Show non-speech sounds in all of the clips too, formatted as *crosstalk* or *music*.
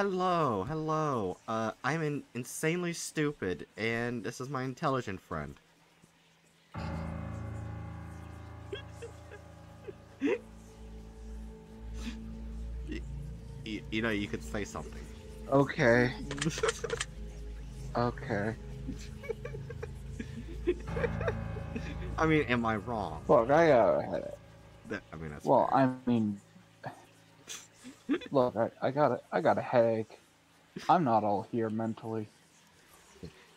Hello, hello. Uh, I'm in insanely stupid, and this is my intelligent friend. *laughs* you, you know, you could say something. Okay. Okay. *laughs* I mean, am I wrong? Look, I got a headache. I mean, that's Well, fair. I mean, look, I, I got a, I got a headache. I'm not all here mentally.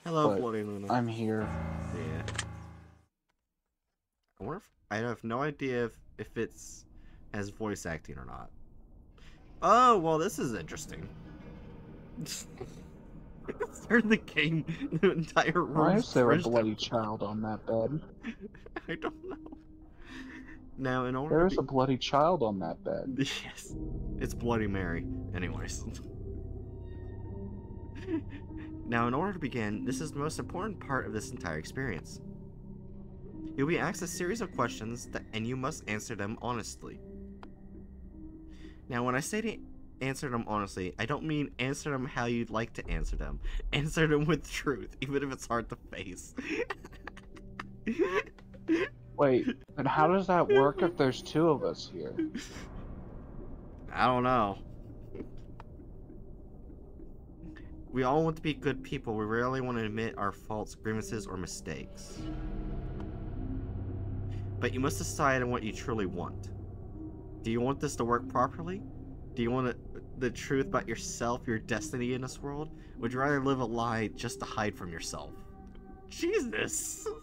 Hello, Bloody Luna. I'm here. Yeah. I wonder if I have no idea if if it's as voice acting or not. Oh well, this is interesting. *laughs* Start the game. The entire room. Why is there a bloody child on that bed? *laughs* I don't know. Now, in order There is to a bloody child on that bed. *laughs* yes, it's Bloody Mary. Anyways. now, in order to begin, this is the most important part of this entire experience. You'll be asked a series of questions, that, and you must answer them honestly. Now, when I say to answer them honestly, I don't mean answer them how you'd like to answer them. *laughs* Answer them with truth, even if it's hard to face. *laughs* Wait, and how does that work if there's two of us here? I don't know. We all want to be good people. We rarely want to admit our faults, grievances, or mistakes. But you must decide on what you truly want. Do you want this to work properly? Do you want the truth about yourself, your destiny in this world? Would you rather live a lie just to hide from yourself? Jesus! *laughs*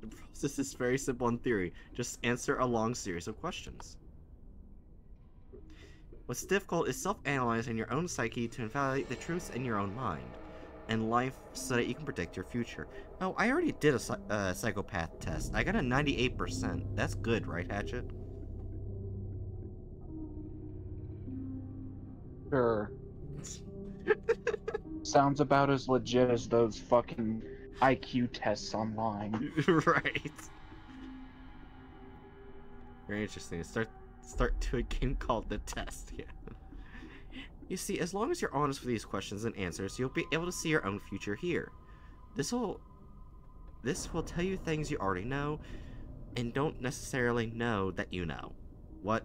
The process is very simple in theory. Just answer a long series of questions. What's difficult is self-analyzing your own psyche to evaluate the truths in your own mind and life so that you can predict your future. Oh, I already did a uh, psychopath test. I got a 98%. That's good, right, Hatchet? Sure. Sounds about as legit as those fucking IQ tests online. *laughs* right. Very interesting. Start start to a game called the test. Yeah. You see, as long as you're honest with these questions and answers, you'll be able to see your own future here. This will this will tell you things you already know and don't necessarily know that you know. What?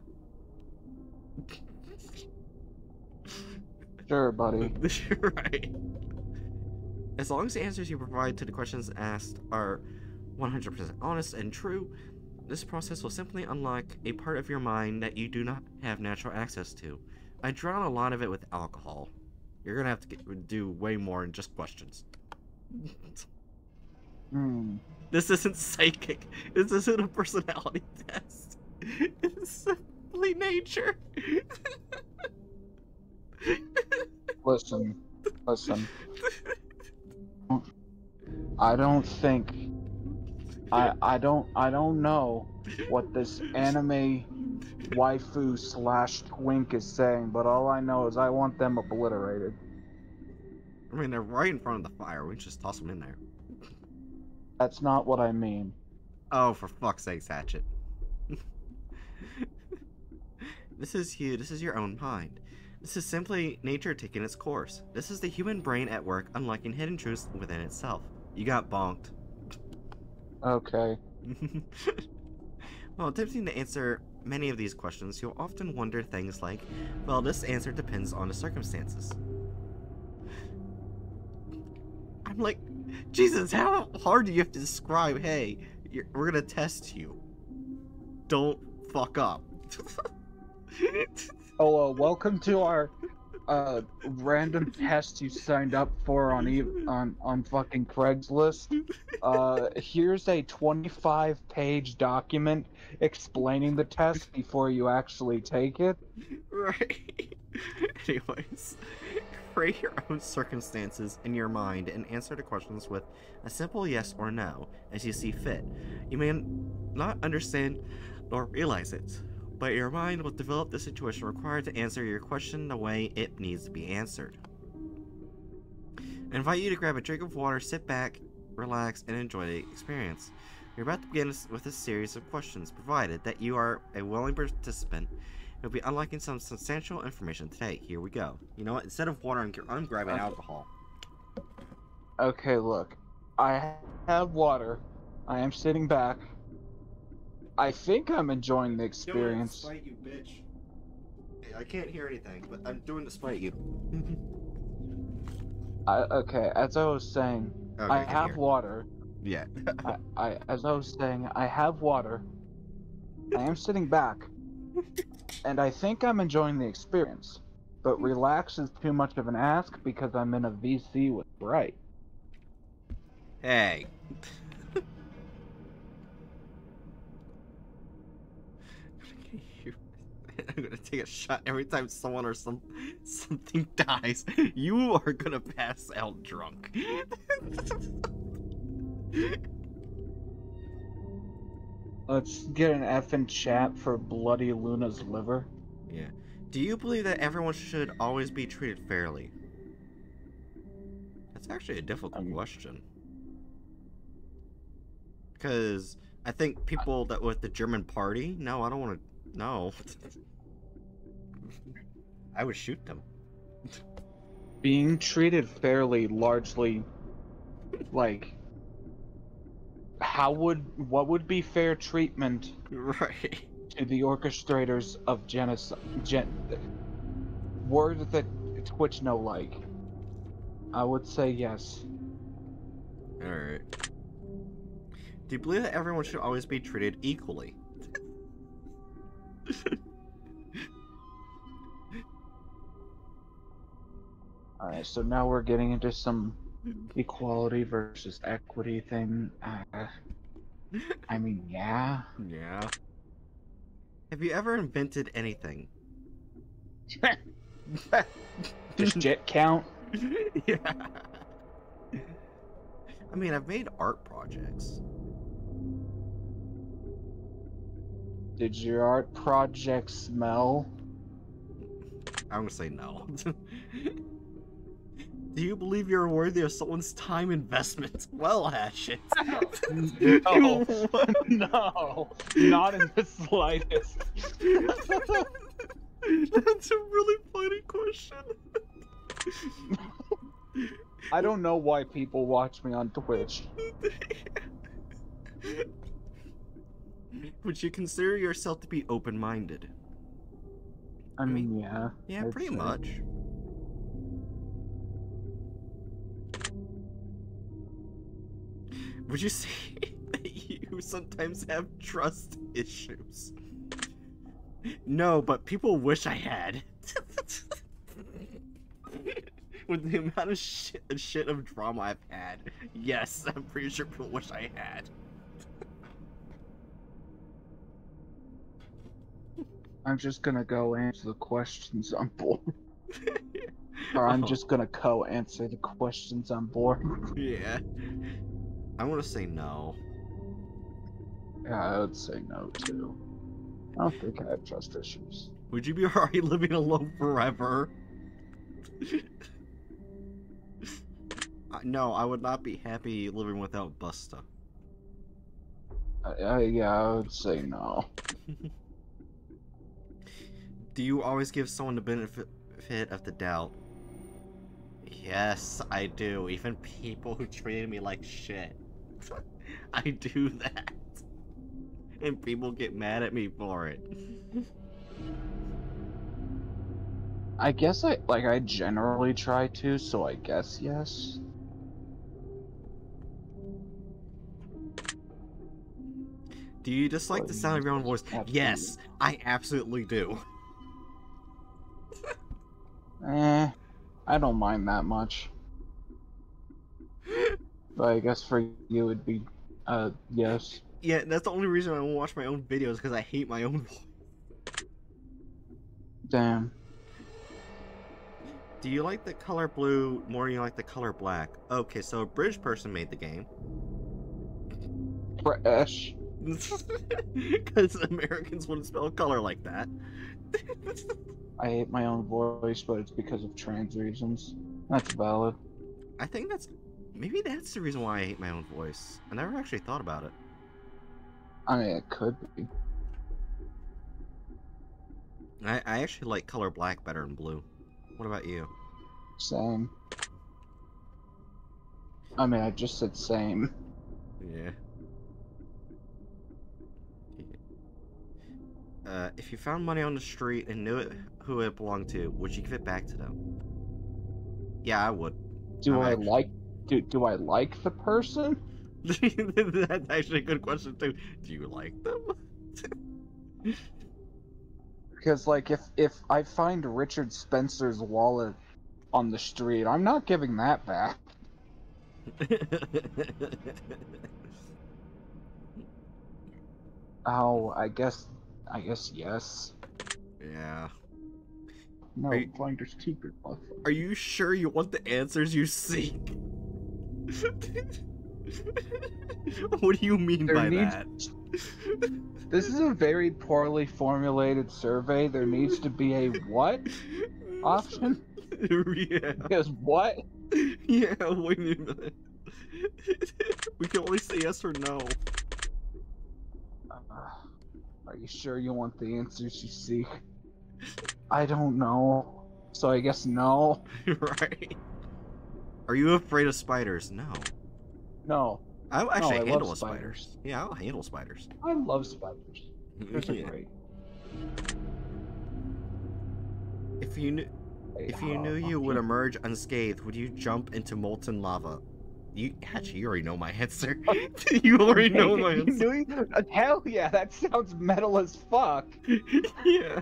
Sure, buddy. *laughs* right. As long as the answers you provide to the questions asked are 100% honest and true, this process will simply unlock a part of your mind that you do not have natural access to. I drown a lot of it with alcohol. You're gonna have to get, do way more than just questions. Hmm. This isn't psychic. This isn't a personality *laughs* test. It's simply nature. Listen, listen. I don't think I I don't I don't know what this anime waifu slash twink is saying, but all I know is I want them obliterated. I mean, they're right in front of the fire. We just toss them in there. That's not what I mean. Oh, for fuck's sakes, Hatchet. *laughs* this is you. This is your own mind. This is simply nature taking its course. This is the human brain at work unlocking hidden truths within itself. You got bonked. Okay. *laughs* While attempting to answer many of these questions, you'll often wonder things like, well, this answer depends on the circumstances. I'm like, Jesus, how hard do you have to describe, hey, you're, we're gonna test you. Don't fuck up. *laughs* Oh, uh, welcome to our uh random test you signed up for on e- on on fucking Craigslist. Uh, here's a 25 page document explaining the test before you actually take it. right. *laughs* Anyways, create your own circumstances in your mind and answer the questions with a simple yes or no as you see fit. You may not understand nor realize it, but your mind will develop the situation required to answer your question the way it needs to be answered. I invite you to grab a drink of water, sit back, relax, and enjoy the experience. We're about to begin with a series of questions, provided that you are a willing participant. We'll be unlocking some substantial information today. Here we go. You know what? Instead of water, I'm, I'm grabbing Okay. alcohol. Okay, look. I have water. I am sitting back. I think I'm enjoying the experience. you, bitch. I can't hear anything, but I'm doing to spite you. *laughs* I, okay, as I was saying, Okay, I have hear. water. Yeah. *laughs* I, I, as I was saying, I have water. I am *laughs* sitting back, and I think I'm enjoying the experience. But relax is too much of an ask because I'm in a VC with Bright. Hey. You- *laughs* I'm gonna take a shot every time someone or some something *laughs* dies. You are gonna pass out drunk. *laughs* Let's get an F in chat for Bloody Luna's liver. yeah. Do you believe that everyone should always be treated fairly? That's actually a difficult Um, question. Because I think people that with the German party, no, I don't want to. No. I would shoot them. Being treated fairly largely like how would what would be fair treatment Right. to the orchestrators of genocide gen word that Twitch no like? I would say yes. Alright. Do you believe that everyone should always be treated equally? *laughs* Alright, so now we're getting into some equality versus equity thing. Uh, I mean, yeah. yeah. Have you ever invented anything? *laughs* Does *laughs* shit count? *laughs* yeah. I mean, I've made art projects. Did your art project smell? I'm gonna say no. Do you believe you're worthy of someone's time investment? *laughs* Well, Hatchet. *laughs* No. no, not in the slightest. *laughs* That's a really funny question. I don't know why people watch me on Twitch. Would you consider yourself to be open-minded? I mean, yeah. Yeah, I'd pretty say. much. Would you *laughs* say that you sometimes have trust issues? No, but people wish I had. *laughs* With the amount of shit, shit of drama I've had, yes, *laughs* I'm pretty sure people wish I had. I'm just gonna go answer the questions on board. Or I'm Oh. just gonna co-answer the questions on board. Yeah. I want to say no. Yeah, I would say no too. I don't think I have trust issues. Would you be *laughs* alright living alone forever? *laughs* No, I would not be happy living without Busta. Uh, uh, yeah, I would say no. *laughs* Do you always give someone the benefit of the doubt? Yes, I do. Even people who treated me like shit. *laughs* I do that. And people get mad at me for it. I guess I like I generally try to, so I guess yes. Do you dislike the sound of your own voice? Absolutely. Yes, I absolutely do. Eh, I don't mind that much. But I guess for you it'd be, uh, yes. Yeah, that's the only reason I won't watch my own videos because I hate my own voice. *laughs* Damn. Do you like the color blue more than you like the color black? Okay, so a British person made the game. Fresh. *laughs* Because Americans wouldn't spell color like that. I hate my own voice, but it's because of trans reasons. That's valid. I think that's maybe that's the reason why I hate my own voice. I never actually thought about it. I mean, it could be. I, I actually like color black better than blue. What about you? Same. I mean, I just said same. Yeah. Uh, if you found money on the street and knew it, who it belonged to, would you give it back to them? Yeah, I would. Do I'm I actu- like? Do Do I like the person? *laughs* That's actually a good question too. Do you like them? Because like, if if I find Richard Spencer's wallet on the street, I'm not giving that back. *laughs* Oh, I guess. I guess yes. yeah. No, you- finder's keeper. motherfucker. Are you sure you want the answers you seek? *laughs* what do you mean There by needs- that? This is a very poorly formulated survey. There needs to be a what *laughs* option? yeah. Because what? Yeah, wait a minute. we can only say yes or no. Uh, are you sure you want the answers you seek? I don't know. So I guess no. *laughs* right. Are you afraid of spiders? No. No. I'll actually I love handle a spiders. Yeah, I'll handle spiders. I love spiders. They're *laughs* Yeah. great. If you knew if you knew you would *laughs* emerge unscathed, would you jump into molten lava? You actually you already know my answer. *laughs* you already know my answer. uh, Hell yeah, that sounds metal as fuck. yeah.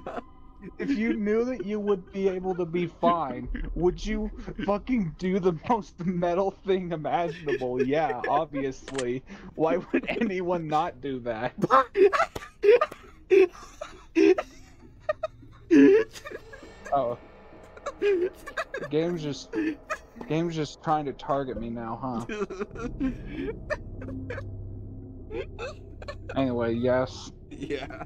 If you knew that you would be able to be fine, would you fucking do the most metal thing imaginable? Yeah, obviously. Why would anyone not do that? Oh, game's just game's just trying to target me now, huh? Anyway, yes. yeah,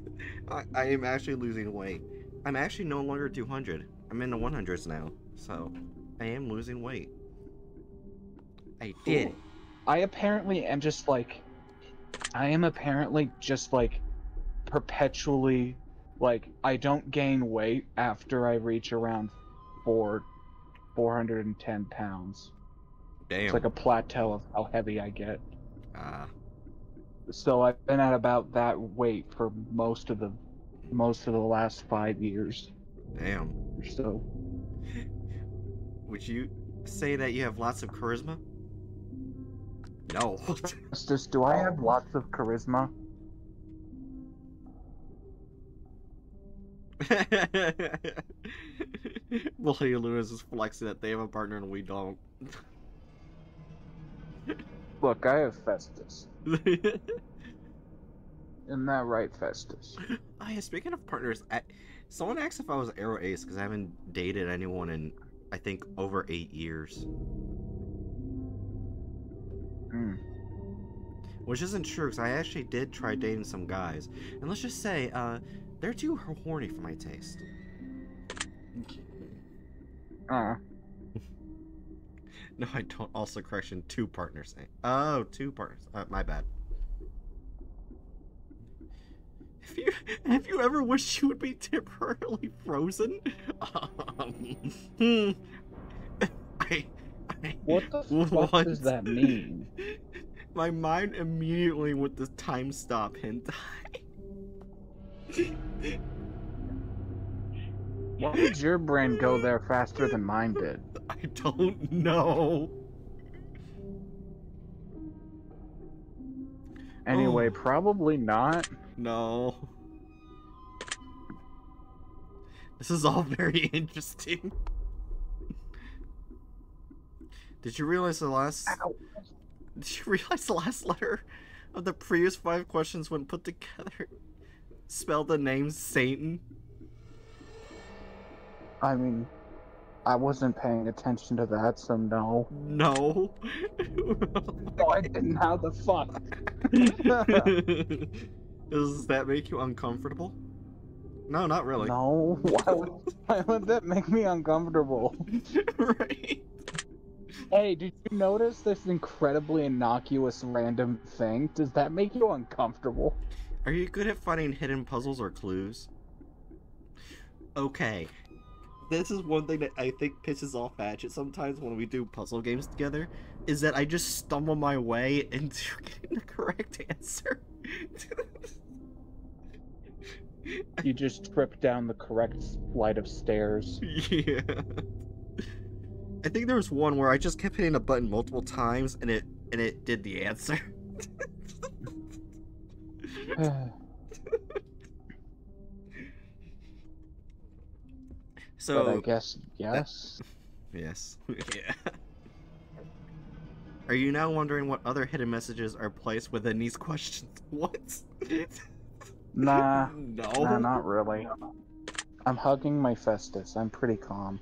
I, I am actually losing weight. I'm actually no longer 200. I'm in the 100s now, so I am losing weight. I did. I apparently am just like I am apparently just like perpetually like I don't gain weight after I reach around four 410 pounds. Damn. It's like a plateau of how heavy I get. Ah, So I've been at about that weight for most of the most of the last five years damn. or so. Would you say that you have lots of charisma? No. *laughs* Justice, do I have lots of charisma? *laughs* Willie Lewis is flexing that they have a partner and we don't. Look, I have Festus. *laughs* Isn't that right, Festus? oh yeah, speaking of partners, I, someone asked if I was aroace because I haven't dated anyone in I think over eight years, Mm. which isn't true because I actually did try dating some guys, and let's just say uh, they're too horny for my taste. Uh, *laughs* No, I don't. Also, correction, two partners. Oh, two partners. Uh, my bad. Have you have you ever wished you would be temporarily frozen? Um, hmm. I, I what the fuck What? does that mean? My mind immediately went to time stop hentai. Why did your brain go there faster than mine did? I don't know. Anyway, Oh. probably not. No. This is all very *laughs* interesting. Did you realize the last Ow. Did you realize the last letter of the previous five questions when put together spelled the name Satan? I mean, I wasn't paying attention to that, so no. No. *laughs* No, I didn't. How the fuck? *laughs* Does that make you uncomfortable? No, not really. No. Why would, *laughs* why would that make me uncomfortable? *laughs* right. Hey, did you notice this incredibly innocuous random thing? Does that make you uncomfortable? Are you good at finding hidden puzzles or clues? Okay. This is one thing that I think pisses off Hatchet sometimes when we do puzzle games together, is that I just stumble my way *laughs* into getting the correct answer. You just trip down the correct flight of stairs. *laughs* yeah. I think there was one where I just kept hitting a button multiple times and it and it did the answer. *laughs* *sighs* but I so guess yes. *laughs* yes. yeah. Are you now wondering what other hidden messages are placed within these questions? *laughs* What? Nah, *laughs* no. nah, not really. I'm hugging my Festus. I'm pretty calm.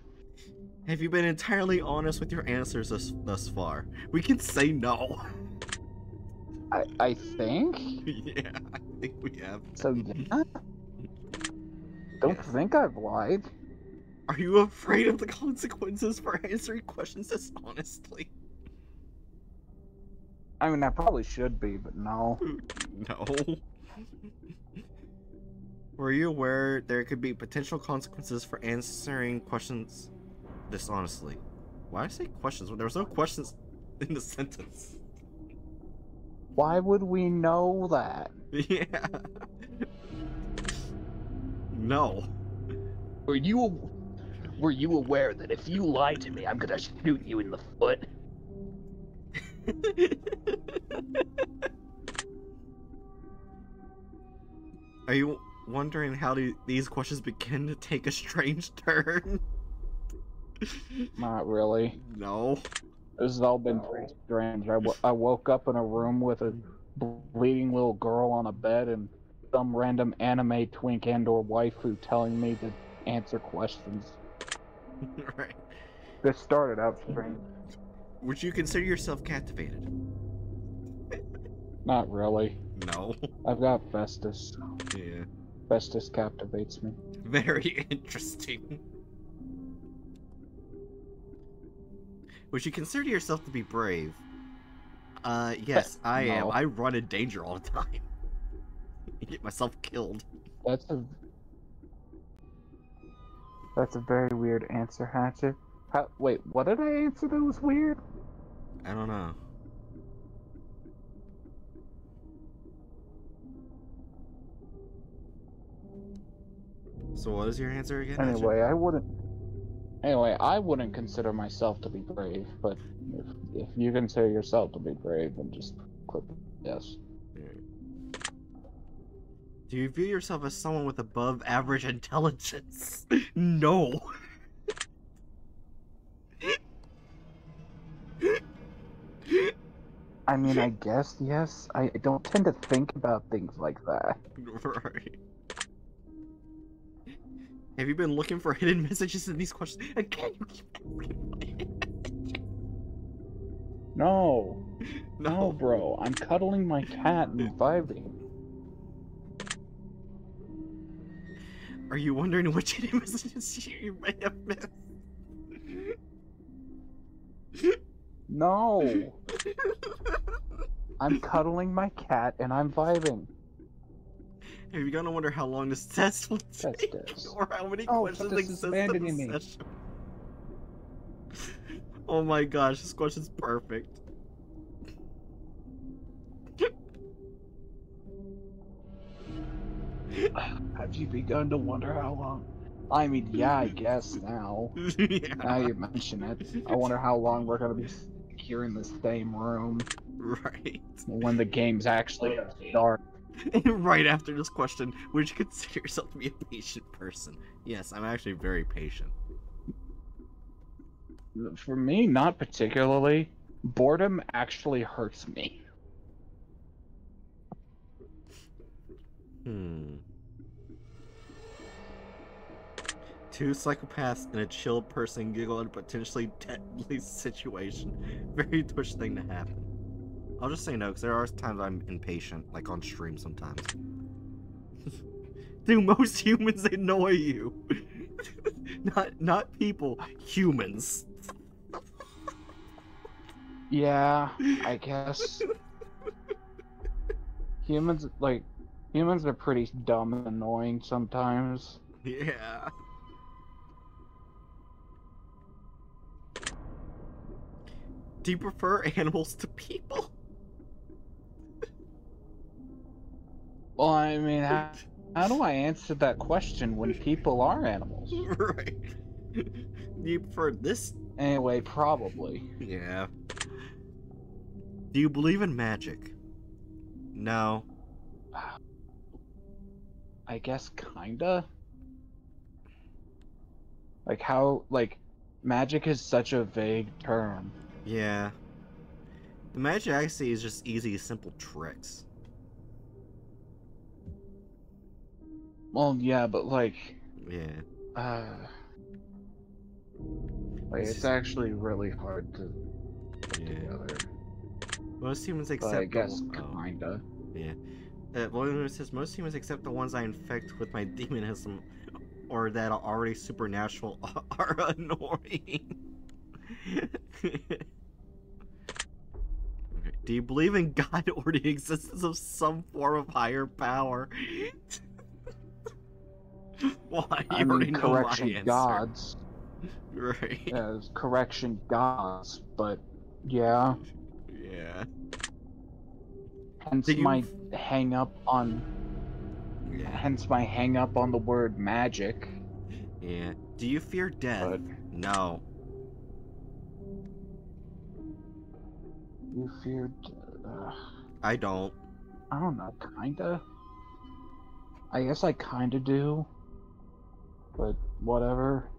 Have you been entirely honest with your answers thus, thus far? We can say no. I I think *laughs* yeah, I think we have. so. Yeah. Don't Yes. think I've lied. Are you afraid of the consequences for answering questions dishonestly? I mean, I probably should be, but no. *laughs* No. Were you aware there could be potential consequences for answering questions dishonestly? Why did I say questions when there was no questions *laughs* in the sentence? Why would we know that? *laughs* Yeah. No. Were you were you aware that if you lie to me, I'm gonna shoot you in the foot? *laughs* Are you wondering how do these questions begin to take a strange turn? Not really. No. This has all been pretty strange. I, w- I woke up in a room with a bleeding little girl on a bed and some random anime twink and or waifu telling me to answer questions. *laughs* right. This started out strange. Would you consider yourself captivated? Not really. No. I've got Festus. Yeah. Festus captivates me. Very *laughs* interesting. Would you consider yourself to be brave? Uh, yes, I am. I run in danger all the time. *laughs* Get myself killed. That's a That's a very weird answer, Hatchet. How, wait, what did I answer that was weird? I don't know. So what is your answer again? Anyway, I wouldn't. Anyway, I wouldn't consider myself to be brave, but if, if you consider yourself to be brave, then just click yes. Do you view yourself as someone with above average intelligence? *laughs* no. *laughs* I mean, I guess yes. I don't tend to think about things like that. *laughs* Right. Have you been looking for hidden messages in these questions? Again, you keep No, *laughs* No, no, bro. I'm cuddling my cat and vibing. Are you wondering which hidden messages you may have missed? *laughs* No, I'm *laughs* cuddling my cat and I'm vibing. Have you gonna wonder how long this test will take, this. or how many Oh, questions exist in the me. session? *laughs* Oh my gosh, this question's perfect. *laughs* Have you begun to wonder how long? I mean, yeah, I guess now. Now yeah, you mention it. I wonder how long we're gonna be here in the same room right. when the game's actually start. *laughs* right after this question, would you consider yourself to be a patient person? Yes, I'm actually very patient. For me, not particularly. Boredom actually hurts me. Hmm. Two psychopaths and a chilled person giggle at a potentially deadly situation. *laughs* Very Twitch thing to happen. I'll just say no, because there are times I'm impatient, like on stream sometimes. *laughs* Do most humans annoy you? *laughs* not not people, humans. Yeah, I guess. humans like humans are pretty dumb and annoying sometimes. Yeah. Do you prefer animals to people? Well, I mean, how, how do I answer that question when people are animals? *laughs* right. Do you prefer this? Anyway, probably. Yeah. Do you believe in magic? No. I guess kinda. Like how like magic is such a vague term. Yeah. The magic I see is just easy, simple tricks. Well, yeah, but like Yeah. uh like It's it's actually really hard to put Yeah. together. Most humans But accept. I the- guess oh. kinda. Uh, William says most humans accept the ones I infect with my *laughs* demonism, or that are already supernatural *laughs* are annoying. Okay, Do you believe in God *laughs* or the existence of some form of higher power? *laughs* Why? I You already mean know correction gods. Right. As correction gods, but yeah. Yeah. Hence you- my hang up on Yeah. hence my hang up on the word magic. Yeah. Do you fear death? But No. You feared uh, I don't. I don't know, kinda. I guess I kinda do. But whatever.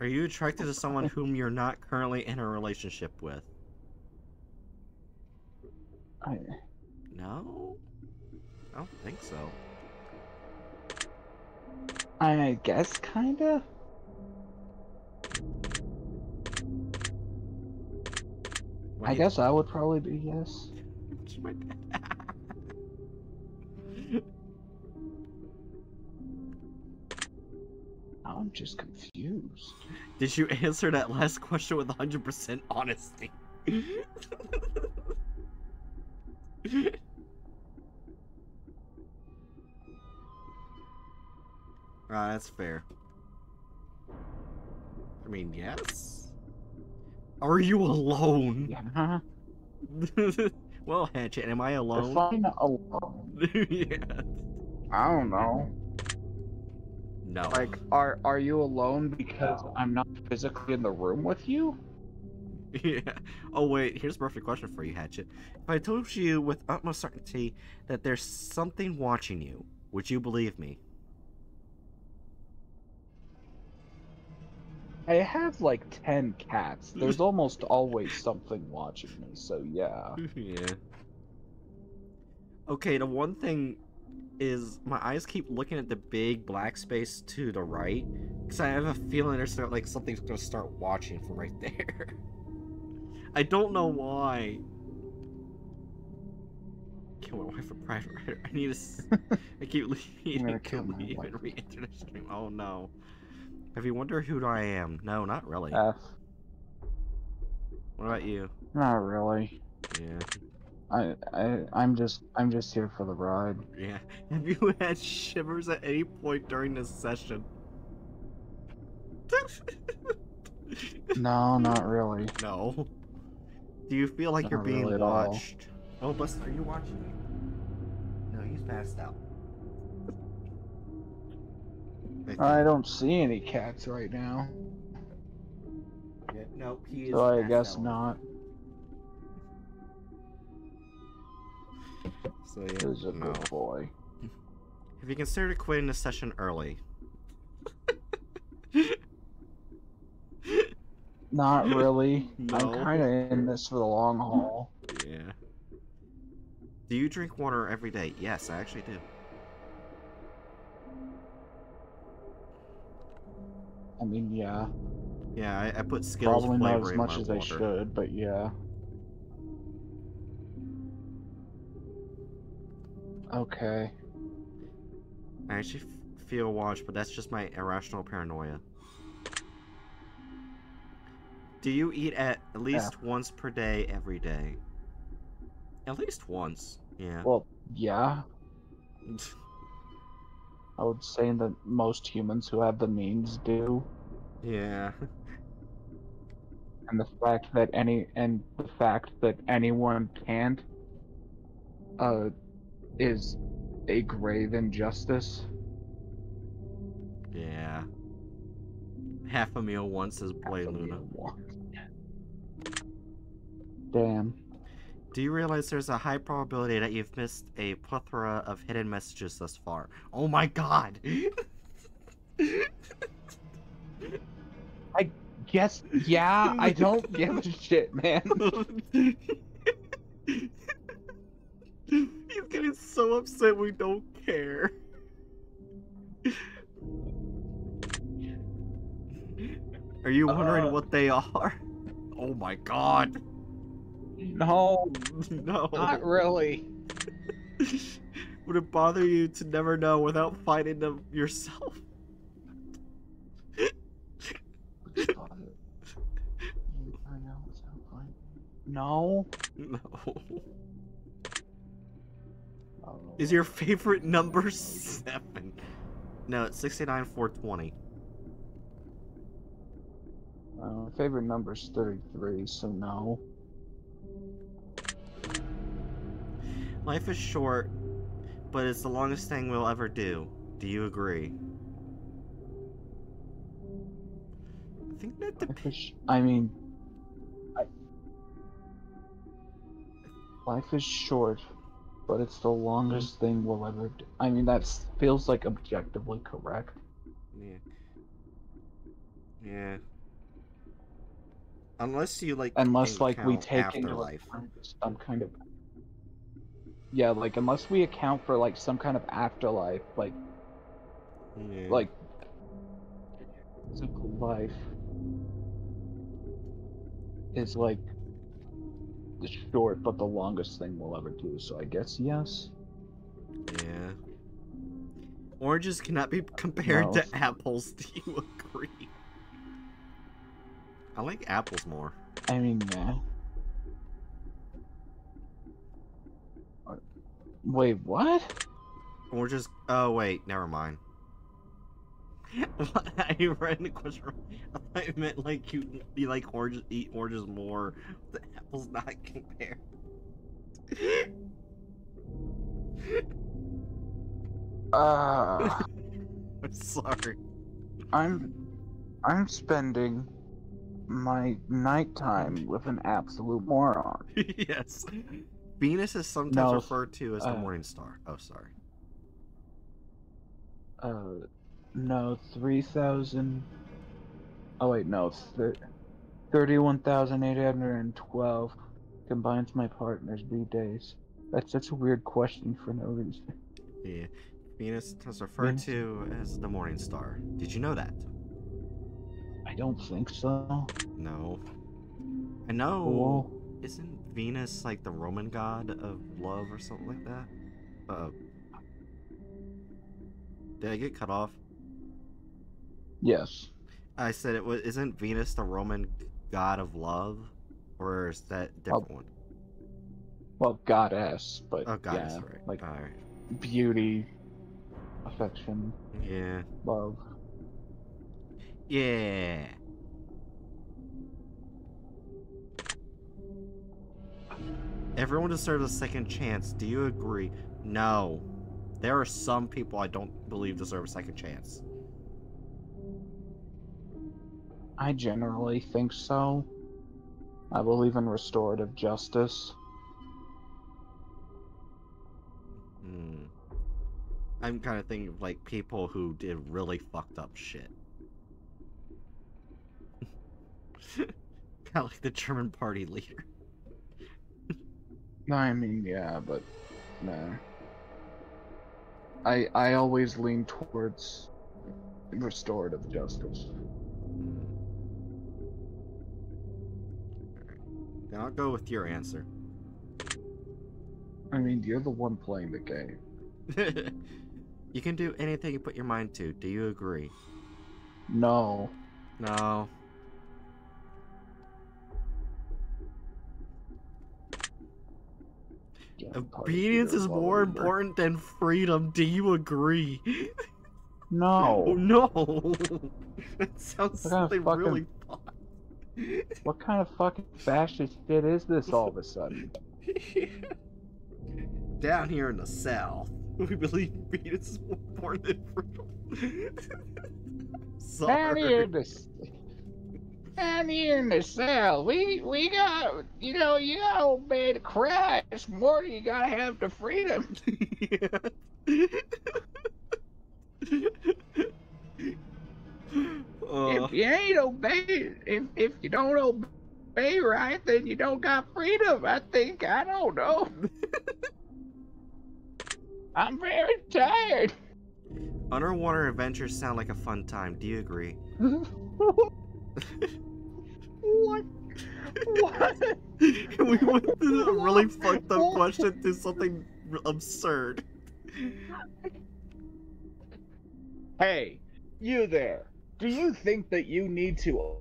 Are you attracted to someone whom you're not currently in a relationship with? I No? I don't think so. I guess kinda. I guess I would probably be yes. *laughs* I'm just confused. Did you answer that last question with 100% honesty? *laughs* Ah, that's fair. I mean, yes. Are you alone? Yeah. *laughs* well, Hatchet, am I alone? Define *laughs* alone. yeah. I don't know. No. Like, are are you alone because I'm not physically in the room with you? *laughs* Yeah. Oh wait, here's a perfect question for you, Hatchet. If I told you with utmost certainty that there's something watching you, would you believe me? I have like ten cats. There's *laughs* almost always something watching me, so yeah. *laughs* yeah. Okay, the one thing is my eyes keep looking at the big black space to the right because I have a feeling there's not, like something's gonna start watching from right *laughs* there. I don't know why. Kill my wife for private writer. I need to. I keep leaving gonna and kill leave and re-enter the stream. Oh no. Have you wondered who I am? No, not really. F. what about you? Not really. Yeah. I I I'm just I'm just here for the ride. Yeah. *laughs* Have you had shivers at any point during this session? *laughs* No, not really. no. Do you feel like Not you're being really at all. watched? Oh, Buster, are you watching me? No, he's passed out. think- I don't see any cats right now, Yeah, no, he is. so I guess out. not. So yeah, He's a no. good boy. Have you considered quitting the session early? Not really. *laughs* No. I'm kind of in this for the long haul. Yeah. Do you drink water every day? Yes, I actually do. I mean, yeah, Yeah, I, I put skills. probably not as much as I should, but yeah. Okay. I actually f- feel watched, but that's just my irrational paranoia. Do you eat at at least once per day every day? At least once. Yeah. Well, yeah. *laughs* I would say that most humans who have the means do. yeah. and the fact that any and the fact that anyone can't uh is a grave injustice Yeah. Half a meal once is Play Luna. damn Do you realize there's a high probability that you've missed a plethora of hidden messages thus far? Oh my god! I guess, yeah i don't give a shit man *laughs* He's getting so upset we don't care. Are you wondering Uh. what they are? Oh my god. No *laughs* No. not really *laughs* Would it bother you to never know without finding them yourself? no No. Is your favorite number seven? No, it's 69 420. Uh, my favorite number's 33 so no Life is short, but it's the longest thing we'll ever do. Do you agree? I think that depends. I mean, I, life is short, but it's the longest thing we'll ever do. I mean, that feels like objectively correct. Yeah. Yeah. Unless you like. Unless, like, we take into life some kind of. Yeah, like, unless we account for, like, some kind of afterlife, like, Yeah. like, physical life is, like, the short but the longest thing we'll ever do, so I guess yes. Yeah. Oranges cannot be compared No. to apples. *laughs* Do you agree? I like apples more. I mean, yeah. Wait, what? Oranges. Oh wait, never mind. What? I read the question. I meant like you you like oranges eat oranges more. The apples *laughs* not compared. Uh, *laughs* I'm sorry. I'm, I'm spending my nighttime with an absolute moron. *laughs* yes. Venus is sometimes No, referred to as the uh, morning star. Oh, sorry. Uh, no, three thousand. Oh wait, no, thir- thirty-one thousand eight hundred and twelve combines my partner's B days. That's such a weird question for no reason. Yeah. Venus is referred Venus- to as the morning star. Did you know that? I don't think so. No. I know. Well, Isn't Venus like the Roman god of love or something like that? Uh. Did I get cut off? yes. I said it was. Isn't Venus the Roman god of love, or is that different one? Well, goddess, but Oh, goddess, yeah, right? like right. beauty, affection, Yeah. love. Yeah. Everyone deserves a second chance. Do you agree? No. There are some people I don't believe deserve a second chance. I generally think so. I believe in restorative justice. Hmm. I'm kind of thinking of like people who did really fucked up shit. *laughs* kind of like the German party leader. I mean, yeah, but no. I I always lean towards restorative justice. Then I'll go with your answer. I mean, you're the one playing the game. *laughs* you can do anything you put your mind to. Do you agree? No. No. Obedience is more important than freedom. Do you agree? *laughs* Oh No. no! *laughs* that sounds What kind of fucking- really fun. *laughs* What kind of fucking fascist shit is this all of a sudden? Down here in the south, we believe obedience is more important than freedom. Down here Sorry. in the down here in the south, we we got you know you gotta obey the Christ more you gotta have the freedom. Uh, *laughs* If you ain't obeying, if if you don't obey right, then you don't got freedom. I think I don't know. *laughs* I'm very tired. underwater adventures sound like a fun time. Do you agree? *laughs* what? What? *laughs* we went to a really fucked up question to something absurd. Hey, you there. Do you think that you need to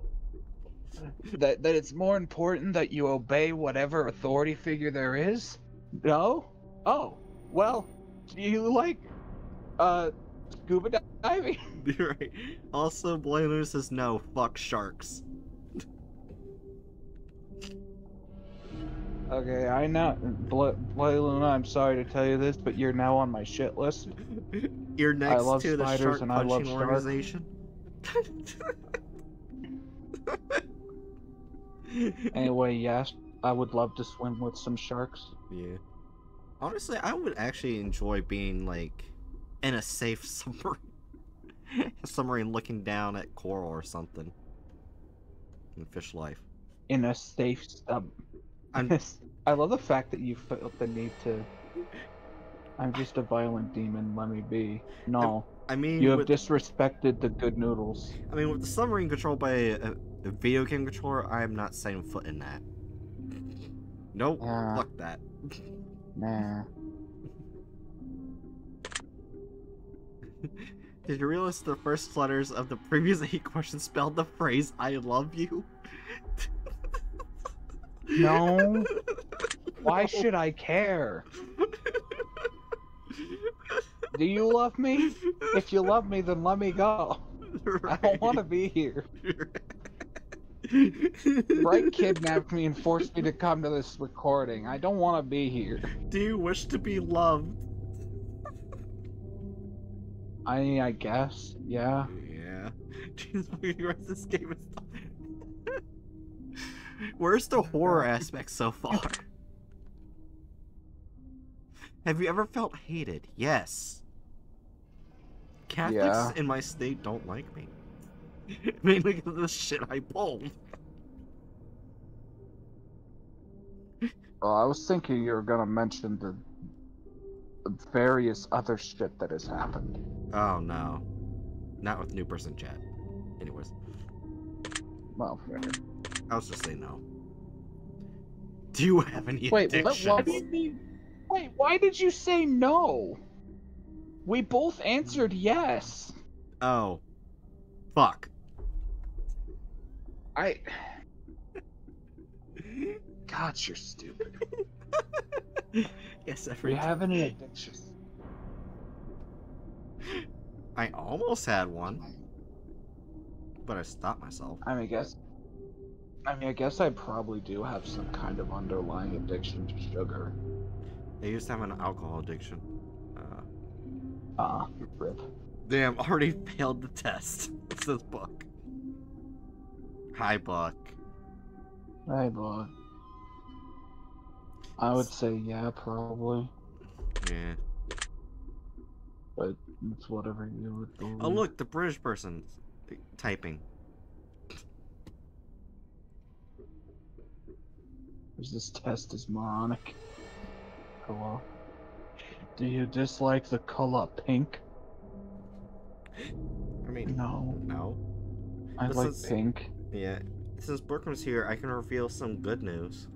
that that it's more important that you obey whatever authority figure there is? No? Oh, well, do you like uh scuba diving? *laughs* You're right. Also, Blainu says no. Fuck sharks. Okay, I know Bla- Blayluna, I'm sorry to tell you this, but you're now on my shit list. *laughs* You're next love to the spiders shark and I love punching organization. *laughs* Anyway, yes, I would love to swim with some sharks. Yeah. Honestly, I would actually enjoy being like in a safe *laughs* submarine. submarine looking down at coral or something. In fish life. In a safe sub. I'm *laughs* I love the fact that you felt the need to. I'm just a violent demon. Let me be. No, I mean you have with, disrespected the good noodles. I mean with the submarine controlled by a, a video game controller, I am not setting foot in that. Nope. Yeah. Fuck that. Nah. *laughs* Did you realize the first letters of the previous *laughs* eight questions spelled the phrase "I love you"? *laughs* No. Why should I care? Do you love me? If you love me, then let me go. I don't want to be here. Bright kidnapped me and forced me to come to this recording. I don't want to be here. Do you wish to be loved? I I guess. Yeah. Yeah. *laughs* Jesus, this game is. *laughs* Where's the horror aspect so far? Have you ever felt hated? Yes. Catholics Yeah. in my state don't like me. Mainly because of the shit I pulled. Well, I was thinking you were gonna mention the various other shit that has happened. Oh no. Not with new person chat. Anyways, Well, fair. I was just saying no. Do you have any Wait, what, addictions? why did you, wait, why did you say no? We both answered yes. Oh. Fuck. I. *laughs* God, you're stupid. *laughs* yes, Do every you have any *laughs* addictions? I almost had one, but I stopped myself. I mean, I guess. I mean, I guess I probably do have some kind of underlying addiction to sugar. I used to have an alcohol addiction. Uh, Ah, rip. damn, *laughs* already failed the test. What's this book? Hi, Buck. Hey, boy. I would say yeah, probably, Yeah. but it's whatever you would oh, believe. Oh, look, the British person typing. This test is moronic. Hello. Do you dislike the color pink? *gasps* I mean, No, no. I like pink. Yeah. Since Brookham's here, I can reveal some good news.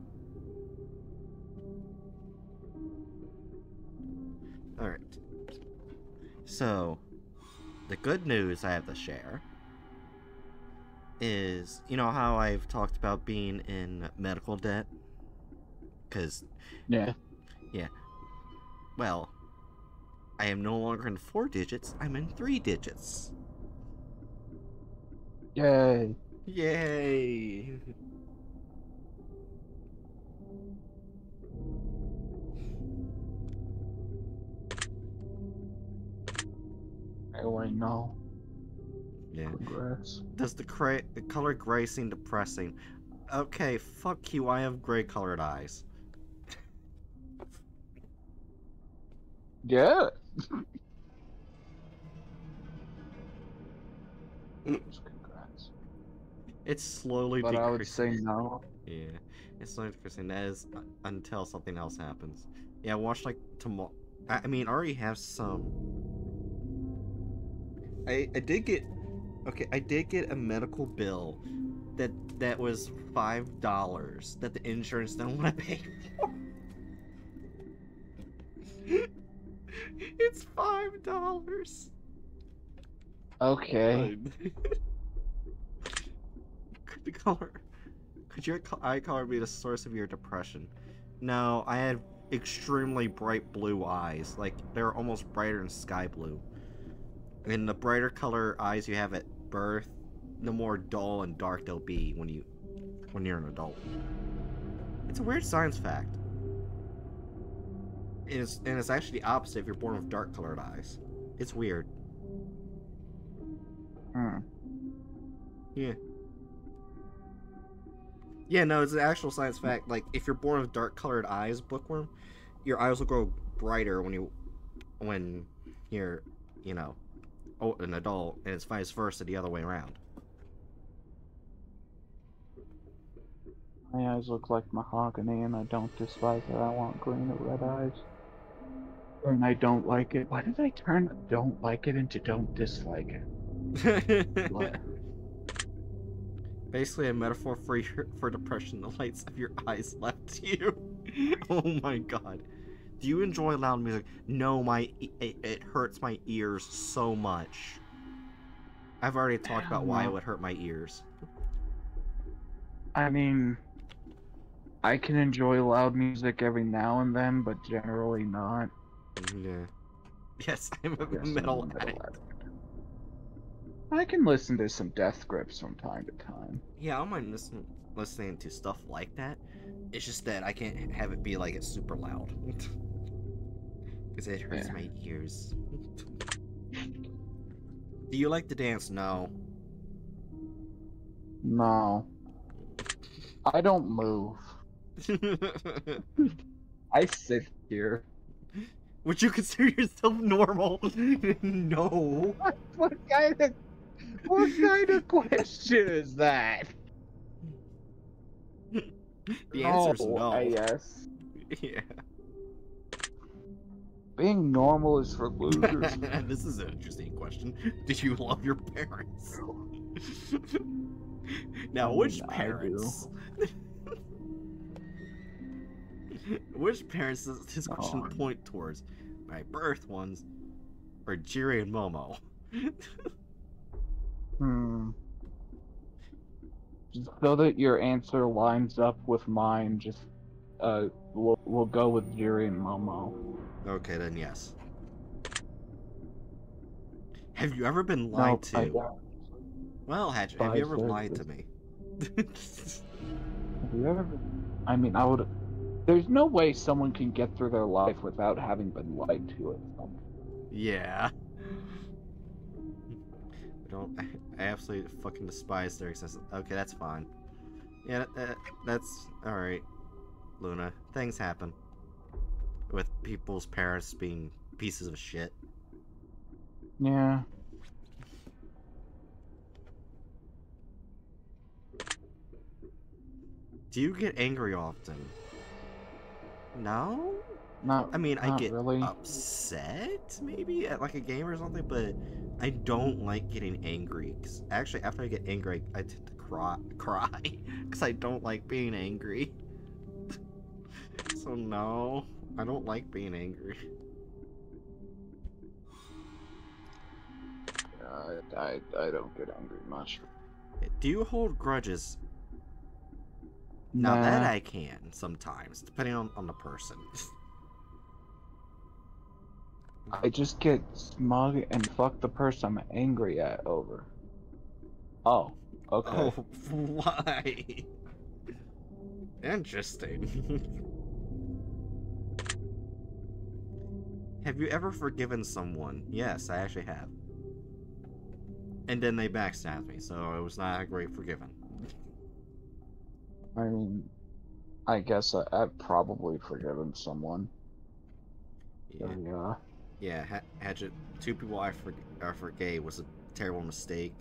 Alright. So, the good news I have to share is you know how I've talked about being in medical debt? Because Yeah. Yeah. Well, I am no longer in four digits, I'm in three digits. Yay. Yay! *laughs* I know. Yeah. Congrats. Does the, cra- the color gray seem depressing? Okay, fuck you, I have gray colored eyes. Yeah. *laughs* Congrats. It's slowly But I would say no. Yeah, it's slowly decreasing. That is uh, until something else happens. Yeah, watch like tomorrow. I, I mean, I already have some. I I did get, okay, I did get a medical bill, that that was five dollars that the insurance didn't want to pay for. *laughs* it's five dollars. Okay. *laughs* could the color could your eye color be the source of your depression no i had extremely bright blue eyes like they're almost brighter than sky blue and the brighter color eyes you have at birth the more dull and dark they'll be when you when you're an adult it's a weird science fact and it's, and it's actually the opposite if you're born with dark colored eyes it's weird Hmm. Yeah. Yeah, no, it's an actual science fact. Like, if you're born with dark-colored eyes, bookworm, your eyes will grow brighter when you, when you're, you know, oh, an adult, and it's vice versa the other way around. My eyes look like mahogany and I don't dislike it. I want green or red eyes. And I don't like it. Why did I turn don't like it into don't dislike it? *laughs* Basically, a metaphor for your, for depression. The lights of your eyes left you. *laughs* oh my god. Do you enjoy loud music? No, my it, it hurts my ears so much. I've already talked about why it would hurt my ears. I mean, I can enjoy loud music every now and then, but generally not. Yeah. *laughs* Yes, I'm a Yes, I'm metal metal addict. addict. I can listen to some death grips from time to time. Yeah, I don't mind listen, listening to stuff like that. It's just that I can't have it be like it's super loud. *laughs* Because it hurts Yeah. my ears. Do you like to dance? No. No. I don't move. *laughs* I sit here. Would you consider yourself normal? *laughs* no. What, what kind of what kind of question is that? The answer's Oh, no. I guess. *laughs* Yeah. Being normal is for losers. *laughs* this is an interesting question. *laughs* Did you love your parents? *laughs* now, which parents? which parents does this question Oh. point towards? My birth ones, or Jiri and Momo? hmm. Just so that your answer lines up with mine, just uh, we'll, we'll go with Jiri and Momo. okay, then yes. Have you ever been lied I to? Well, Hatchet, *laughs* have you ever lied to me? Have you ever? I mean, I would. There's no way someone can get through their life without having been lied to at some point. Yeah. *laughs* I don't. I, absolutely fucking despise their existence. Okay, that's fine. Yeah, that, that, that's all right. Luna, things happen with people's parents being pieces of shit. Yeah. Do you get angry often? No. Not. I mean, I get really. upset maybe at like a game or something, but I don't like getting angry. 'Cause actually, after I get angry, I, I tend to cry, *laughs* cry, because I don't like being angry. So no, I don't like being angry. Uh, I I don't get angry much. Do you hold grudges? Now that I can sometimes, depending on, on the person. *laughs* I just get smug and fuck the person I'm angry at over. Oh, okay. Oh, *laughs* why? Interesting. *laughs* have you ever forgiven someone? Yes, I actually have. And then they backstabbed me, so it was not a great forgiven. I mean, I guess I, I've probably forgiven someone. Yeah, yeah. yeah. Hatchet. Two people I, for- I forgave was a terrible mistake.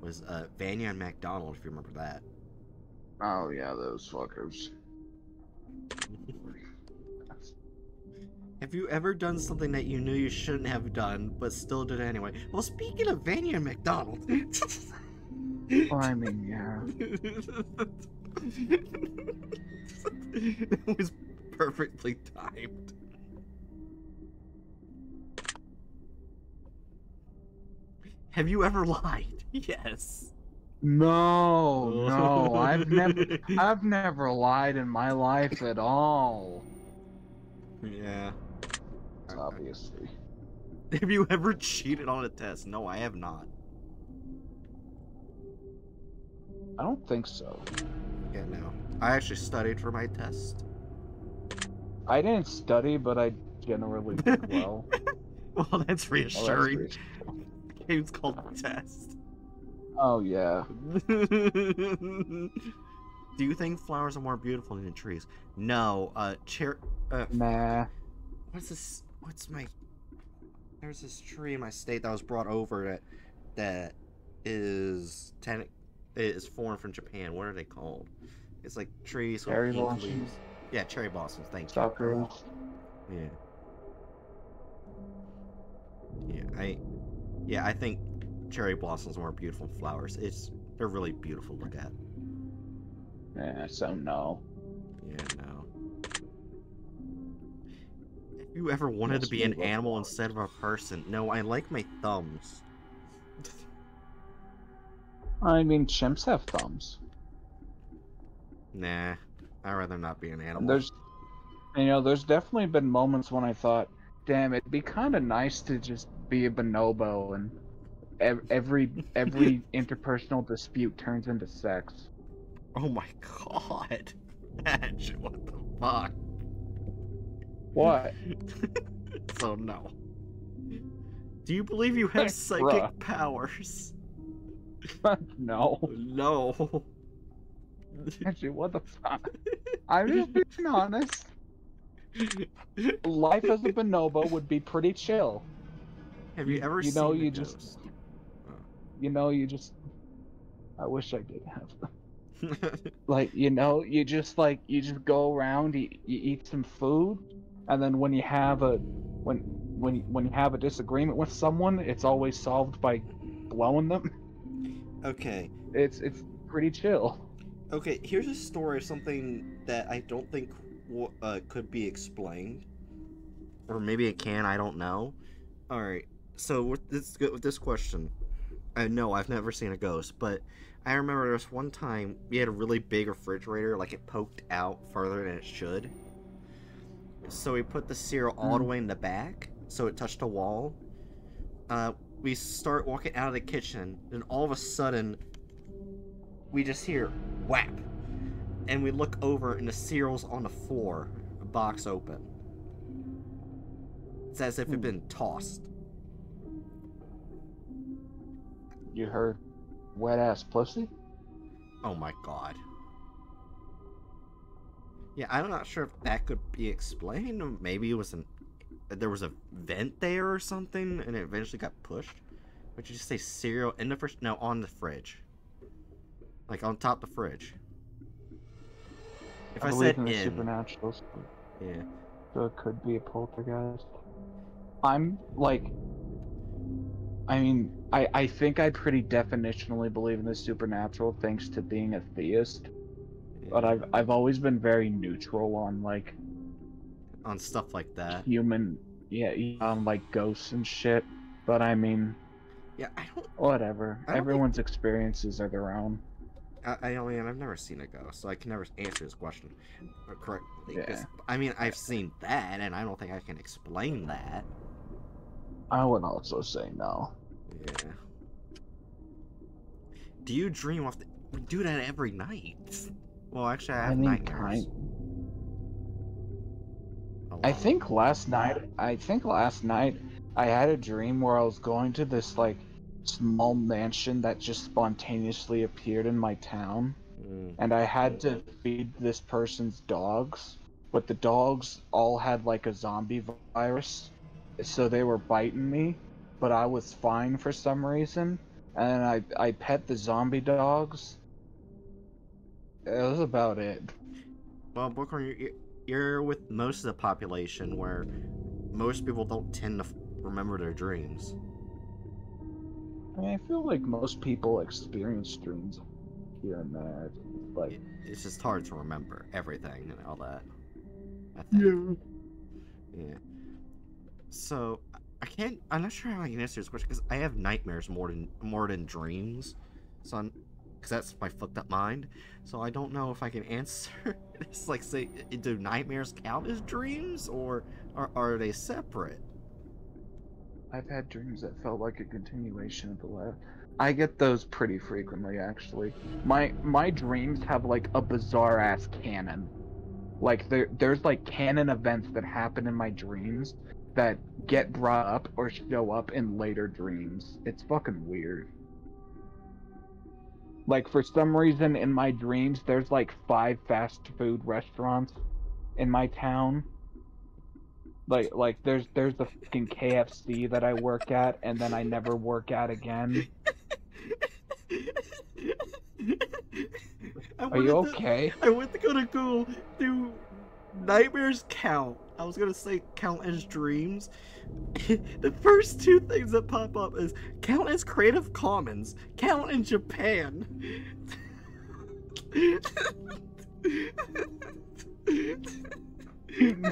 Was uh, Vanya and McDonald, if you remember that. Oh yeah, those fuckers. *laughs* Have you ever done something that you knew you shouldn't have done, but still did anyway? Well, speaking of Vanya and McDonald. Well, I mean, yeah. it was perfectly timed. Have you ever lied? *laughs* Yes. No, no, I've never, I've never lied in my life at all. Yeah. Obviously. *laughs* Have you ever cheated on a test? No, I have not. I don't think so. Yeah, no. I actually studied for my test. I didn't study, but I generally did *laughs* well. Well, that's Oh, that's reassuring. *laughs* The game's called Test. Oh yeah. Do you think flowers are more beautiful than trees? No. Uh, cher. Uh, Nah. what's this? What's my? There's this tree in my state that was brought over that that is ten is foreign from Japan. What are they called? It's like trees Cherry blossoms? leaves. Yeah, cherry blossoms. Thank you. Sakura. Yeah. Yeah, I yeah, I think cherry blossoms are more beautiful than flowers. It's they're really beautiful to look at. Yeah, so no. Yeah, no. You ever wanted to be an animal flowers. instead of a person? No, I like my thumbs. I mean, chimps have thumbs. Nah, I'd rather not be an animal. There's, you know, there's definitely been moments when I thought, damn, it'd be kind of nice to just be a bonobo and every every *laughs* interpersonal dispute turns into sex. Oh my *laughs* god. Edge, what the fuck? What? so *laughs* oh, no. Do you believe you have *laughs* psychic Bruh. powers? *laughs* no. No. Actually, what the fuck? I'm just being honest. Life as a bonobo would be pretty chill. have you ever you know, you just- ghost? You know, you just. I wish I did have. like you know you just like you just go around you, you eat some food and then when you have a when when when you have a disagreement with someone it's always solved by blowing them okay. it's it's pretty chill Okay, here's a story of something that I don't think w- uh, could be explained, or maybe it can. I don't know. All right. So with this with this question, I know I've never seen a ghost, but I remember there was one time we had a really big refrigerator, like it poked out further than it should. So we put the cereal all the Mm. way in the back, so it touched the wall. Uh, we start walking out of the kitchen, and all of a sudden, we just hear whap, and we look over, and the cereal's on the floor, a box open. It's as if it'd Hmm. been tossed. you heard wet ass pussy Oh my god. Yeah, I'm not sure if that could be explained. Maybe it was an there was a vent there or something, and it eventually got pushed. Would you just say cereal in the fridge? No, on the fridge. Like on top of the fridge. If I, believe said in the in, supernatural yeah. so it could be a poltergeist i'm like i mean i i think i pretty definitionally believe in the supernatural thanks to being a theist but I've I've always been very neutral on like on stuff like that. human, yeah, on like ghosts and shit. But I mean, Yeah, I don't. whatever. I don't think- Everyone's experiences are their own. I, I mean, I've never seen a ghost, so I can never answer this question uh, correctly. Yeah. I mean, I've seen that, and I don't think I can explain that. I would also say no. Yeah. Do you dream off the... We do that every night. Well, actually, I have mean, nightmares. kind- A I think last night, I think last night, I had a dream where I was going to this like small mansion that just spontaneously appeared in my town, Mm. and I had to feed this person's dogs, but the dogs all had like a zombie virus, so they were biting me, but I was fine for some reason, and I I pet the zombie dogs. That was about it. Well, Bookhorn, you're, you're with most of the population where most people don't tend to f- remember their dreams. I mean, I feel like most people experience dreams here and there. Like, It- It's just hard to remember everything and all that. I think. Yeah. So I- I can't. I'm not sure how I can answer this question because I have nightmares more than more than dreams. So I'm because that's my fucked up mind. So I don't know if I can *laughs* answer. it's like say, do nightmares count as dreams or are, are they separate? I've had dreams that felt like a continuation of the last. I get those pretty frequently, actually. My my dreams have like a bizarre ass canon. Like there there's like canon events that happen in my dreams that get brought up or show up in later dreams. It's fucking weird. Like for some reason in my dreams there's like five fast food restaurants in my town. Like like there's there's the fucking KFC that I work at and then I never work at again. *laughs* Are you wanted to- okay? I went to go to Google. Do nightmares count? I was gonna say count as dreams. *laughs* the first two things that pop up is count as Creative Commons, count in Japan.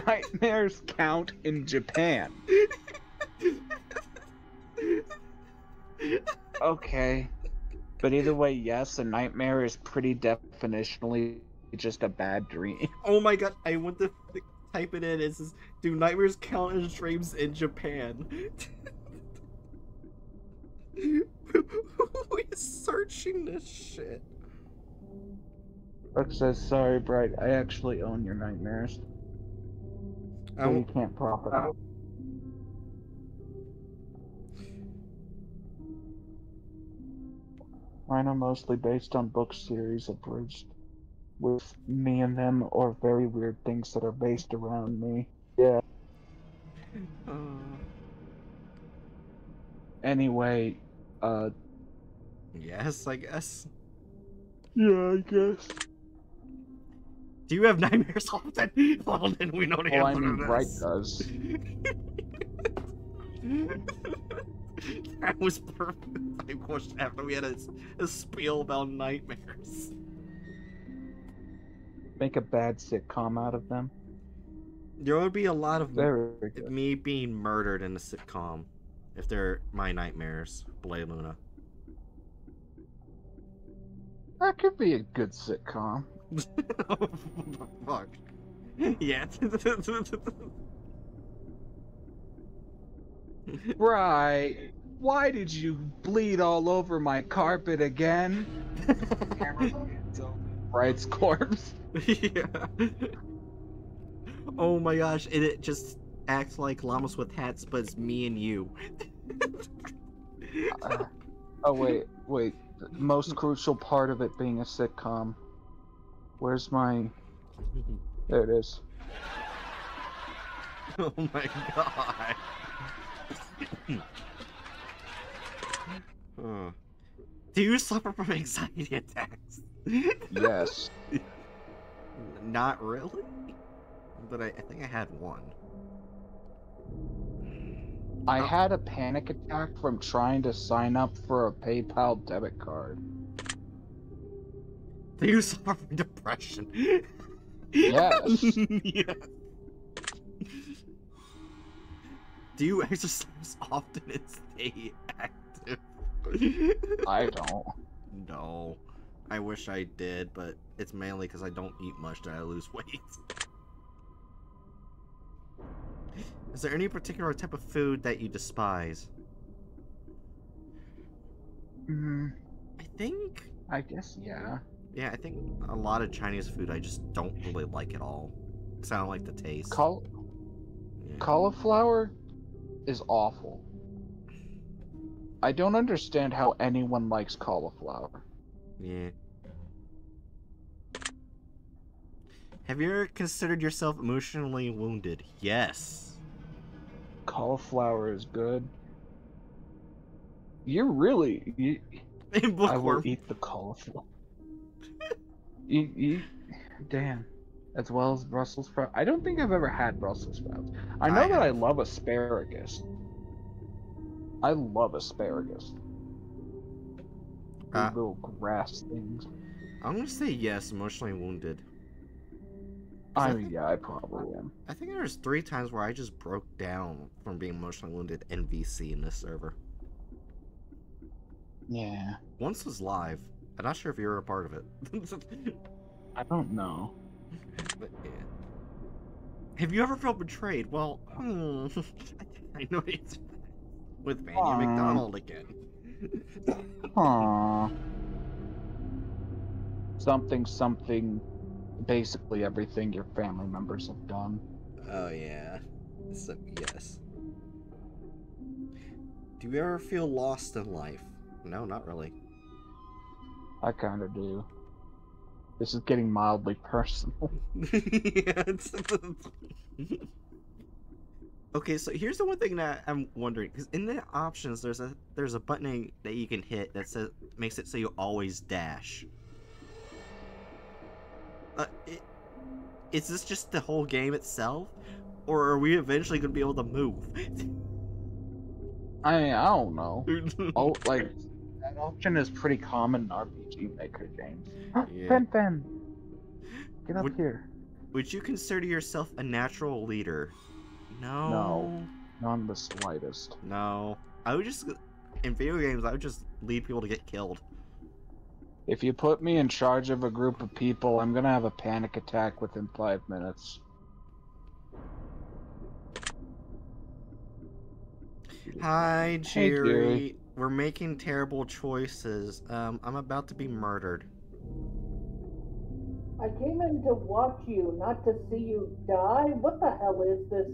Nightmares count in Japan. Okay. But either way, yes, a nightmare is pretty definitionally just a bad dream. oh my god! I went to type it in. It says, "Do nightmares count as dreams in Japan?" *laughs* Who is searching this shit? Brooke says, sorry, Bright, I actually own your nightmares. I So you can't profit out. Mine are mostly based on book series abridged with me and them or very weird things that are based around me. Yeah. Uh, Anyway, uh yes, I guess. Yeah, I guess. Do you have nightmares often? *laughs* Well, then we know the Well, I answer mean to Bright this. does. *laughs* that was perfect. I wish after we had a, a spiel about nightmares. Make a bad sitcom out of them. There would be a lot of me being murdered in a sitcom if they're my nightmares. Blay Luna. That could be a good sitcom. oh, *laughs* fuck. Yeah. *laughs* Right. Why did you bleed all over my carpet again? *laughs* Bright's corpse. Yeah. *laughs* Oh my gosh, and it just acts like llamas with hats, but it's me and you. Uh, *laughs* oh wait, wait. The most crucial part of it being a sitcom. Where's my? There it is. *laughs* oh my god. Huh. Do you suffer from anxiety attacks? Yes. Not really. But I, I think I had one. I oh. had a panic attack from trying to sign up for a PayPal debit card. Do *laughs* you suffer from depression? Yes. yeah. *laughs* Do you exercise often and stay active? I don't. *laughs* No. I wish I did, but it's mainly because I don't eat much that I lose *laughs* weight. Is there any particular type of food that you despise? Mm, I think. I guess yeah. Yeah, I think a lot of Chinese food I just don't really like at all. Cause I don't like the taste. Caul- Yeah. cauliflower is awful. I don't understand how anyone likes cauliflower. Yeah. Have you ever considered yourself emotionally wounded? Yes. Cauliflower is good. You're really. You, *laughs* I will eat the cauliflower. *laughs* you, you, damn. As well as Brussels sprouts. I don't think I've ever had Brussels sprouts. I know I that I love asparagus. I love asparagus. Uh, little grass things. I'm gonna say yes, emotionally wounded. I I think- yeah, I probably am. I think there was three times where I just broke down from being emotionally wounded in VC in this server. Yeah. Once was live. I'm not sure if you were a part of it. I don't know. but yeah. Have you ever felt betrayed? Well, hmm, *laughs* I know it's with Vanya Aw. McDonald again. Aww. Something, something. Basically everything your family members have done. Oh yeah. So yes. Do you ever feel lost in life? No, not really. I kind of do. This is getting mildly personal. *laughs* yeah. *laughs* okay, so here's the one thing that I'm wondering because in the options there's a there's a button that you can hit that says makes it so you always dash. Uh, it, is this just the whole game itself, or are we eventually going to be able to move? I mean, I don't know. *laughs* Oh, like that option is pretty common in RPG Maker games. Yeah. Fen Fen, get up Would- here. Would you consider yourself a natural leader? No. No. None the slightest. No. I would just in video games I would just lead people to get killed. If you put me in charge of a group of people, I'm gonna have a panic attack within five minutes. Hi, Hey, Jerry. Jerry. We're making terrible choices. Um, I'm about to be murdered. I came in to watch you, not to see you die. What the hell is this?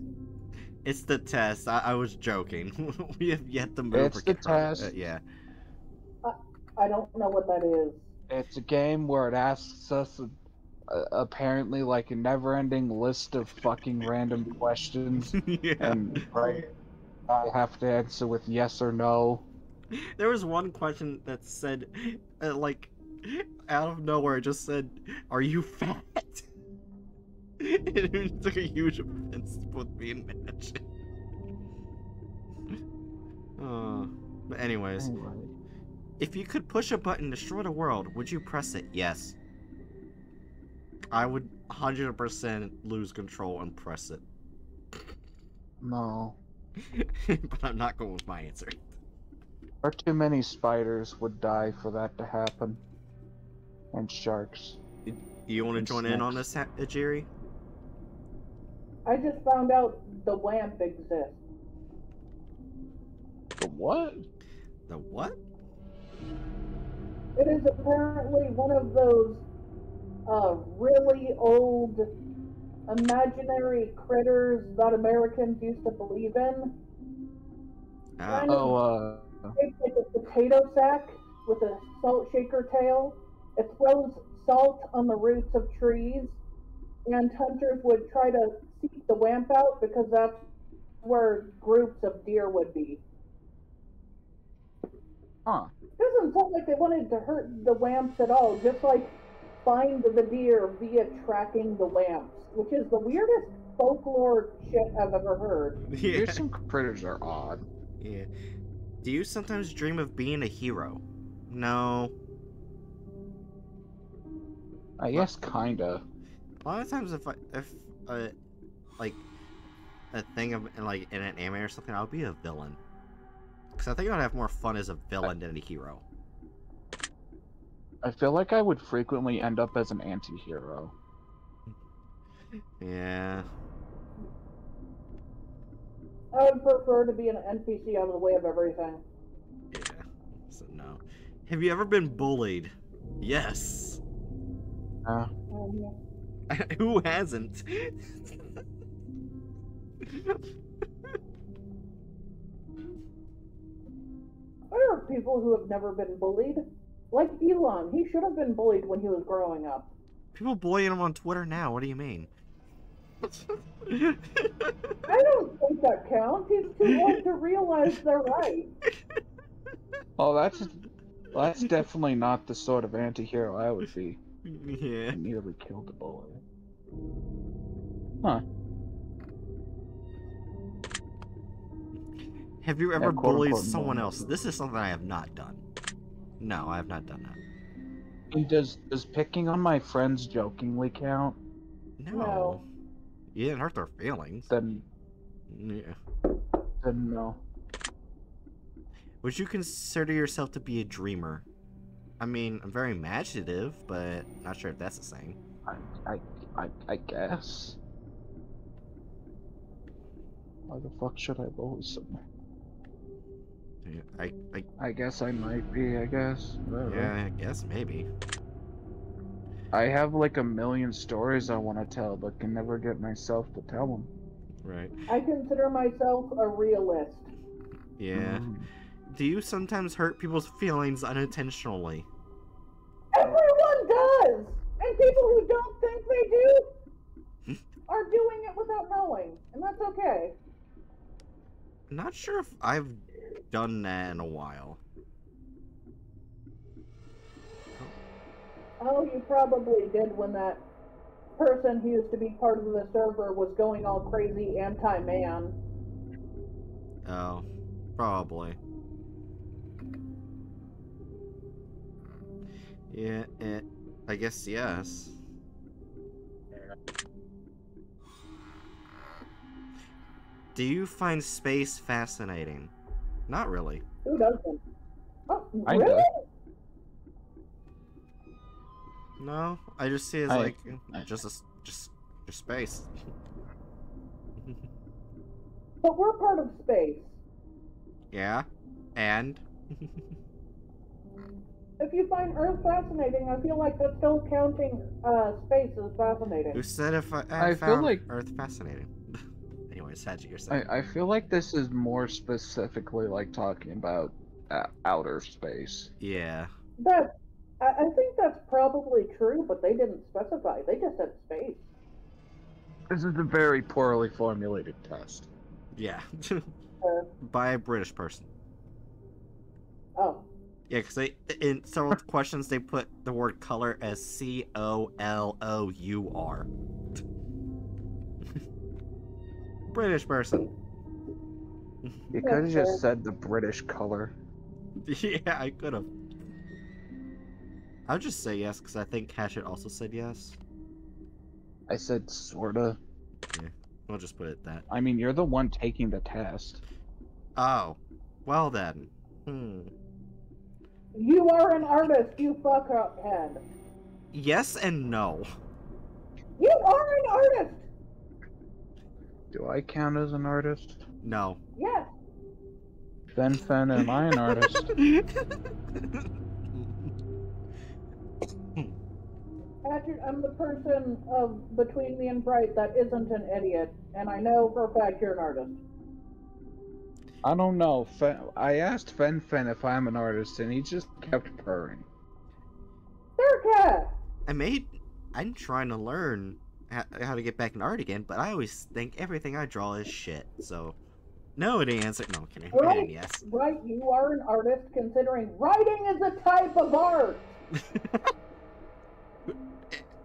It's the test. I, I was joking. *laughs* we have yet to move. It's the test. Uh, yeah. I don't know what that is. It's a game where it asks us uh, apparently like a never-ending list of fucking *laughs* random questions, *laughs* yeah. and right, I have to answer with yes or no. There was one question that said, uh, like, out of nowhere, it just said, "Are you fat?" It took a huge offense with being mentioned. Uh, but anyways, Anyway, if you could push a button to destroy the world, would you press it? Yes. I would 100% lose control and press it. no. *laughs* but I'm not going with my answer. Far too many spiders would die for that to happen. And sharks. Do you want to join in on this, Jerry? I just found out the WAMP exists. The what? The what? It is apparently one of those uh, really old imaginary critters that Americans used to believe in. Kind Oh, uh. Shaped like a potato sack with a salt shaker tail. It throws salt on the roots of trees, and hunters would try to seek the WAMP out because that's where groups of deer would be. Huh. doesn't sound like they wanted to hurt the WAMPs at all, just like find the deer via tracking the WAMPs, which is the weirdest folklore shit I've ever heard. *laughs* yeah. Here's some critters are odd. yeah. Do you sometimes dream of being a hero? No. I guess kinda. A lot of times, if I, if uh, like a thing of like in an anime or something, I'll be a villain. Because I think I'd have more fun as a villain than a hero. I feel like I would frequently end up as an anti-hero. Yeah. I would prefer to be an NPC out of the way of everything. Yeah. So no. Have you ever been bullied? Yes. Uh, Um, *laughs* Who hasn't? *laughs* there are people who have never been bullied. Like Elon, he should have been bullied when he was growing up. People bullying him on Twitter now. What do you mean? I don't think that counts. He's too old to realize they're right. oh, that's that's definitely not the sort of anti-hero I would be. yeah. I nearly killed the bully. Huh. Have you ever quote, bullied unquote, someone normal. else? This is something I have not done. No, I have not done that. And does does picking on my friends jokingly count? No. No. You didn't hurt their feelings. Then Yeah. then no. Would you consider yourself to be a dreamer? I mean, I'm very imaginative, but not sure if that's the same. I I I, I guess. Why the fuck should I bully someone? Yeah, I, I, I guess I might be. I guess. Whatever. yeah, I guess maybe. I have like a million stories I want to tell, but can never get myself to tell them. Right. I consider myself a realist. Yeah. Mm. Do you sometimes hurt people's feelings unintentionally? Everyone does! And people who don't think they do *laughs* are doing it without knowing. And that's okay. Not sure if I've done that in a while. Oh, you probably did when that person who used to be part of the server was going all crazy anti man. Oh, probably. Yeah, it, I guess yes. Do you find space fascinating? Not really. Who doesn't? Oh, really? do. No, I just see it as I- like I- just a, s- just just space. *laughs* But we're part of space. yeah, and If you find Earth fascinating, I feel like that's still counting uh, space as fascinating. who said if I, I, I feel found like- Earth fascinating? Anyways, Hatchet, you're. I, I feel like this is more specifically like talking about uh, outer space. Yeah. That I, I think that's probably true, but they didn't specify. They just said space. This is a very poorly formulated test. Yeah. *laughs* Uh, By a British person. oh, Yeah, because they in several *laughs* questions they put the word color as C O L O U R. British person. You could have just said the British color. *laughs* yeah, I could have. I would just say yes because I think Hatchet also said yes. I said sorta. We'll just put it that. I mean, you're the one taking the test. Oh, well then. Hmm. you are an artist, you fuck up head. Yes and no. You are an artist. Do I count as an artist? No. Yes. Fen Fen, am I an artist? *laughs* Patrick, I'm the person of between me and Bright that isn't an idiot, and I know for a fact you're an artist. I don't know. Fen, I asked Fen Fen if I'm an artist, and he just kept purring. They're cat. I made. I'm trying to learn how, to get back in art again, but I always think everything I draw is shit. So, no, the answer. No, I'm kidding. Right. Yes. Right, you are an artist considering writing is a type of art. *laughs*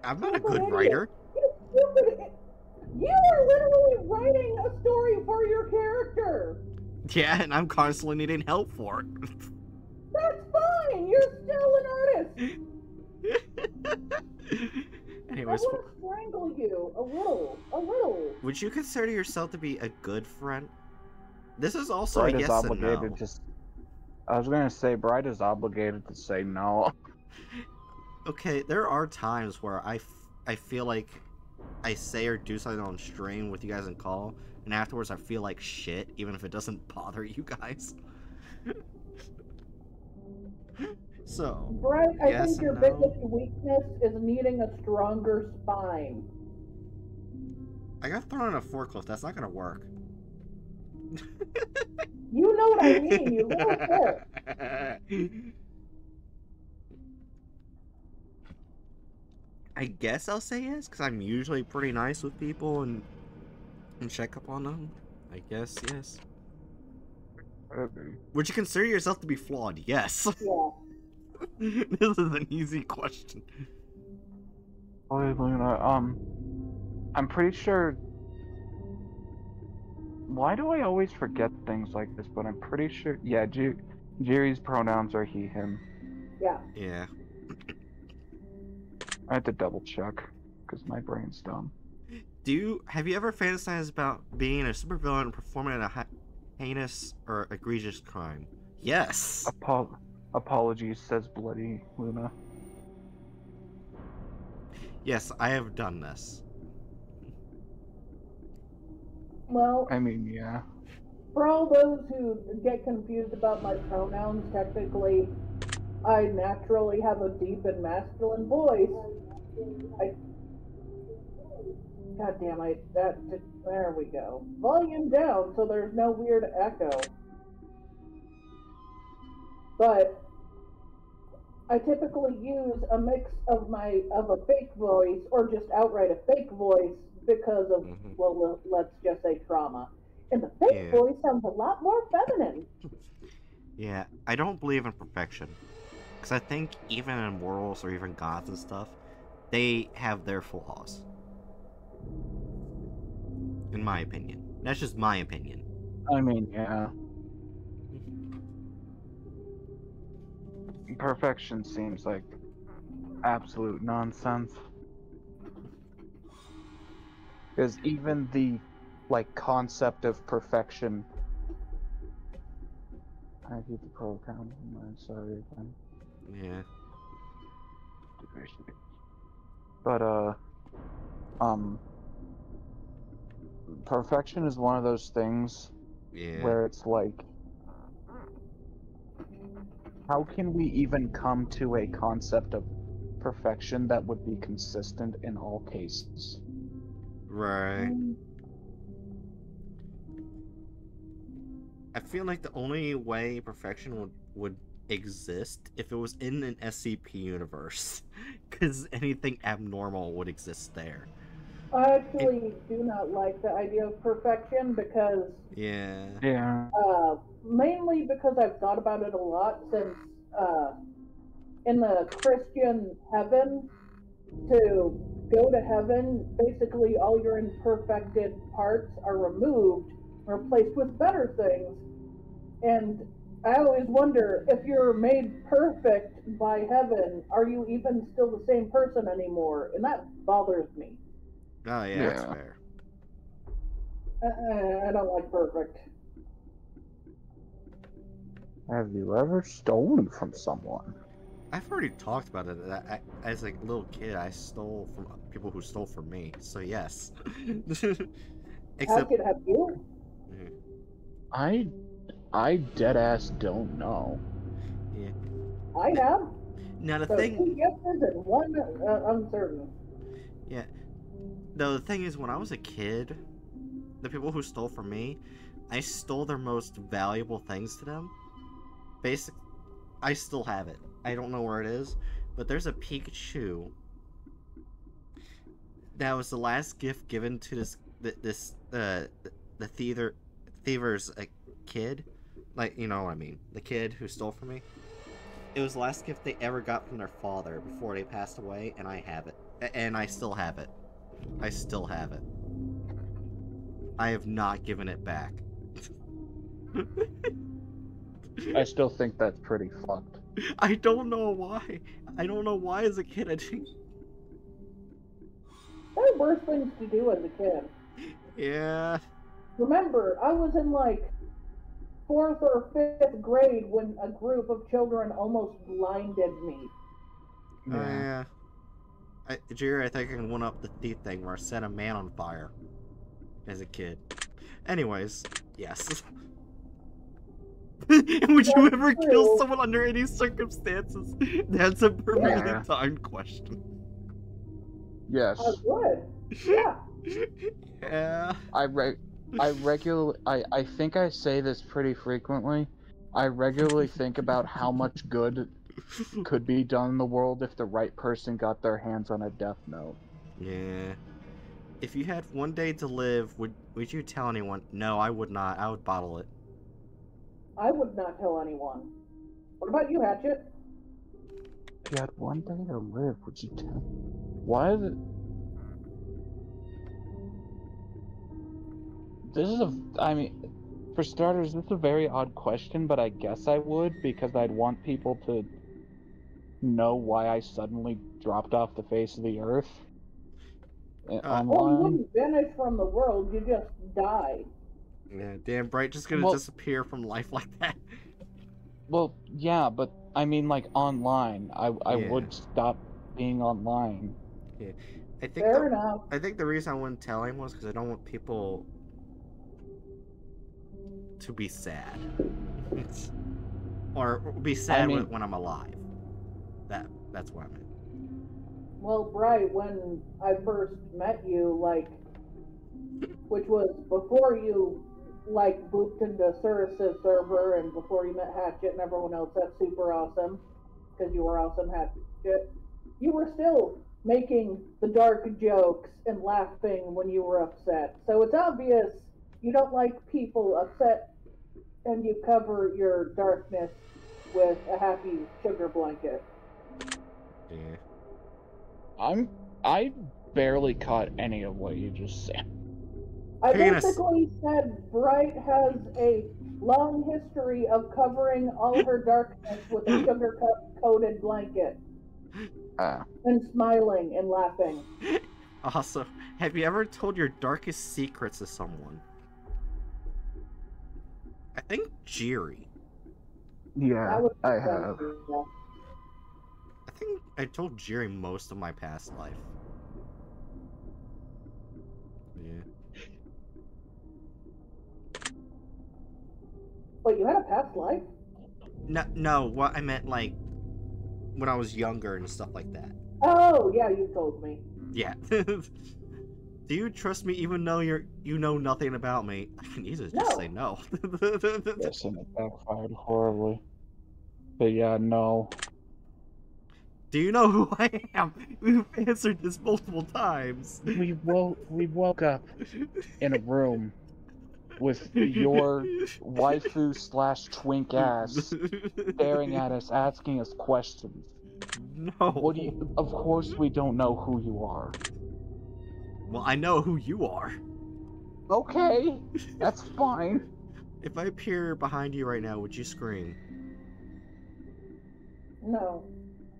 I'm not a good idiot. writer. You stupid. You are literally writing a story for your character. Yeah, and I'm constantly needing help for it. That's fine. You're still an artist. *laughs* Anyways, I want to strangle you a little, a little. would you consider yourself to be a good friend? This is also Bright a is yes and obligated no. to. s- I was gonna say Bright is obligated to say no. *laughs* Okay, there are times where I, f- I feel like I say or do something on stream with you guys in call, and afterwards I feel like shit, even if it doesn't *laughs* bother you guys. *laughs* so, Brett, I Yes think your no. biggest weakness is needing a stronger spine. I got thrown on a forklift. That's not gonna work. You know what I mean, you *laughs* little shit. I guess I'll say yes, because I'm usually pretty nice with people and and check up on them. I guess yes. Would you consider yourself to be flawed? Yes. Yeah. *laughs* this is an easy question. Boy, Luna, um, I'm pretty sure. Why do I always forget things like this? But I'm pretty sure. Yeah, Jer- Jerry's pronouns are he, him. Yeah. Yeah. I had to double check because my brain's dumb. Do you have you ever fantasized about being a supervillain and performing a heinous or egregious crime? Yes. Apo- apologies, says Bloody Luna. Yes, I have done this. Well, I mean, yeah. for all those who get confused about my pronouns, technically, I naturally have a deep and masculine voice. I. God damn it! That there we go. Volume down so there's no weird echo. But I typically use a mix of my of a fake voice or just outright a fake voice because of Mhm. well, let's just say trauma. And the fake Yeah. voice sounds a lot more feminine. Yeah, I don't believe in perfection. Because I think even immortals or even gods and stuff, they have their flaws. In my opinion. That's just my opinion. I mean, yeah. Perfection seems like absolute nonsense. Because even the like concept of perfection. I hit the program. I'm sorry again. Yeah. But uh, um, perfection is one of those things Yeah. where it's like how can we even come to a concept of perfection that would be consistent in all cases Right. Mm. I feel like the only way perfection would, would exist if it was in an SCP universe. *laughs* Because anything abnormal would exist there. I actually do not like the idea of perfection because Yeah. yeah uh, mainly because I've thought about it a lot since uh, in the Christian heaven, to go to heaven, basically all your imperfected parts are removed replaced with better things. And I always wonder if you're made perfect by heaven, are you even still the same person anymore? And that bothers me. Oh, yeah, that's fair. Uh, I don't like perfect. have you ever stolen from someone I've already talked about it. that I, as a little kid, I stole from people who stole from me. So yes. *laughs* How Except, could have you? i i dead ass don't know yeah. I have. Now the So two thing, yeses and one uh, uncertain. yeah. No, the thing is, when I was a kid, the people who stole from me, I stole their most valuable things to them. Basic, I still have it. I don't know where it is, but there's a Pikachu. That was the last gift given to this this uh the thiever thiever's uh, kid, like you know what I mean, the kid who stole from me. It was the last gift they ever got from their father before they passed away, and I have it, and I still have it. I still have it. I have not given it back. i still think that's pretty fucked I don't know why. I don't know why as a kid I didn't. There are worse things to do as a kid. Yeah. Remember, I was in like fourth or fifth grade when a group of children almost blinded me. Oh, yeah. I, Jerry, I think I can one up the thief thing where I set a man on fire as a kid. Anyways, yes. *laughs* Would you That's ever kill someone under any circumstances? *laughs* That's a perfectly Yeah. timed question. Yes. I would. Yeah. *laughs* yeah. I reg I regularly I, I think I say this pretty frequently. I regularly think about how much good could be done in the world if the right person got their hands on a death note. Yeah. If you had one day to live, would would you tell anyone? No, I would not. I would bottle it. I would not tell anyone. What about you, Hatchet? If you had one day to live, would you tell? Why is it? This is a. I mean, for starters, this is a very odd question, but I guess I would because I'd want people to know why I suddenly dropped off the face of the earth. uh, Well, you wouldn't vanish from the world. You just die. Yeah, damn, Bright just gonna Well- disappear from life like that. Well, yeah, but I mean, like online, I I Yeah. would stop being online. I think Fair the, enough. I think the reason I wouldn't tell anyone was because I don't want people to be sad, *laughs* or be sad when, mean- when I'm alive. That that's what I'm at. Well, Bright, when I first met you, like, which was before you, like, booped into Surus's server and before you met Hatchet and everyone else, that's super awesome, because you were awesome, Hatchet. You were still making the dark jokes and laughing when you were upset. So it's obvious you don't like people upset and you cover your darkness with a happy sugar blanket. Yeah. I'm I barely caught any of what you just said. I You're gonna s- basically said Bright has a long history of covering all her darkness with a sugar coated blanket Uh, and smiling and laughing. *laughs* Also, have you ever told your darkest secrets to someone? I think Jerry. yeah, That I have. Yeah. I think I told Jerry most of my past life. Yeah. Wait, you had a past life? No, no. What I meant, like, when I was younger and stuff like that. Oh, yeah, you told me. Yeah. *laughs* Do you trust me even though you're you know nothing about me? *laughs* I can easily just No. say no. *laughs* Yes, and it backfired horribly. But yeah, no. Do you know *laughs* who I am? We've answered this multiple times. We woke we woke up in a room with your waifu slash twink ass staring at us, asking us questions. No. What do you? Of course, we don't know who you are. Well, I know who you are. Okay, that's fine. If I appear behind you right now, would you scream? No.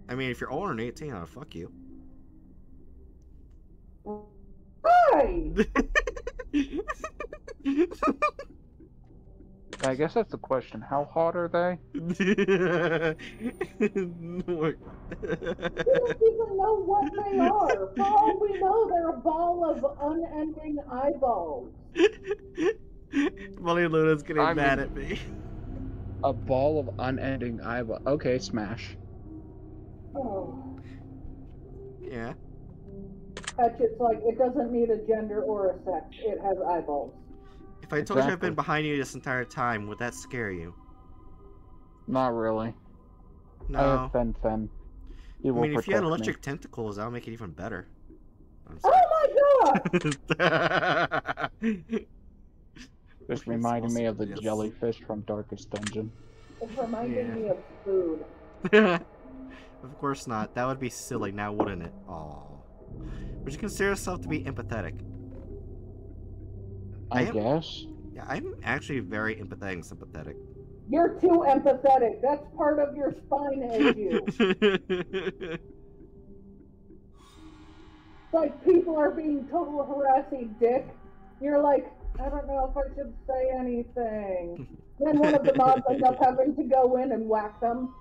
I mean, if you're older than 18, I'll fuck you. Right! *laughs* I guess that's the question. How hot are they? *laughs* We don't even know what they are. For all we know, they're a ball of unending eyeballs. Molly Luna's getting I mad mean- at me. A ball of unending eyeball. Okay, smash. Oh. Yeah. it's like, it doesn't need a gender or a sex. It has eyeballs. If I told you I've been behind you this entire time, would that scare you? Not really. I No. have Fen Fen. He I will mean, if you had protect me. electric tentacles, that would make it even better. *laughs* Oh my god! sorry. *laughs* This It's reminded me of the yes. jellyfish from Darkest Dungeon. It's reminding Yeah. me of food. *laughs* of course not. That would be silly now, wouldn't it? Aw. Would you consider yourself to be empathetic? I I am- guess. Yeah, I'm actually very empathetic and sympathetic. You're too empathetic. That's part of your spine *laughs* issue. It's like people are being total harassing dick. You're like, I don't know if I should say anything. *laughs* Then one of the mobs ends up having to go in and whack them.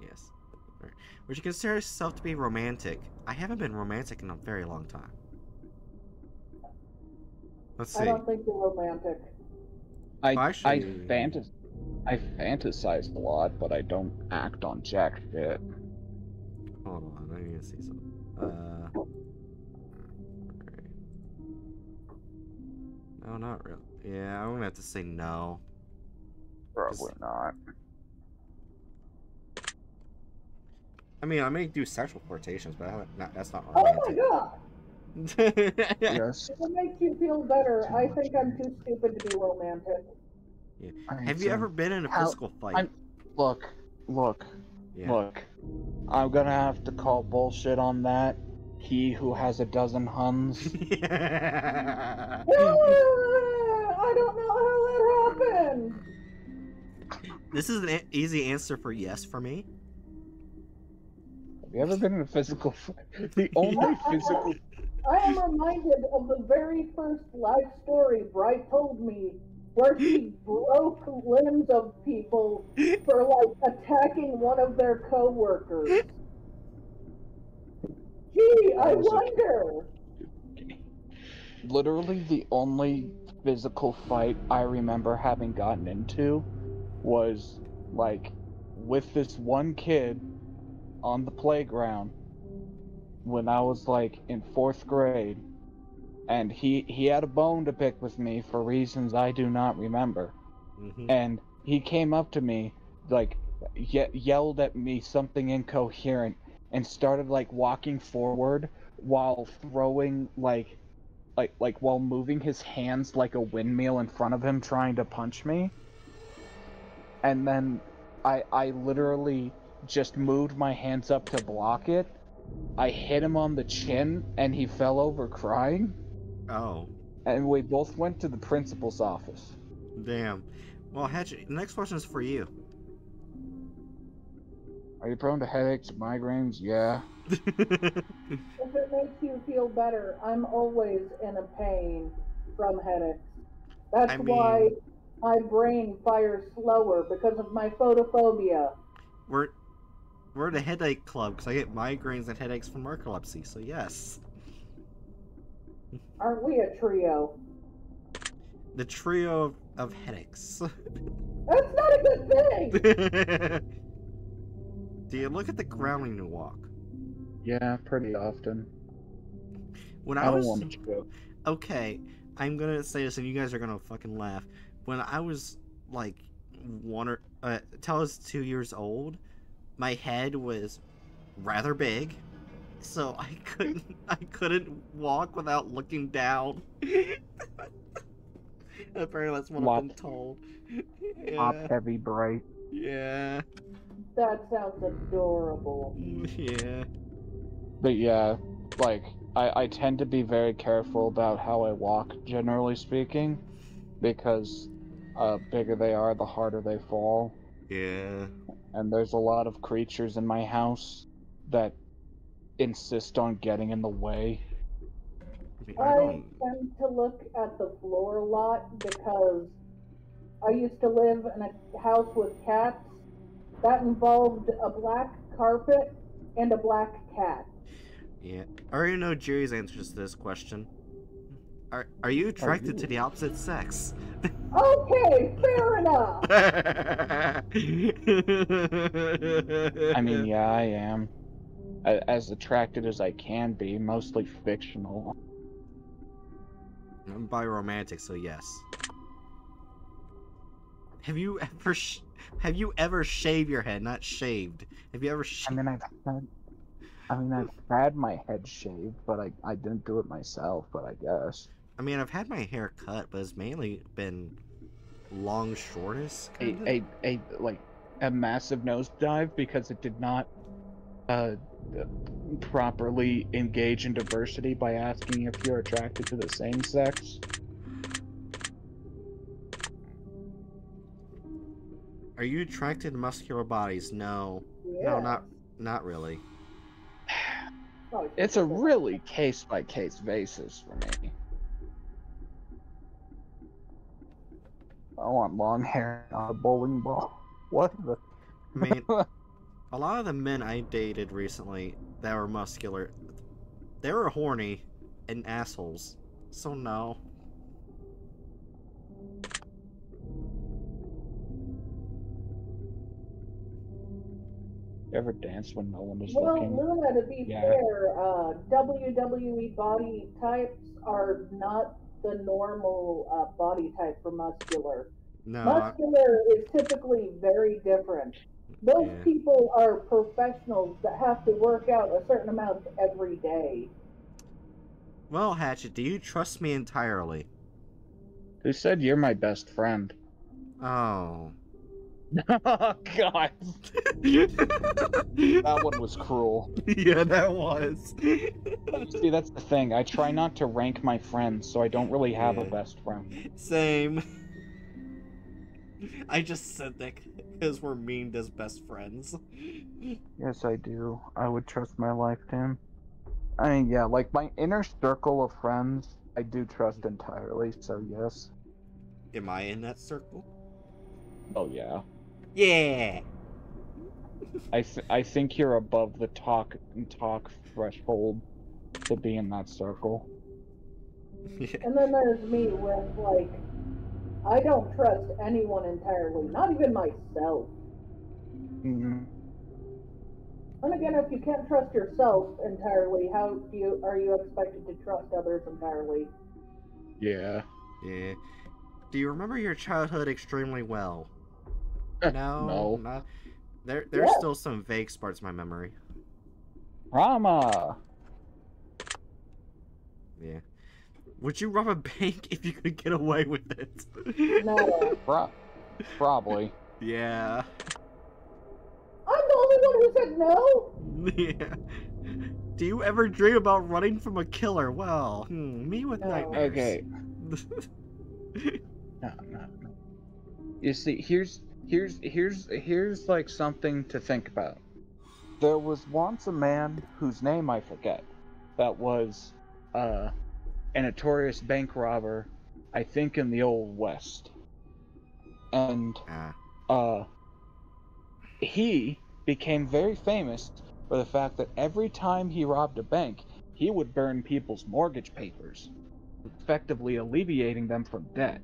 Yes. Would you consider yourself to be romantic? I haven't been romantic in a very long time. Let's see. I don't think you're romantic. I Actually- I fantas I fantasize a lot, but I don't act on jack shit. Hold on, I need to see something. Uh. alright. No, not really. Yeah, I'm gonna have to say no. Probably not. I mean, I may do sexual flirtations, but I haven't, not, that's not Oh my romantic. god! *laughs* Yes. If it makes you feel better, I think I'm too stupid to be romantic. Have you ever been in a How- physical fight? I'm- Look, look, Yeah. look. I'm gonna have to call bullshit on that. He who has a dozen Huns. *laughs* *laughs* Ah, I don't know how that happened. this is an a- easy answer for yes for me. Have you ever been in a physical fight? The *laughs* only physical. I am reminded of the very first life story Bright told me, where he broke limbs of people for like attacking one of their coworkers. Gee, I That was a- wonder. Literally, the only physical fight I remember having gotten into was like with this one kid on the playground when I was like in fourth grade, and he he had a bone to pick with me for reasons I do not remember. Mhm. and he came up to me like ye- yelled at me something incoherent and started like walking forward while throwing like like like while moving his hands like a windmill in front of him trying to punch me and then i i literally just moved my hands up to block it i hit him on the chin and he fell over crying Oh, and we both went to the principal's office damn. Well, Hatchet, the next question is for you. Are you prone to headaches, migraines? Yeah. *laughs* If it makes you feel better, I'm always in a pain from headaches. That's I why my brain fires slower because of my photophobia. we're we're the headache club because I get migraines and headaches from narcolepsy. So yes, Aren't we a trio? the trio of, of headaches. That's not a good thing! *laughs* Do you look at the ground when you walk? Yeah, pretty often. When I, I, don't was want to go. okay, I'm gonna say this and you guys are gonna fucking laugh. When I was like one or uh, till I was two years old, my head was rather big, so I *laughs* couldn't I couldn't walk without looking down. *laughs* Apparently, that's what I've been told. Top Yeah, heavy bright. yeah, That sounds adorable. yeah. But yeah, like I, I tend to be very careful about how I walk, generally speaking, because uh, bigger they are, the harder they fall. Yeah. And there's a lot of creatures in my house that insist on getting in the way. I, mean, I I don't. tend to look at the floor a lot because I used to live in a house with cats. That involved a black carpet and a black cat. Yeah. I already know Jerry's answers to this question. Are Are you attracted to you? the opposite sex? Okay, fair enough. I *laughs* I mean, yeah, I am. As attracted as I can be, mostly fictional. I'm bi-romantic, so yes. Have you ever sh- have you ever shaved your head? Not shaved. Have you ever? Sh- I mean, I've had, I mean, I've had my head shaved, but I, I didn't do it myself. But I guess I mean, I've had my hair cut, but it's mainly been long shortest. a, a, a like a massive nosedive because it did not uh properly engage in diversity by asking if you're attracted to the same sex. Are you attracted to muscular bodies? No. Yeah. No, not not really. *sighs* It's a really case by case basis for me. I want long hair, not a bowling ball. What the? I mean, *laughs* A lot of the men I dated recently that were muscular, they were horny and assholes. So no. You ever dance when no one was Well, looking? Luna, to be Yeah. fair, uh, WWE body types are not the normal uh, body type for muscular. No. I- Muscular is typically very different. Those Yeah. people are professionals that have to work out a certain amount every day. Well, Hatchet, do you trust me entirely? Who said you're my best friend? Oh. Oh *laughs* God, that one was cruel. yeah, that was. See, that's the thing. I try not to rank my friends, so I don't really have a best friend. Same. I just said that because we're memed as best friends. Yes, I do. I would trust my life to him. I mean, yeah, like my inner circle of friends, I do trust entirely. So yes. Am I in that circle? Oh yeah. Yeah. I th- I think you're above the talk talk threshold to be in that circle. yeah. *laughs* And then there's me with, like, I don't trust anyone entirely, not even myself. Mm -hmm. And again, if you can't trust yourself entirely, how do you are you expected to trust others entirely? Yeah. Yeah. Do you remember your childhood extremely well? *laughs* No. no. Not... There, there's Yeah. still some vague parts of my memory. Rama. Yeah. Would you rob a bank if you could get away with it? No. Pro- probably. yeah. I'm the only one who said no. Yeah. Do you ever dream about running from a killer? Well, hmm, me with No. nightmares. Okay. *laughs* No, no, no. You see, here's here's here's here's like something to think about. There was once a man whose name I forget that was uh a notorious bank robber, I think in the old west. And ah. uh he became very famous for the fact that every time he robbed a bank, he would burn people's mortgage papers, effectively alleviating them from debt.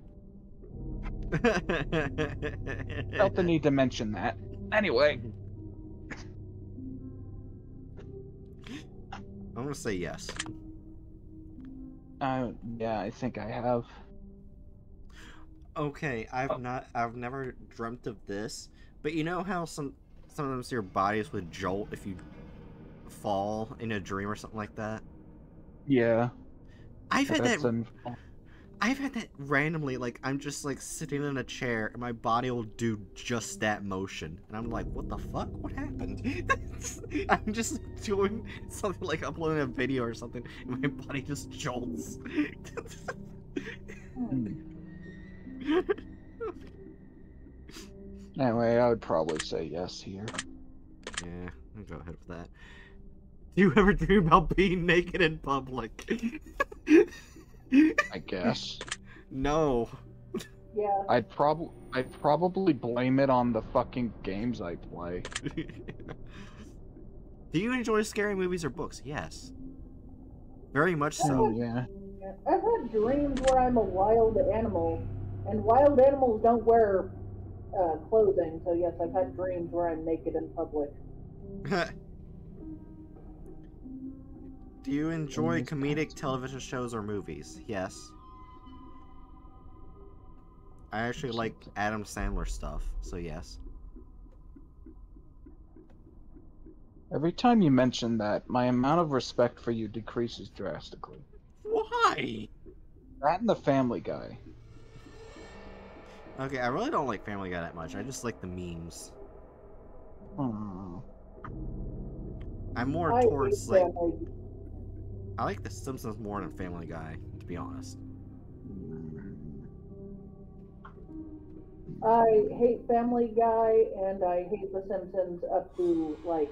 Felt the need to mention that. Anyway, I'm gonna say yes. uh, yeah, I think I have. Okay, Oh. I've not, I've never dreamt of this, but you know how some, sometimes your bodies would jolt if you fall in a dream or something like that. Yeah, I've had that. I've had that randomly. Like I'm just like sitting in a chair and my body will do just that motion, and I'm like, "What the fuck? What happened?" *laughs* I'm just doing something like uploading a video or something, and my body just jolts. *laughs* Anyway, I would probably say yes here. Yeah, I'll go ahead with that. Do you ever dream about being naked in public? *laughs* I guess. *laughs* no. Yeah. I'd probably I'd probably blame it on the fucking games I play. *laughs* Do you enjoy scary movies or books? Yes. Very much so. yeah. Yeah. I've had dreams where I'm a wild animal, and wild animals don't wear uh, clothing. So yes, I've had dreams where I'm naked in public. *laughs* Do you enjoy comedic books. television shows or movies? Yes. I actually like Adam Sandler stuff, so yes. Every time you mention that, my amount of respect for you decreases drastically. Why? That and the Family Guy. Okay, I really don't like Family Guy that much. I just like the memes. Hmm. I'm more I towards like family. I like The Simpsons more than Family Guy, to be honest. I hate Family Guy and I hate The Simpsons up to like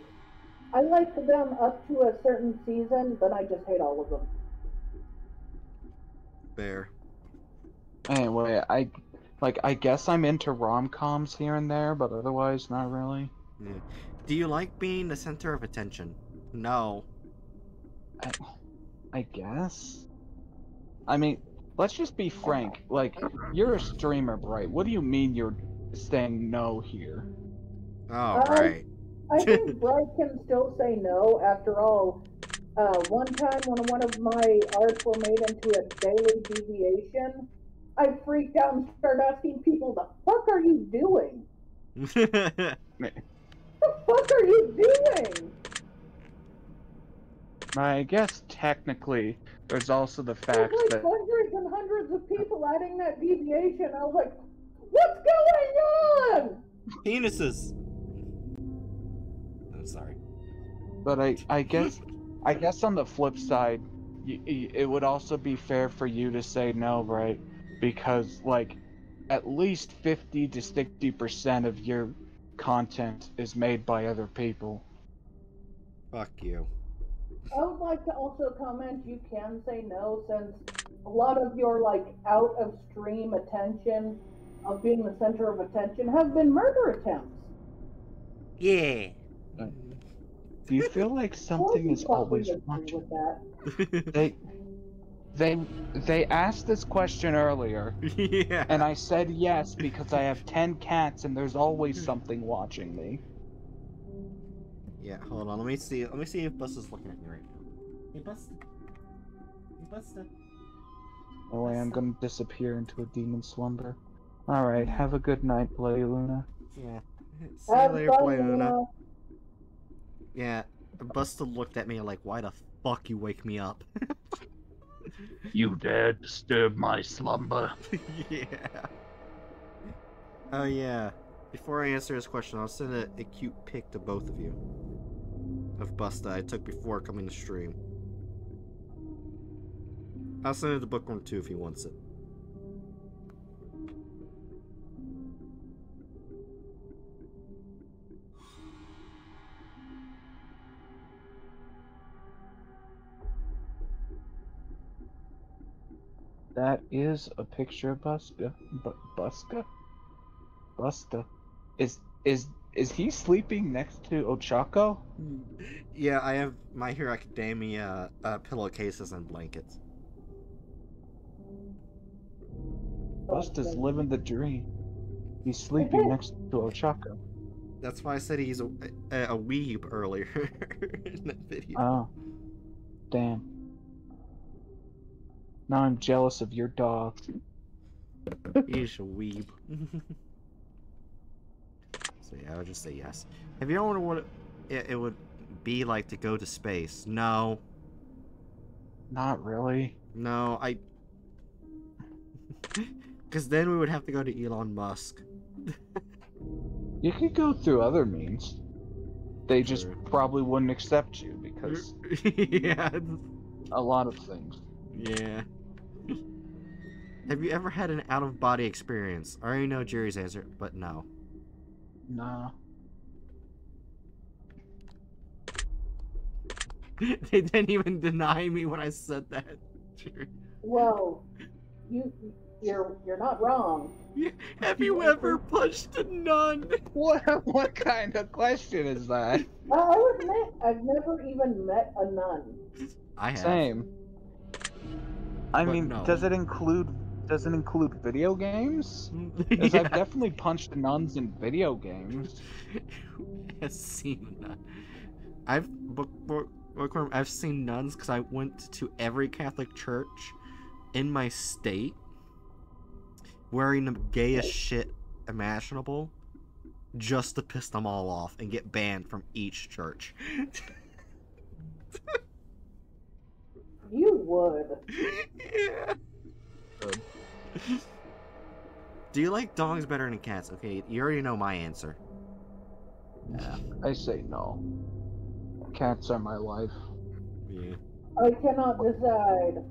I like them up to a certain season, but I just hate all of them. Fair. Anyway, I like I guess I'm into rom coms here and there, but otherwise not really. Yeah. Do you like being the center of attention? No. I, I guess. I mean, let's just be frank. Like, you're a streamer, Bright. What do you mean you're saying no here? Oh, Um, right. I think *laughs* Bright can still say no. After all, uh, one time when one of my arts were made into a daily deviation, I freaked out and started asking people, "The fuck are you doing? *laughs* The fuck are you doing?" I guess technically, there's also the There's fact like that hundreds and hundreds of people adding that deviation. I was like, "What's going on?" Penises. I'm sorry. But I, I guess, I guess on the flip side, y- y- it would also be fair for you to say no, right? Because like, at least fifty to sixty percent of your content is made by other people. Fuck you. I would like to also comment you can say no since a lot of your like out of stream attention of being the center of attention have been murder attempts. Yeah. Do you feel like something is always Probably watching? with that. *laughs* *laughs* They, they, they asked this question earlier, *laughs* yeah. and I said yes because I have ten cats and there's always something watching me. Yeah, hold on. Let me see. Let me see if Busta's looking at me right now. Hey, Busta. Hey, Busta. Oh, I am gonna disappear into a demon slumber. Alright, have a good night, Play Luna. Yeah. See you later, Play Luna. Luna. Yeah. Busta looked at me like, why the fuck you wake me up? *laughs* You dare disturb my slumber? *laughs* yeah. Oh, yeah. Before I answer this question, I'll send a, a cute pic to both of you. Of Busta I took before coming to stream. I'll send it to Bookworm too if he wants it. That is a picture of Buska. Bu- Buska? Busta. Is is is he sleeping next to Ochako? Yeah, I have My Hero Academia uh, pillowcases and blankets. Busta's living the dream. He's sleeping next to Ochako. That's why I said he's a, a, a weeb earlier *laughs* in that video. Oh. Damn. Now I'm jealous of your dog. He's a weeb. *laughs* I would just say yes. Have you ever wondered what it, it would be like to go to space? No, Not really. no, I. *laughs* Because then we would have to go to Elon Musk. You could go through other means. They just probably wouldn't accept you because *laughs* yeah, a lot of things. yeah. Have you ever had an out of body experience? I already know Jerry's answer, but no. Nah. *laughs* they didn't even deny me when I said that. Well, you you're you're not wrong. *laughs* Have you ever punched a nun? *laughs* What what kind of question is that? I, I would admit I've never even met a nun. I have. Same. I But mean, no. does it include does it include video games? *laughs* Because yeah. I've definitely punched nuns in video games. *laughs* has seen nun. I've book, book, bookworm, I've seen nuns because I went to every Catholic church in my state wearing the gayest shit imaginable just to piss them all off and get banned from each church. You would. *laughs* yeah. Good. Do you like dogs better than cats? Okay, you already know my answer. Yeah. I say no. Cats are my life. Yeah. I cannot decide.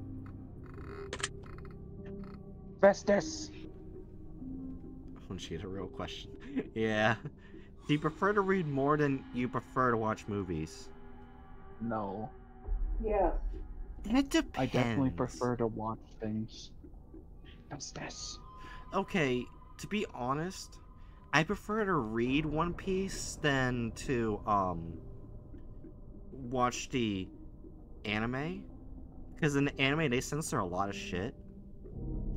Festus. *laughs* Oh, she had a real question. yeah. Do you prefer to read more than you prefer to watch movies? No. Yeah. It depends. I definitely prefer to watch things. Festus. Okay, to be honest, I prefer to read One Piece than to um watch the anime because in the anime they censor a lot of shit.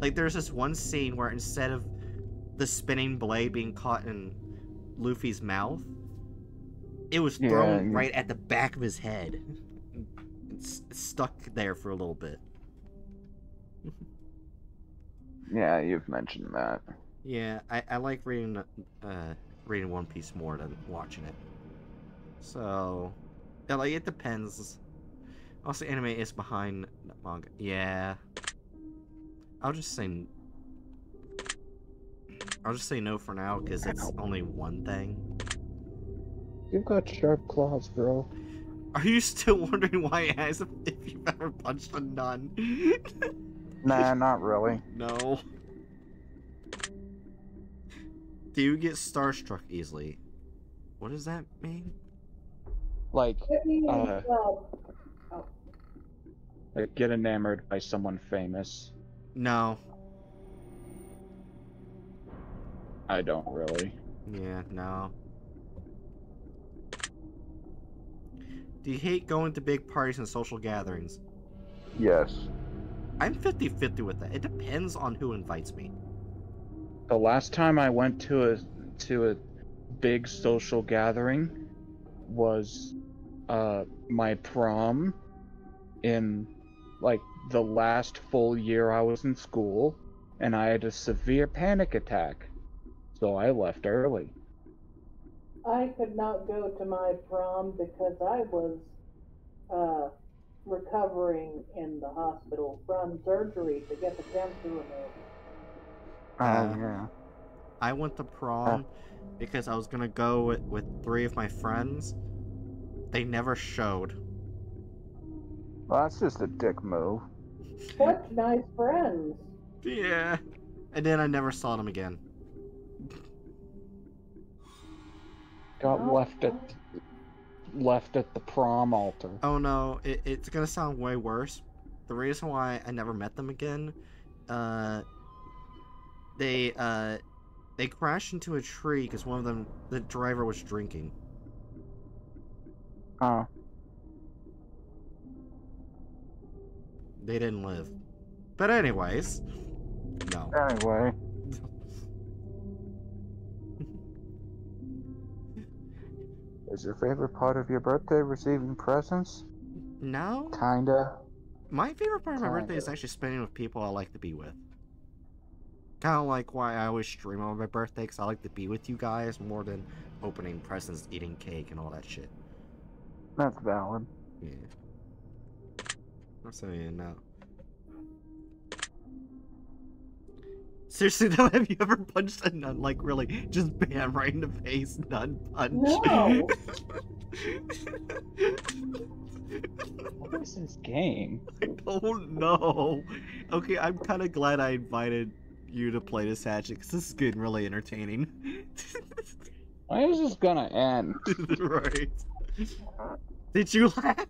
Like there's this one scene where instead of the spinning blade being caught in Luffy's mouth, it was Yeah, thrown you- right at the back of his head. It's it's stuck there for a little bit. Yeah, you've mentioned that. Yeah, I, I like reading uh reading One Piece more than watching it. So, yeah, like it depends. Also, anime is behind manga. Yeah, I'll just say. I'll just say no for now because it's only one thing. You've got sharp claws, bro. Are you still *laughs* wondering why I asked if, if you've ever punched a nun? *laughs* Nah, not really. *laughs* no. Do you get starstruck easily? What does that mean? Like, Uh, well, like, get enamored by someone famous. No. I don't really. Yeah, no. Do you hate going to big parties and social gatherings? Yes. I'm 50 50 with that. It depends on who invites me. The last time I went to a to a big social gathering was uh my prom in like the last full year I was in school and I had a severe panic attack. So I left early. I could not go to my prom because I was uh, recovering in the hospital from surgery to get the cancer removed. Uh, yeah. I went to prom because I was gonna go with, with three of my friends. They never showed. Well, that's just a dick move. *laughs* Such nice friends. Yeah. And then I never saw them again. Got Oh, left at left at the prom altar. Oh no, it, it's gonna sound way worse. The reason why I never met them again, uh, they uh, they crashed into a tree because one of them, the driver, was drinking. Oh. They didn't live. But anyways, no. Anyway. Is your favorite part of your birthday receiving presents? No, Kinda. my favorite part of my birthday is actually spending with people I like to be with. Kind of like why I always stream on my birthday, because I like to be with you guys more than opening presents, eating cake, and all that shit. That's valid. Yeah. I'm saying no. Seriously *laughs* though, have you ever punched a nun like really just bam right in the face, nun punch? No. *laughs* What is this game? I don't know. Okay, I'm kind of glad I invited you to play this hatchet because this is getting really entertaining. *laughs* Why is this gonna end? right. Did you laugh?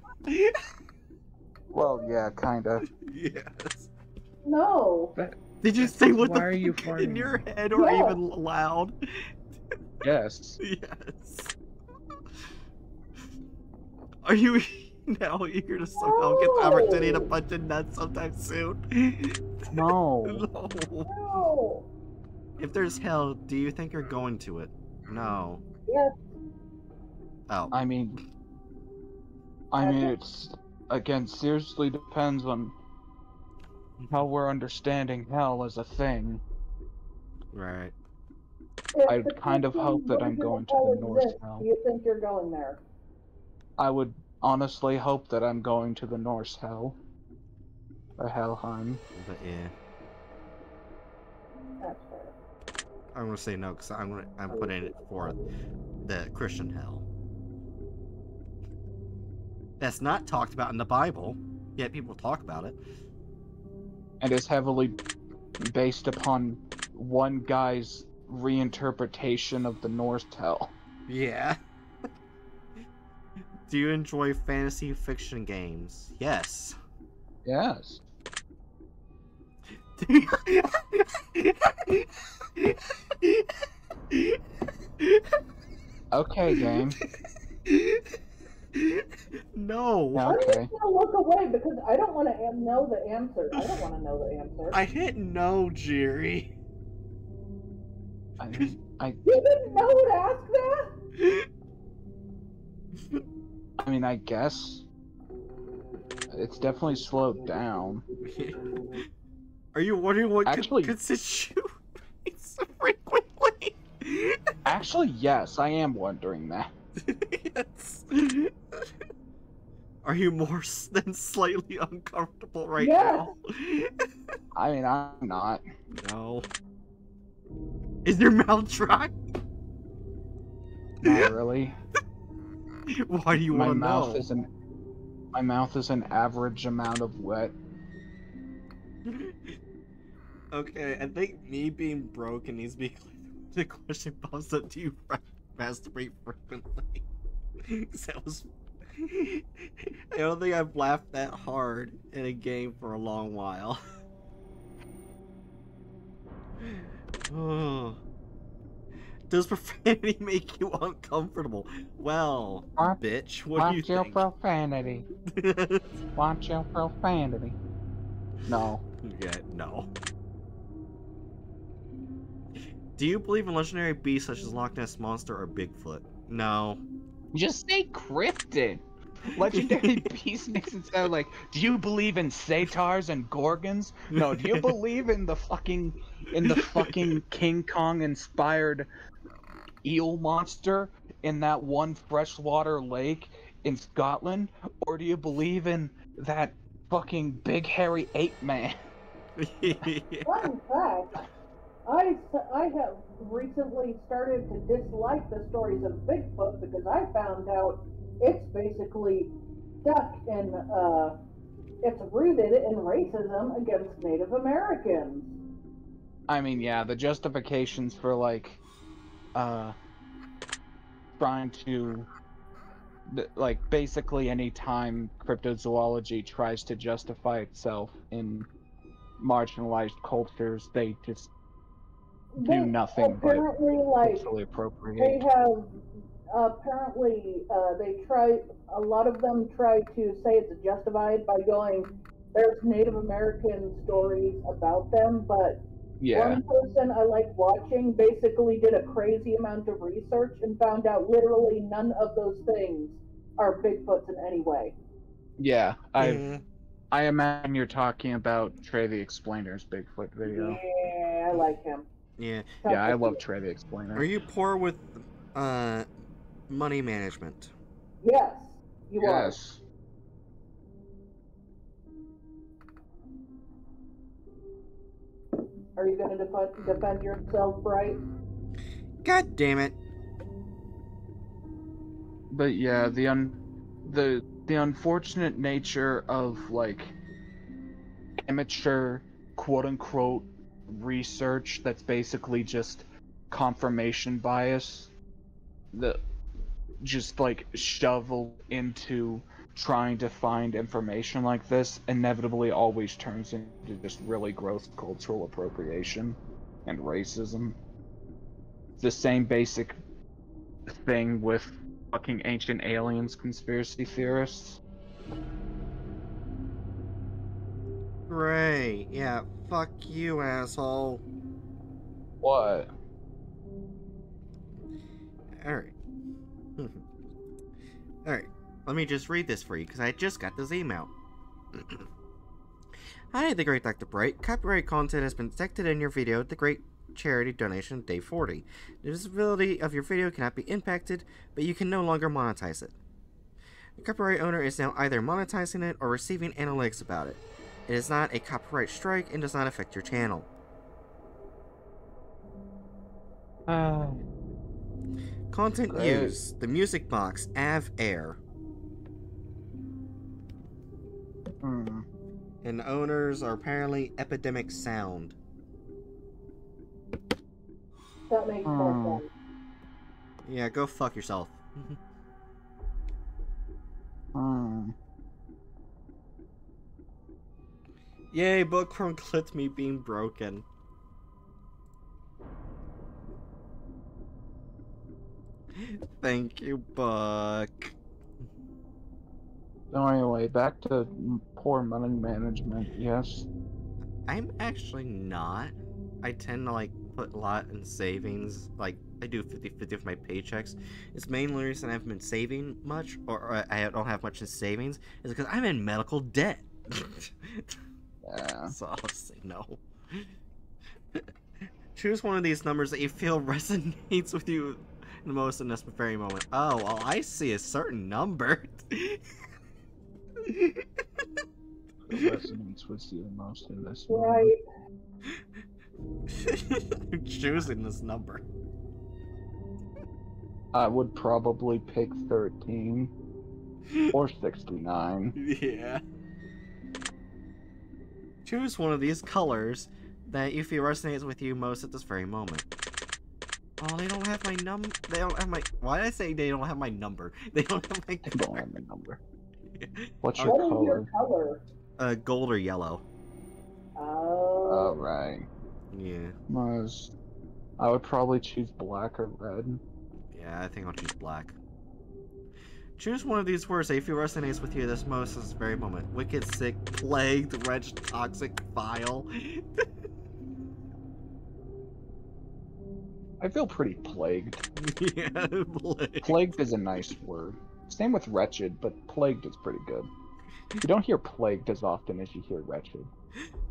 Well, yeah, kinda. yes. No. Did you say what Why the are you fuck in your head or Yeah. even loud? *laughs* Yes. Yes. Are you *laughs* now eager to somehow get the opportunity to No. punch a nut sometime soon? No. no. *laughs* No. If there's hell, do you think you're going to it? No. Yes. Oh. I mean, I mean, it's again seriously depends on how we're understanding hell as a thing. Right. I'd kind of hope that I'm going to the hell North exists, now. Do you think you're going there? I would honestly hope that I'm going to the Norse hell, or Helheim. But yeah. That's fair. I'm gonna say no because I'm gonna I'm putting it for the Christian hell. That's not talked about in the Bible, yet people talk about it. And is heavily based upon one guy's reinterpretation of the Norse hell. Yeah. *laughs* Do you enjoy fantasy fiction games? Yes. Yes. *laughs* Okay, game. *laughs* no. Yeah. I'm Okay. just gonna look away because I don't want to know the answer. I don't want to know the answer. I hit no, Jerry. I, I, You didn't know to ask that? I mean, I guess it's definitely slowed down. Are you wondering what Actually- could constitute *laughs* so frequently? Actually, yes, I am wondering that. Yes. Are you more than slightly uncomfortable right Yes. now? I mean, I'm not. no. Is your mouth dry? Not really. *laughs* Why do you my want to mouth know? is an my mouth is an average amount of wet. *laughs* okay, I think me being broken needs to be *laughs* clear. The question pops up: Do you fr- masturbate frequently? *laughs* that was. *laughs* I don't think I've laughed that hard in a game for a long while. oh. *laughs* *sighs* Does profanity make you uncomfortable? Well, What? bitch, what do you Watch your think? profanity. Watch your profanity. No. Yeah, no. Do you believe in legendary beasts such as Loch Ness Monster or Bigfoot? No. Just say cryptid. *laughs* Legendary beast makes it sound like. Do you believe in satyrs and gorgons? No. Do you *laughs* believe in the fucking in the fucking King Kong inspired eel monster in that one freshwater lake in Scotland, or do you believe in that fucking big hairy ape man? *laughs* Fun fact, I, I have recently started to dislike the stories of Bigfoot because I found out it's basically stuck in, uh, it's rooted in racism against Native Americans. I mean, yeah, the justifications for like, uh, trying to, like, basically any time cryptozoology tries to justify itself in marginalized cultures, they just do nothing but apparently, like, culturally they have apparently uh, they try a lot of them try to say it's justified by going there's native american stories about them but Yeah, one person i like watching basically did a crazy amount of research and found out literally none of those things are bigfoots in any way yeah. I Mm, I imagine you're talking about Trey the Explainer's Bigfoot video. yeah i like him yeah. Yeah, I love Trey the Explainer. Are you poor with uh money management? yes you Yes. are are you going to defend, defend yourself right God damn it. but yeah the un the the unfortunate nature of like amateur quote unquote research that's basically just confirmation bias the just like shovel into trying to find information like this inevitably always turns into just really gross cultural appropriation and racism the same basic thing with fucking ancient aliens conspiracy theorists. Great. Yeah, fuck you, asshole. What? Alright. *laughs* Alright, let me just read this for you, because I just got this email. *clears throat* Hi, The Great Dr. Bright. Copyright content has been detected in your video, The Great Charity Donation, Day 40. The visibility of your video cannot be impacted, but you can no longer monetize it. The copyright owner is now either monetizing it or receiving analytics about it. It is not a copyright strike and does not affect your channel. Uh, Content Great. used The Music Box, Av Air. hmm. And owners are apparently Epidemic Sound. that makes more Hmm. sense Yeah, go fuck yourself. *laughs* Hmm. Yay, book from clipped me being broken. Thank you, Buck. So anyway, back to poor money management. Yes. I'm actually not. I tend to like put a lot in savings. Like I do 50-50 of my paychecks. It's mainly the reason I haven't been saving much, or, or I don't have much in savings, is because I'm in medical debt. *laughs* Yeah. so *laughs* I'll say no. *laughs* Choose one of these numbers that you feel *laughs* resonates with you the most in this very moment. Oh, well, I see a certain number. resonates with you the most in this moment. Right. I'm choosing this number. I would probably pick 13 or 69. Yeah. Choose one of these colors that you feel resonates with you most at this very moment. Oh, they don't have my num. They don't have my. Why did I say they don't have my number? *laughs* They don't have my. I don't have my number. *laughs* What's your What is your color? color? Uh, gold or yellow. Oh. Alright. Yeah. Was I would probably choose black or red. Yeah, I think I'll choose black. Choose one of these words that you feel resonates with you this most at this very moment. Wicked, sick, plagued, wretched, toxic, vile. *laughs* I feel pretty plagued. *laughs* yeah, plagued. Plagued is a nice word. Same with wretched, but plagued is pretty good. You don't hear plagued as often as you hear wretched.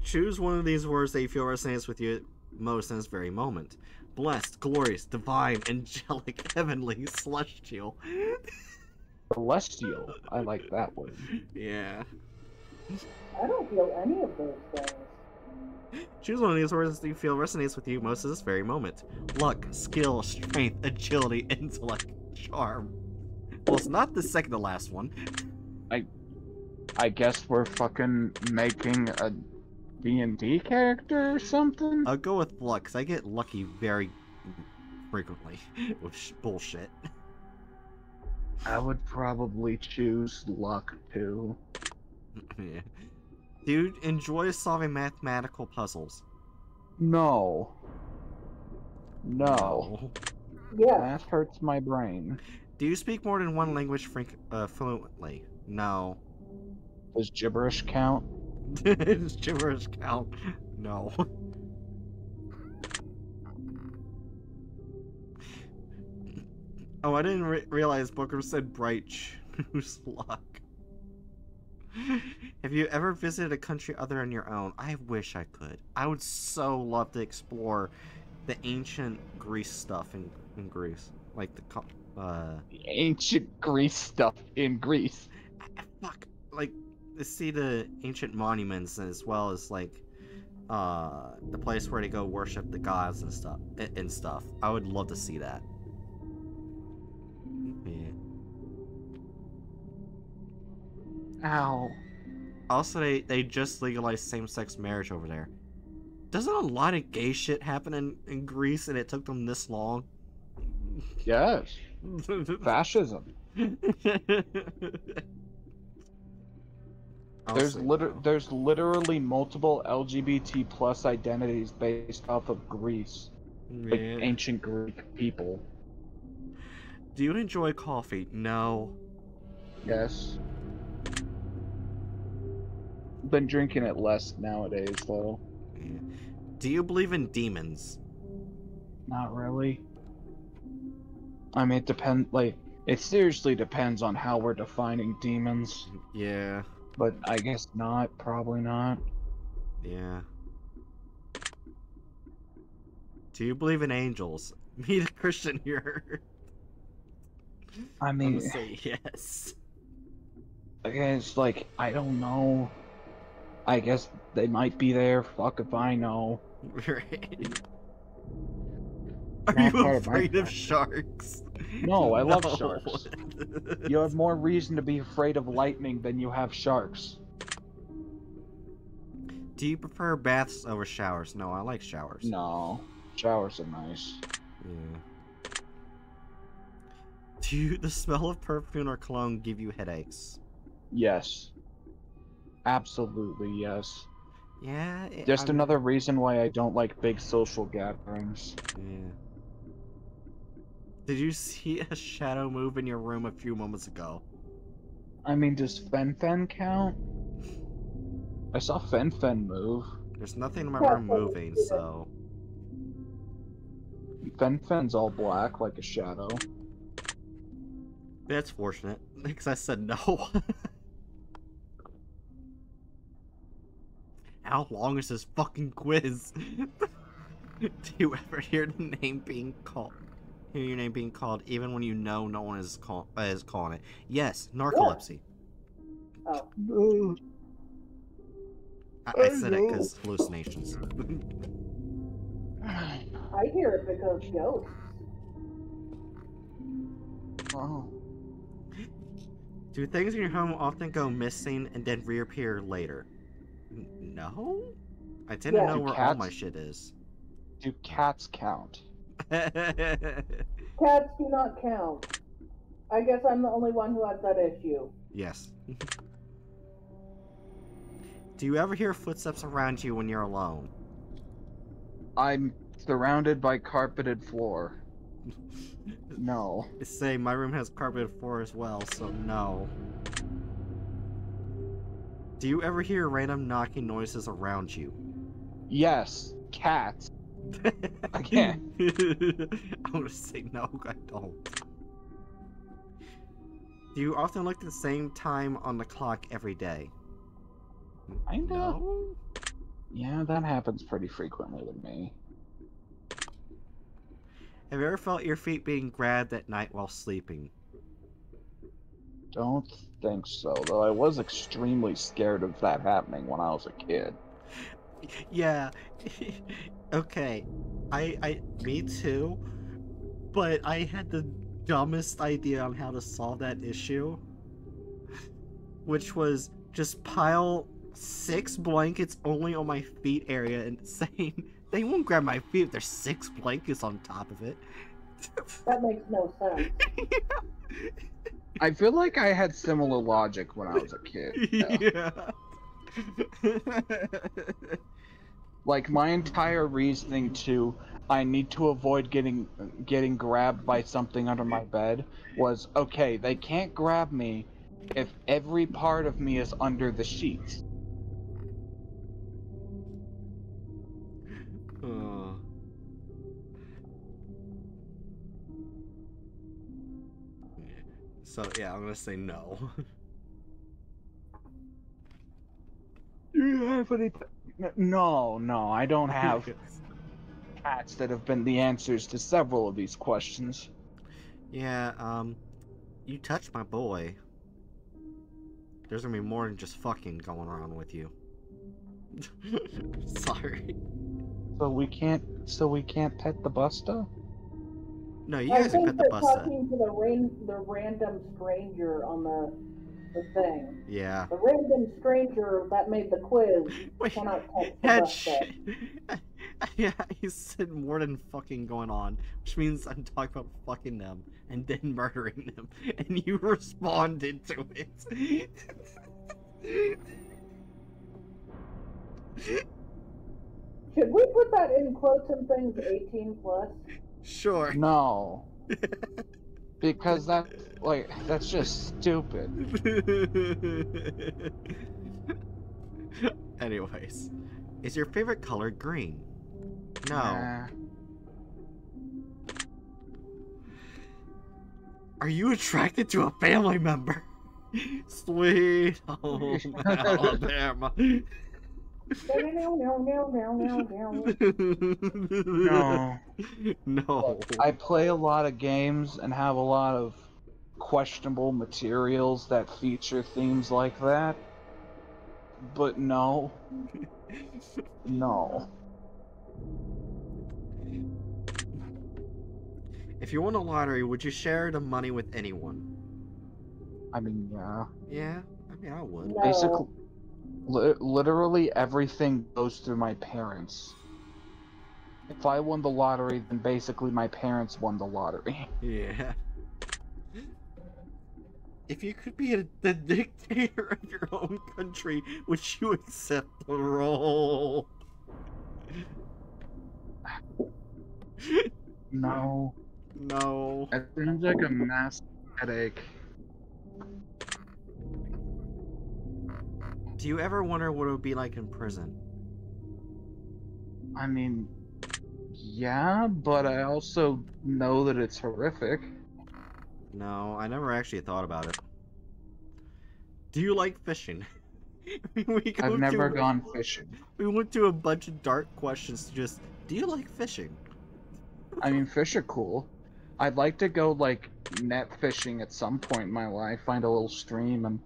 Choose one of these words that you feel resonates with you most in this very moment. Blessed, glorious, divine, angelic, *laughs* heavenly, celestial. Celestial. I like that one. yeah. I don't feel any of those things. Choose one of these words that you feel resonates with you most at this very moment. Luck, skill, strength, agility, *laughs* intellect, charm. Well, it's not the second to last one. I I guess we're fucking making a D&D character or something? I'll go with luck, because I get lucky very frequently *laughs* with sh- bullshit. I would probably choose luck too. *laughs* yeah. Dude, enjoy solving mathematical puzzles. No. No. Yeah. That hurts my brain. Do you speak more than one language frank- uh, fluently? No. Does gibberish count? *laughs* Does gibberish count? No. *laughs* Oh, I didn't re- realize Booker said bright choose luck. *laughs* Have you ever visited a country other than your own? I wish I could. I would so love to explore the ancient Greece stuff in, in Greece. Like the co- uh Ancient Greece stuff in Greece. I- fuck like to see the ancient monuments as well as like uh the place where to go worship the gods and stuff and stuff i would love to see that yeah Ow. also they they just legalized same-sex marriage over there doesn't a lot of gay shit happen in, in greece and it took them this long Yes. *laughs* Fascism. There's liter- no. there's literally multiple LGBT plus identities based off of Greece. Like ancient Greek people. Do you enjoy coffee no Yes. Been drinking it less nowadays though. Yeah. do you believe in demons Not really. I mean, it depend. Like, it seriously depends on how we're defining demons. yeah But I guess not. Probably not. Yeah. Do you believe in angels? *laughs* Me, the Christian here. I mean, say *laughs* yes. I guess like I don't know. I guess they might be there. Fuck if I know. *laughs* Right. Are Not you part of afraid of sharks? No, I *laughs* love sharks. You have more reason to be afraid of lightning than you have sharks. Do you prefer baths over showers? No, I like showers. No, showers are nice. Yeah. Do you, the smell of perfume or cologne give you headaches? Yes. Absolutely yes. Yeah. it- Just I'm- another reason why I don't like big social gatherings. Yeah. Did you see a shadow move in your room a few moments ago? I mean, does Fen Fen count? I saw Fen Fen move. There's nothing in my room moving, so. Fen Fen's all black like a shadow. That's fortunate, *laughs* because I said no. How long is this fucking quiz? *laughs* Do you ever hear the name being called? Hear your name being called, even when you know no one is call uh, is calling it? Yes, narcolepsy. Oh, I, I I said it because hallucinations. I hear it because ghosts. oh. Do things in your home often go missing and then reappear later? N- No. I didn't Yeah. know Do where all my shit is. Do cats count? *laughs* Cats do not count. I guess I'm the only one who has that issue. yes. Do you ever hear footsteps around you when you're alone? I'm surrounded by carpeted floor. No. *laughs* Say my room has carpeted floor as well, so no. Do you ever hear random knocking noises around you? Yes, cats. *laughs* I can't. *laughs* I'm gonna say no, I don't. Do you often look at the same time on the clock every day? Kinda. No. Yeah, that happens pretty frequently with me. Have you ever felt your feet being grabbed at night while sleeping? Don't think so, though I was extremely scared of that happening when I was a kid. Yeah. *laughs* okay. I I me too. But I had the dumbest idea on how to solve that issue. Which was just pile six blankets only on my feet area and *laughs* saying they won't grab my feet if there's six blankets on top of it. That makes no sense. *laughs* I feel like I had similar logic when I was a kid. *laughs* yeah. yeah. *laughs* Like my entire reasoning to I need to avoid getting getting grabbed by something under my bed was okay, they can't grab me if every part of me is under the sheets. So yeah, I'm gonna say no. Do you have any No, no, I don't have cats that have been the answers to several of these questions. yeah, um, you touched my boy. There's gonna be more than just fucking going around with you. *laughs* Sorry. So we can't so we can't pet the Busta? No, you I guys pet the that busta. Uh, talking to the rain, the random stranger on the the thing. Yeah. The random stranger that made the quiz *laughs* Wait, cannot touch the had shit. *laughs* Yeah, he said more than fucking going on, which means I'm talking about fucking them and then murdering them, *laughs* and you responded to it. Should we put that in quotes and things 18 plus? Sure. No. *laughs* Because that like that's just stupid. *laughs* Anyways, is your favorite color green? No. Nah. Are you attracted to a family member? *laughs* Sweet home oh, Alabama. No, no, no, no, no, no. No. No. I play a lot of games and have a lot of questionable materials that feature themes like that. But no. No. If you won a lottery, would you share the money with anyone? I mean, yeah. Yeah, I mean, I would. No. Basically, li- literally everything goes through my parents. If I won the lottery, then basically my parents won the lottery. *laughs* Yeah. If you could be a, the dictator of your own country, would you accept the role? No. No. It seems like a massive headache. Do you ever wonder what it would be like in prison? I mean, yeah, but I also know that it's horrific. No, I never actually thought about it. Do you like fishing? *laughs* I've never to- gone fishing. We went to a bunch of dark questions. To just, do you like fishing? I mean, fish are cool. I'd like to go like net fishing at some point in my life, find a little stream and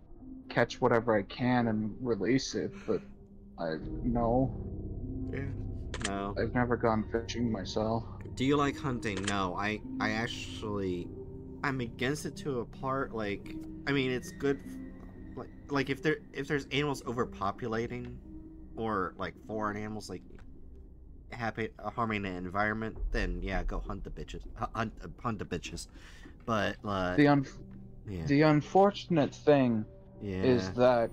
catch whatever I can and release it. But I no, Yeah. No. I've never gone fishing myself. Do you like hunting? No, I I actually I'm against it to a part like I mean it's good like like if there if there's animals overpopulating or like foreign animals like happy harming the environment then yeah go hunt the bitches hunt hunt the bitches but uh The un- yeah the unfortunate thing yeah. is that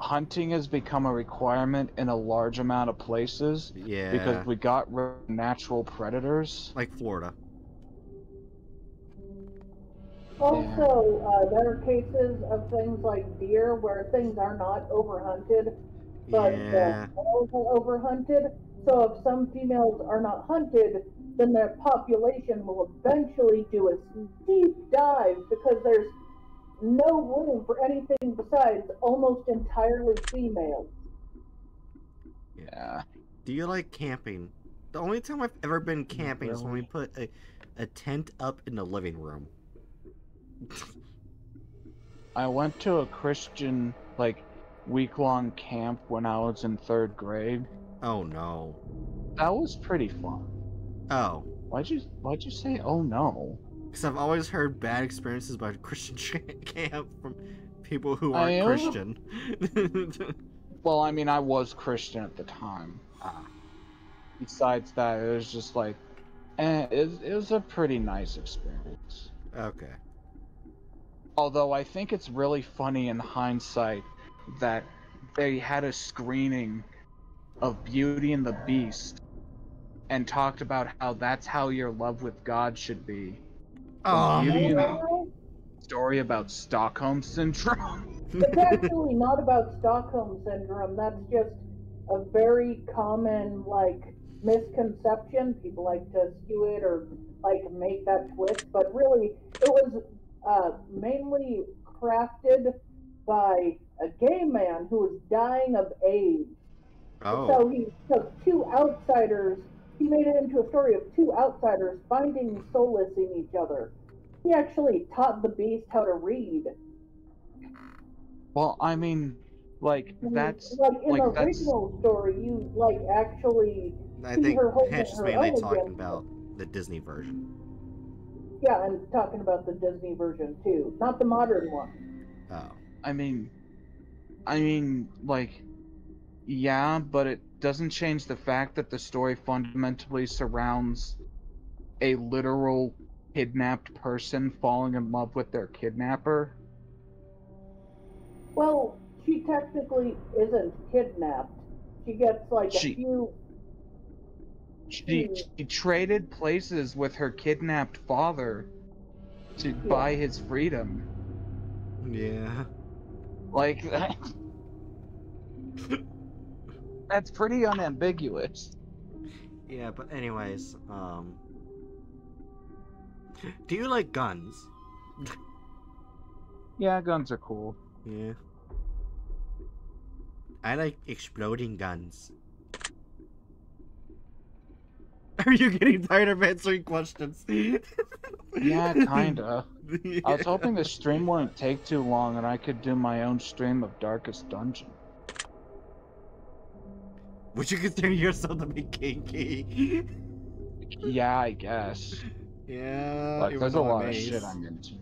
hunting has become a requirement in a large amount of places yeah. because we got rid of natural predators. like Florida. Also, uh, there are cases of things like deer where things are not overhunted, but yeah. the males are overhunted. So if some females are not hunted, then their population will eventually do a deep dive because there's no room for anything besides almost entirely females. Yeah. Do you like camping? The only time I've ever been camping is when we put a, a tent up in the living room. *laughs* I went to a Christian like week long camp when I was in third grade. Oh no. That was pretty fun. Oh. Why'd you why'd you say oh no? Because I've always heard bad experiences about Christian *laughs* camp from people who aren't mean, it was a- Christian. *laughs* Well, I mean I was Christian at the time. ah, Besides that, it was just like eh, it, it was a pretty nice experience. okay. Although I think it's really funny in hindsight that they had a screening of Beauty and the Beast and talked about how that's how your love with God should be. You You know. know, Story about Stockholm syndrome. *laughs* it's actually not about Stockholm syndrome. That's just a very common like misconception. People like to skew it or like make that twist, but really it was uh, mainly crafted by a gay man who was dying of AIDS. oh. So he took two outsiders. He made it into a story of two outsiders finding solace in each other. He actually taught the beast how to read. Well, I mean, like I mean, that's like in like, the that's- original story, you like actually I see think her holding Hatch is mainly talking against about the Disney version. yeah, and talking about the Disney version too, not the modern one. Oh. I mean, I mean, like, yeah, but it doesn't change the fact that the story fundamentally surrounds a literal kidnapped person falling in love with their kidnapper. Well, she technically isn't kidnapped. She gets like a few. She, she traded places with her kidnapped father to buy his freedom. Yeah. Like, that, *laughs* *laughs* that's pretty unambiguous. Yeah, but anyways, um Do you like guns? *laughs* Yeah, guns are cool. Yeah. I like exploding guns. *laughs* Are you getting tired of answering questions? *laughs* Yeah, kinda. Yeah. I was hoping the stream wouldn't take too long and I could do my own stream of Darkest Dungeon. Would you consider yourself to be kinky? Yeah, I guess. yeah. Like, there's a lot of shit. I'm into.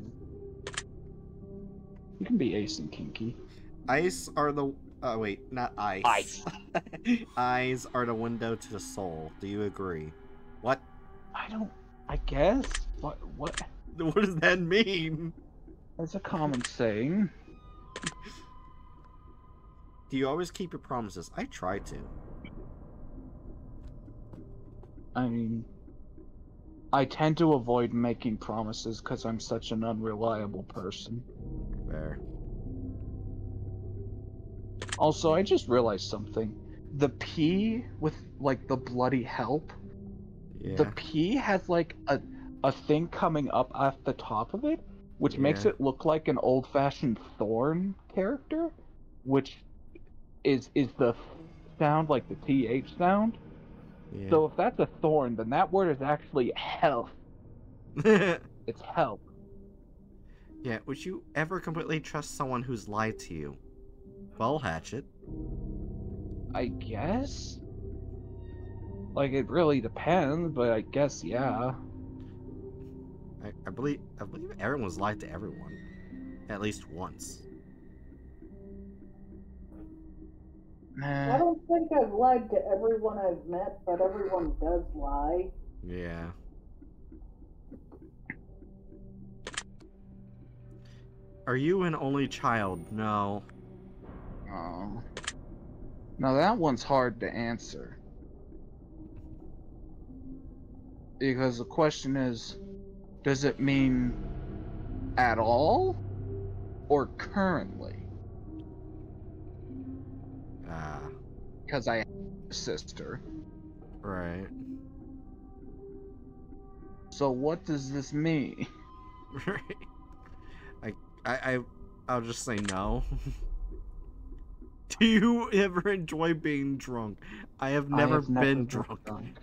You can be ace and kinky. Ice are the. Oh wait, not ice. Ice. *laughs* Eyes are the window to the soul. Do you agree? What? I don't. I guess. What? What? *laughs* What does that mean? That's a common saying. Do you always keep your promises? I try to. I mean, I tend to avoid making promises because I'm such an unreliable person. Fair. Also, I just realized something. The P with like the bloody help, Yeah. the P has like a a thing coming up at the top of it, which makes it look like an old-fashioned thorn character, which is is the sound like the th sound. Yeah. So if that's a thorn, then that word is actually help. *laughs* It's help. yeah. Would you ever completely trust someone who's lied to you? Well, Hatchet. I guess. Like it really depends, but I guess yeah. I, I believe I believe everyone's lied to everyone, at least once. I don't think I've lied to everyone I've met, but everyone does lie. Yeah. Are you an only child? No. Um, oh. Now that one's hard to answer. Because the question is, does it mean at all or currently? Ah, Because I have a sister. right. So what does this mean? Right. *laughs* I, I, I, I'll just say no. *laughs* Do you ever enjoy being drunk? I have I never have been drunk. *laughs*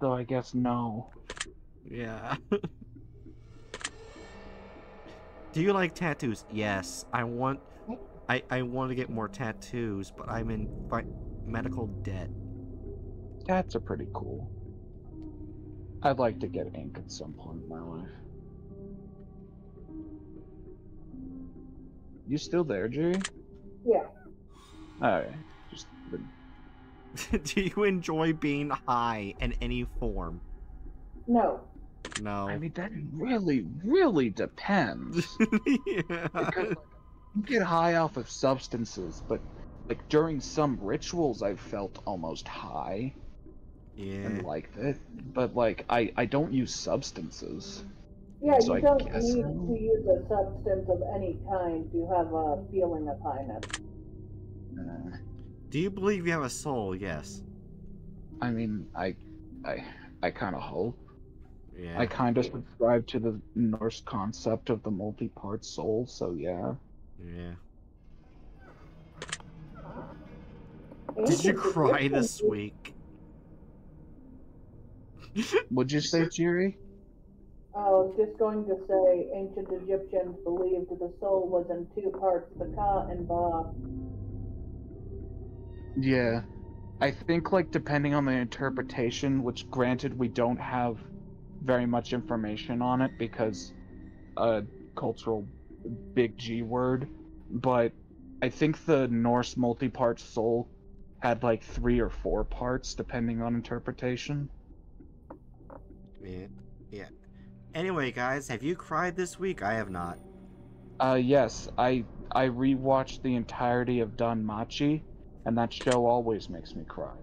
So I guess no. Yeah. Do you like tattoos? Yes. I want. I I want to get more tattoos, but I'm in fi- medical debt. Tats are pretty cool. I'd like to get ink at some point in my life. You still there, Jerry? Yeah. Alright. Just *laughs* Do you enjoy being high in any form? No. No. I mean that really, really depends. *laughs* yeah. because like, you get high off of substances, but like during some rituals I've felt almost high Yeah. and liked it. But like I, I don't use substances. Yeah, So you I don't guess need so. to use a substance of any kind to have a feeling of highness. Uh, Do you believe you have a soul? Yes. I mean I I I kinda hope. Yeah. I kinda subscribe to the Norse concept of the multi part soul, so yeah. Yeah. Did you cry this week? Would you say Jerry? I was just going to say, ancient Egyptians believed the soul was in two parts, the Ka and Ba. Yeah. I think like depending on the interpretation, which granted we don't have very much information on it because a cultural big G word, but I think the Norse multi-part soul had like three or four parts depending on interpretation. Yeah. Yeah. Anyway, guys, have you cried this week? I have not. Uh yes, I I rewatched the entirety of DanMachi, and that show always makes me cry.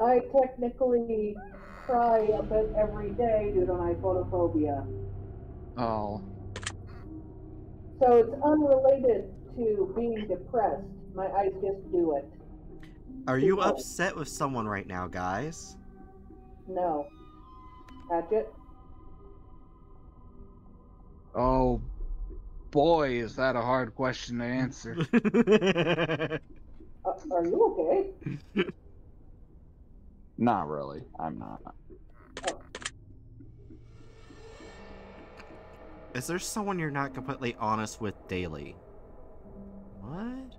I technically cry a bit every day due to my photophobia. Oh. So it's unrelated to being depressed. My eyes just do it. Are you No. upset with someone right now, guys? No. Hatchet? Oh boy, is that a hard question to answer. *laughs* Uh, are you okay? Not really. I'm not. Is there someone you're not completely honest with daily? What?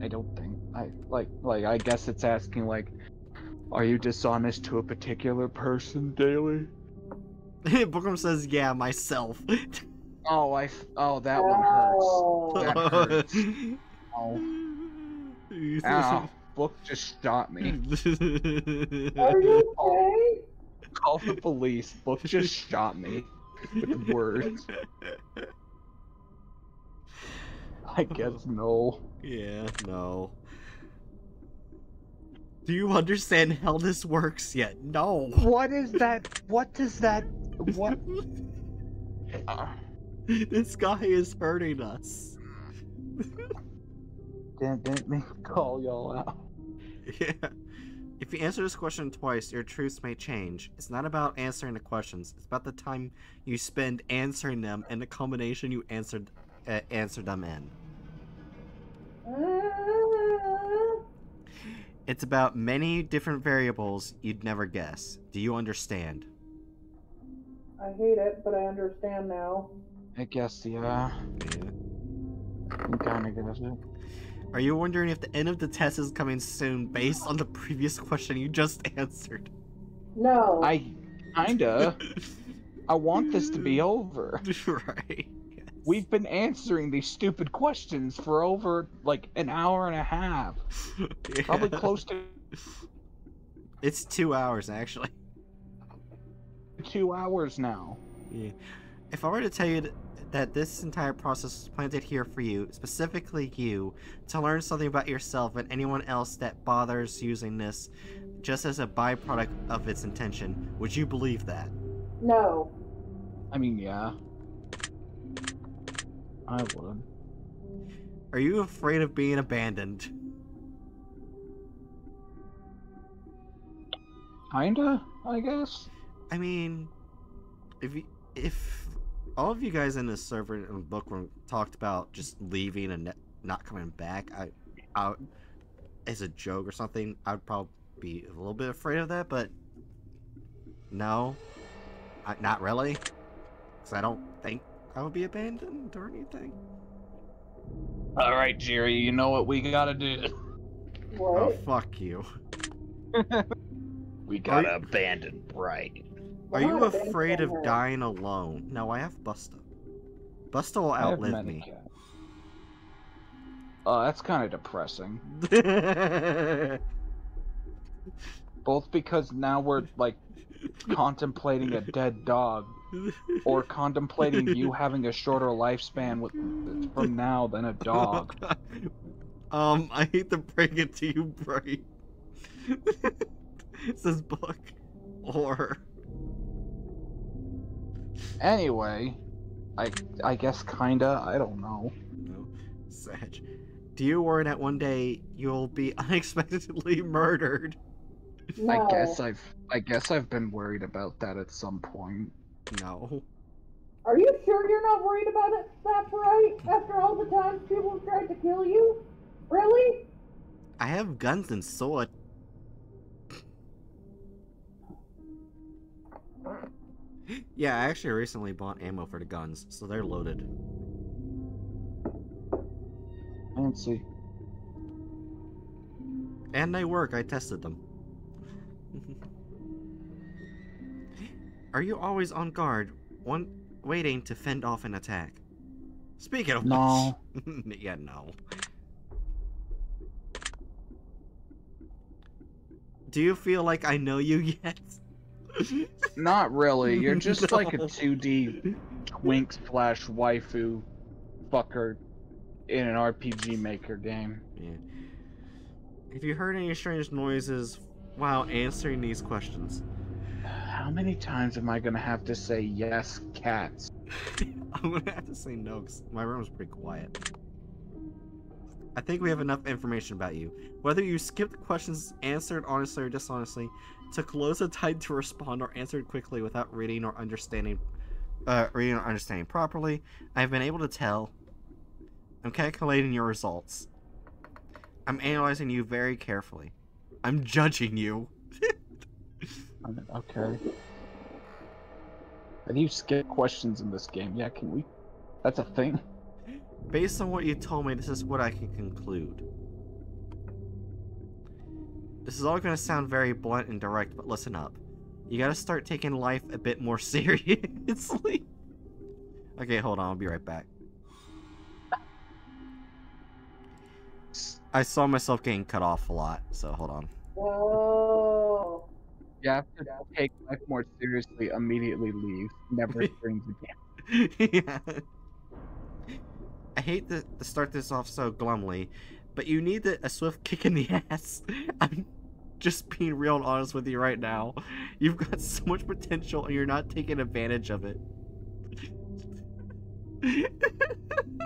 I don't think. I like like I guess it's asking like are you dishonest to a particular person daily? *laughs* Bookworm says, "Yeah, myself." *laughs* Oh, I oh that one hurts. Oh. That hurts. *laughs* Oh, ow. Ah, book just shot me. Are you okay? Call the police. Book just shot me with words. *laughs* I guess no. Yeah, no. Do you understand how this works yet? No. What is that? What does that? What? *laughs* This guy is hurting us. didn't, didn't mean to call y'all out. *laughs* Yeah. If you answer this question twice, your truths may change. It's not about answering the questions. It's about the time you spend answering them and the combination you answered uh, answer them in. It's about many different variables you'd never guess. Do you understand? I hate it, but I understand now. I guess yeah. Yeah. I'm kind of guess it. Are you wondering if the end of the test is coming soon based on the previous question you just *laughs* answered? No. I kinda. I want this to be *laughs* over. right. Yes. We've been answering these stupid questions for over like an hour and a half. *laughs* Probably close to It's two hours actually. two hours now. Yeah. If I were to tell you th- that this entire process was planted here for you, specifically you, to learn something about yourself and anyone else that bothers using this just as a byproduct of its intention, would you believe that? no. I mean, yeah. I would. Are you afraid of being abandoned? Kinda, I guess. I mean, if you, if all of you guys in this server and book Bookworm talked about just leaving and not coming back, I, I, as a joke or something, I'd probably be a little bit afraid of that. But no, I, not really, because I don't think I would be abandoned or anything. All right, Jerry. You know what we gotta do? Oh fuck you! *laughs* We gotta abandon Bright. Are you afraid of dying alone? No, I have Busta. Busta will outlive me. cats. Oh, that's kind of depressing. *laughs* Both because now we're like contemplating a dead dog, or contemplating you *laughs* having a shorter lifespan with from now than a dog. um, I hate to break it to you, Bright. it says *laughs* book or Anyway, I I guess kinda. I don't know. no, Sag. Do you worry that one day you'll be *laughs* unexpectedly murdered? No. I guess I've I guess I've been worried about that at some point. No. Are you sure you're not worried about it? That's right. After all the times people have tried to kill you? Really? I have guns and sword. Yeah, I actually recently bought ammo for the guns, so they're loaded. Fancy. And they work, I tested them. *laughs* Are you always on guard, one waiting to fend off an attack? Speaking of No. which, *laughs* yeah, no. Do you feel like I know you *laughs* yet? Not really. You're *laughs* just like a 2D twink slash waifu fucker in an RPG Maker game. Yeah. Have you heard any strange noises while answering these questions? How many times am I gonna have to say yes, cats? *laughs* I'm gonna have to say no because my room's pretty quiet. I think we have enough information about you. Whether you skipped questions answered honestly or dishonestly, took loads of time to respond or answered quickly without reading or understanding uh, reading or understanding properly, I've been able to tell. I'm calculating your results. I'm analyzing you very carefully. I'm judging you. *laughs* Okay. Have you skip questions in this game? Yeah, can we? That's a thing. Based on what you told me, this is what I can conclude. This is all gonna sound very blunt and direct, but listen up. You gotta start taking life a bit more *laughs* seriously. okay, hold on, I'll be right back. I saw myself getting cut off a lot, so hold on. Oh. You have to take life more seriously. Immediately leave. Never *laughs* brings again. yeah. I hate to, to start this off so glumly, but you need a, a swift kick in the *laughs* ass. I'm, just being real and honest with you right now. You've got so much potential and you're not taking advantage of it. *laughs*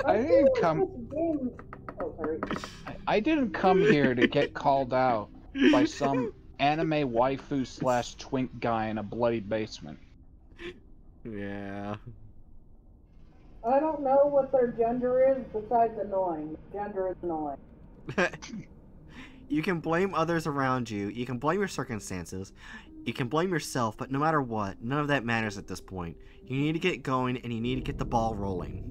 I didn't come- this game- Oh, sorry. I, I didn't come here to get called out by some *laughs* anime waifu slash twink guy in a bloody basement. Yeah. I don't know what their gender is besides annoying. Gender is annoying. *laughs* you can blame others around you, you can blame your circumstances, you can blame yourself, but no matter what, none of that matters at this point. You need to get going and you need to get the ball rolling.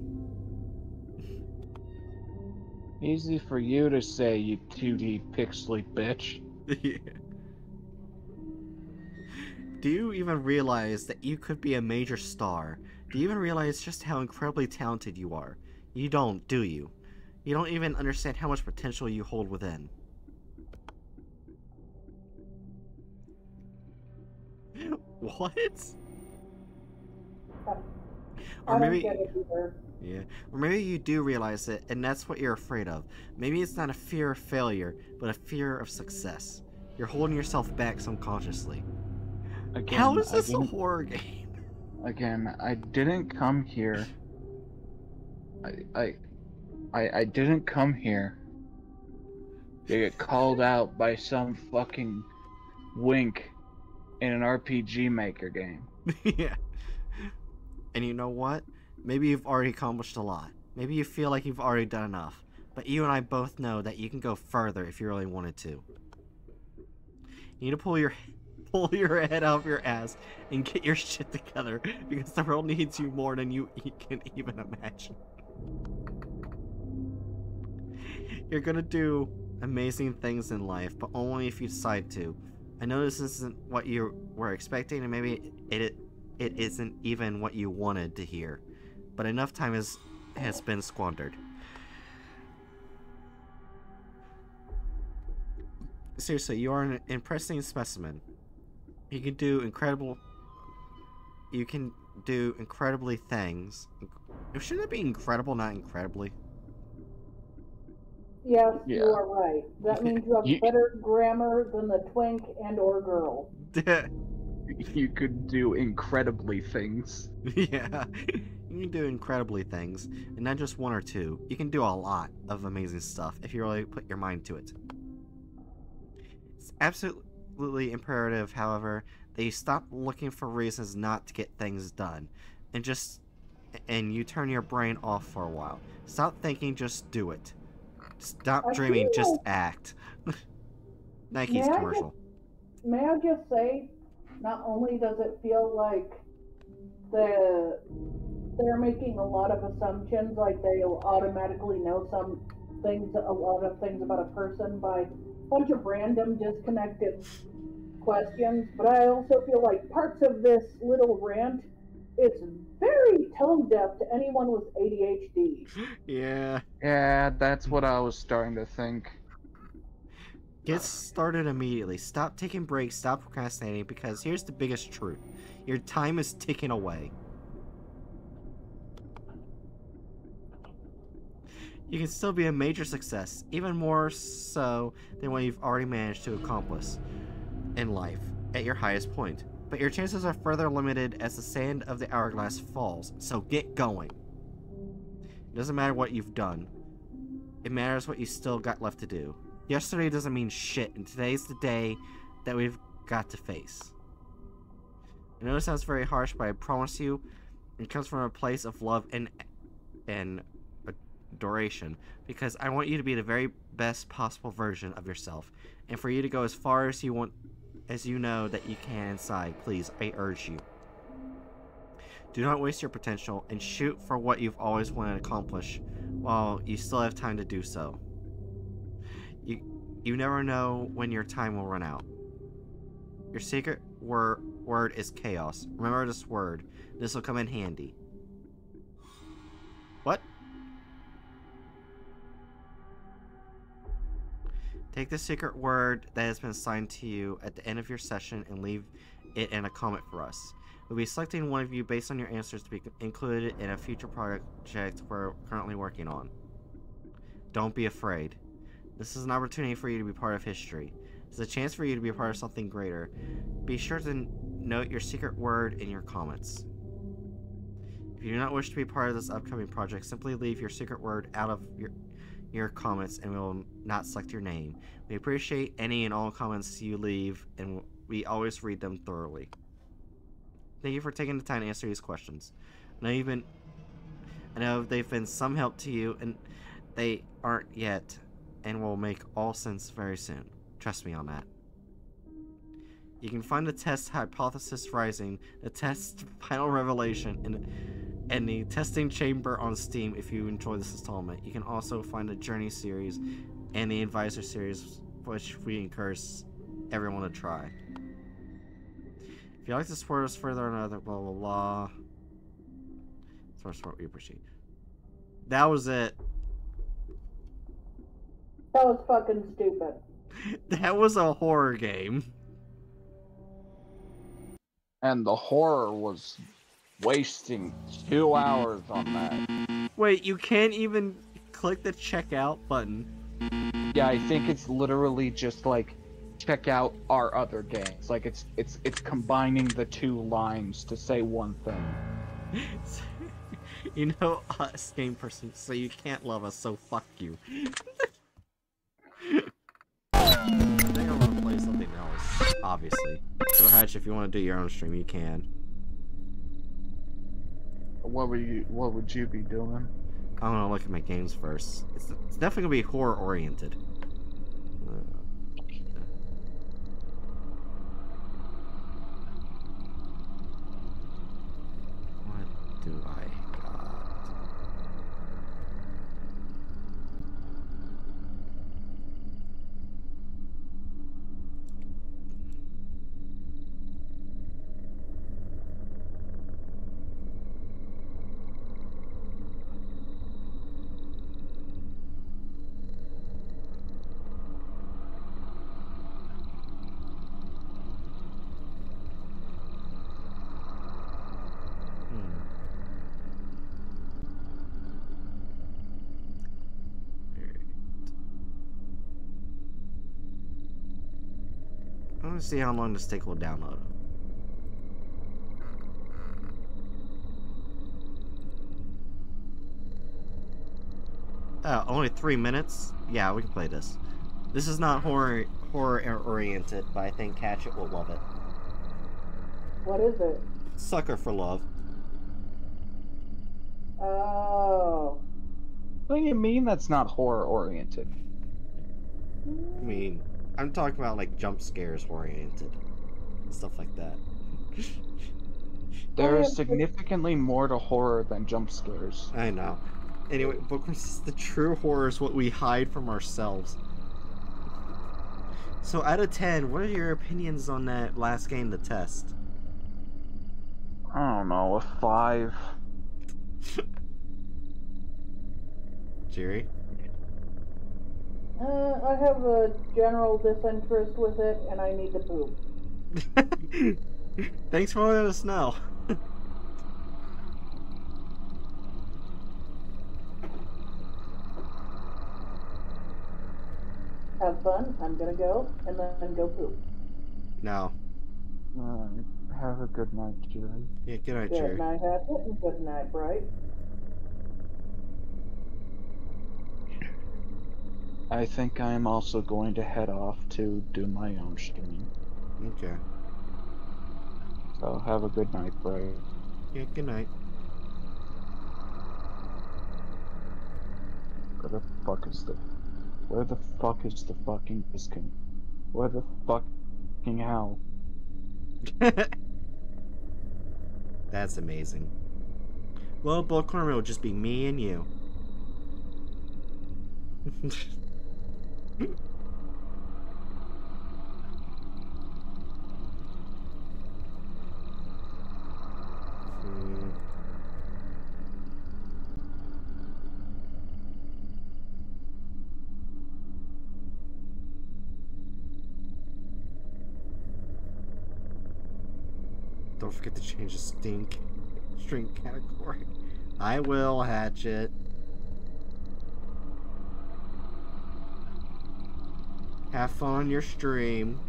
Easy for you to say, you 2D pixely bitch. Yeah. *laughs* Do you even realize that you could be a major star? Do you even realize just how incredibly talented you are? You don't, do you? You don't even understand how much potential you hold within. *laughs* What? I Or maybe get it either. yeah, or maybe you do realize it and that's what you're afraid of. Maybe it's not a fear of failure, but a fear of success. You're holding yourself back subconsciously. Again, How is I this a didn't- horror game? *laughs* Again, I didn't come here. I, I, I, I didn't come here They get called out by some fucking wink in an RPG Maker game. *laughs* yeah. And you know what? Maybe you've already accomplished a lot. Maybe you feel like you've already done enough. But you and I both know that you can go further if you really wanted to. You need to pull your *laughs* pull your head out of your ass and get your *laughs* shit together because the world needs you more than you can even imagine. You're gonna do amazing things in life, but only if you decide to. I know this isn't what you were expecting, and maybe it it isn't even what you wanted to hear, but enough time has has been squandered. Seriously, you are an impressive specimen. You can do incredible. You can do incredibly things. Shouldn't it be incredible, not incredibly? Yes, Yeah. you are right. That *laughs* means you have You- better grammar than the twink and or girl. *laughs* You could do incredibly things. *laughs* yeah. You can do incredibly things, and not just one or two. You can do a lot of amazing stuff if you really put your mind to it. It's absolutely imperative, however, that you stop looking for reasons not to get things done, and just and you turn your brain off for a while. Stop thinking, just do it. Stop I dreaming, feel just act. *laughs* Nike's May I commercial. May I just say, not only does it feel like the they're making a lot of assumptions, like they automatically know some things, a lot of things about a person by a bunch of random disconnected questions, but I also feel like parts of this little rant is very tone deaf to anyone with ADHD. *gasps* Yeah. Yeah, that's what I was starting to think. Get started immediately. Stop taking breaks. Stop procrastinating because here's the biggest truth your time is ticking away. You can still be a major success, even more so than what you've already managed to accomplish in life at your highest point. But your chances are further limited as the sand of the hourglass falls, so get going. It doesn't matter what you've done, it matters what you still got left to do. Yesterday doesn't mean shit, and today's the day that we've got to face. I know it sounds very harsh, but I promise you, it comes from a place of love and and adoration. Because I want you to be the very best possible version of yourself, and for you to go as far as you want, as you know that you can inside. Please, I urge you. Do not waste your potential and shoot for what you've always wanted to accomplish, while you still have time to do so. You you never know when your time will run out. Your secret wor- word is chaos. Remember this word. This will come in handy. Take the secret word that has been assigned to you at the end of your session and leave it in a comment for us. We'll be selecting one of you based on your answers to be included in a future project we're currently working on. Don't be afraid. This is an opportunity for you to be part of history. It's a chance for you to be a part of something greater. Be sure to note your secret word in your comments. If you do not wish to be part of this upcoming project, simply leave your secret word out of your your comments and we will not select your name. We appreciate any and all comments you leave and we always read them thoroughly. Thank you for taking the time to answer these questions. I know been I know they've been some help to you and they aren't yet and will make all sense very soon. Trust me on that. You can find the test hypothesis rising, the test *laughs* final revelation, and and the testing chamber on Steam if you enjoy this installment. You can also find the Journey series and the Advisor series, which we encourage everyone to try. If you'd like to support us further on other blah blah blah. Source support we appreciate. That was it. That was fucking stupid. *laughs* That was a horror game. And the horror was wasting two mm-hmm. hours on that. Wait, you can't even click the checkout button. Yeah, I think it's literally just like check out our other games. Like it's it's it's combining the two lines to say one thing. *laughs* you know us game person, so you can't love us, so fuck you. *laughs* I think I want to play something else, obviously. So Hatch, if you want to do your own stream, you can. What would you what would you be doing? I'm gonna look at my games first. It's, it's definitely gonna be horror oriented. What do I got? Hmm. Alright. I want to see how long this take will download. Oh, only three minutes? Yeah, we can play this. This is not horror horror oriented, but I think Hatchet will love it. What is it? Sucker for Love. Oh. What do you mean that's not horror oriented? I mean, I'm talking about like jump scares oriented. Stuff like that. There Oh, is yeah, but- significantly more to horror than jump scares. I know. Anyway, Bookworms is the true horror is what we hide from ourselves. So out of 10, what are your opinions on that last game, the test? I don't know, a five. *laughs* Jerry? Uh, I have a general disinterest with it, and I need to poop. *laughs* Thanks for letting us know. Have fun. I'm gonna go, and then go poop. no. Alright, have a good night, Jerry. Yeah, good night, Good night, Hatchet, and good night, Bright. I think I am also going to head off to do my own stream. Okay. So have a good night, bro. Yeah, good night. Where the fuck is the Where the fuck is the fucking discount? Where the fucking hell? *laughs* That's amazing. Well, Bookworm, it'll just be me and you. *laughs* Don't forget to change the stink string category. I will, Hatchet. Have fun on your stream.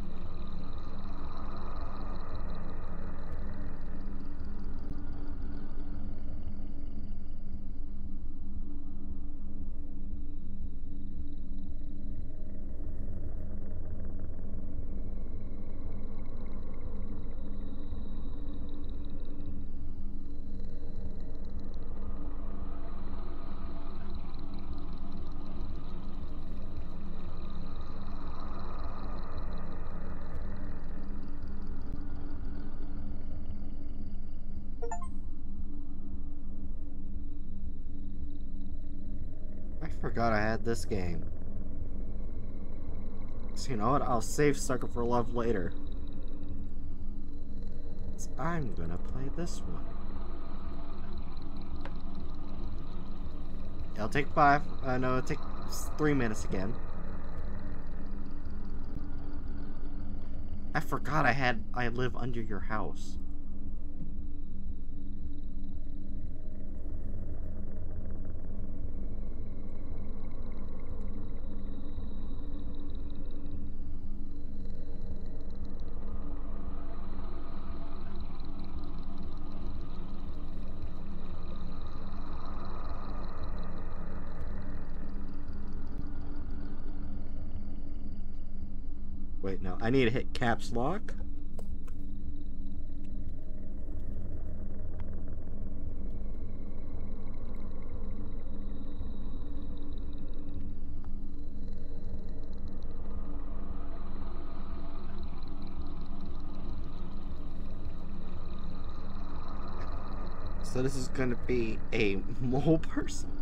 I this game. So you know what? I'll save Sucker for Love later. 'Cause I'm gonna play this one. It'll take five. Uh, no, it'll take three minutes again. I forgot I had I live under your house. Wait, no. I need to hit caps lock. So this is gonna be a *laughs* mole person.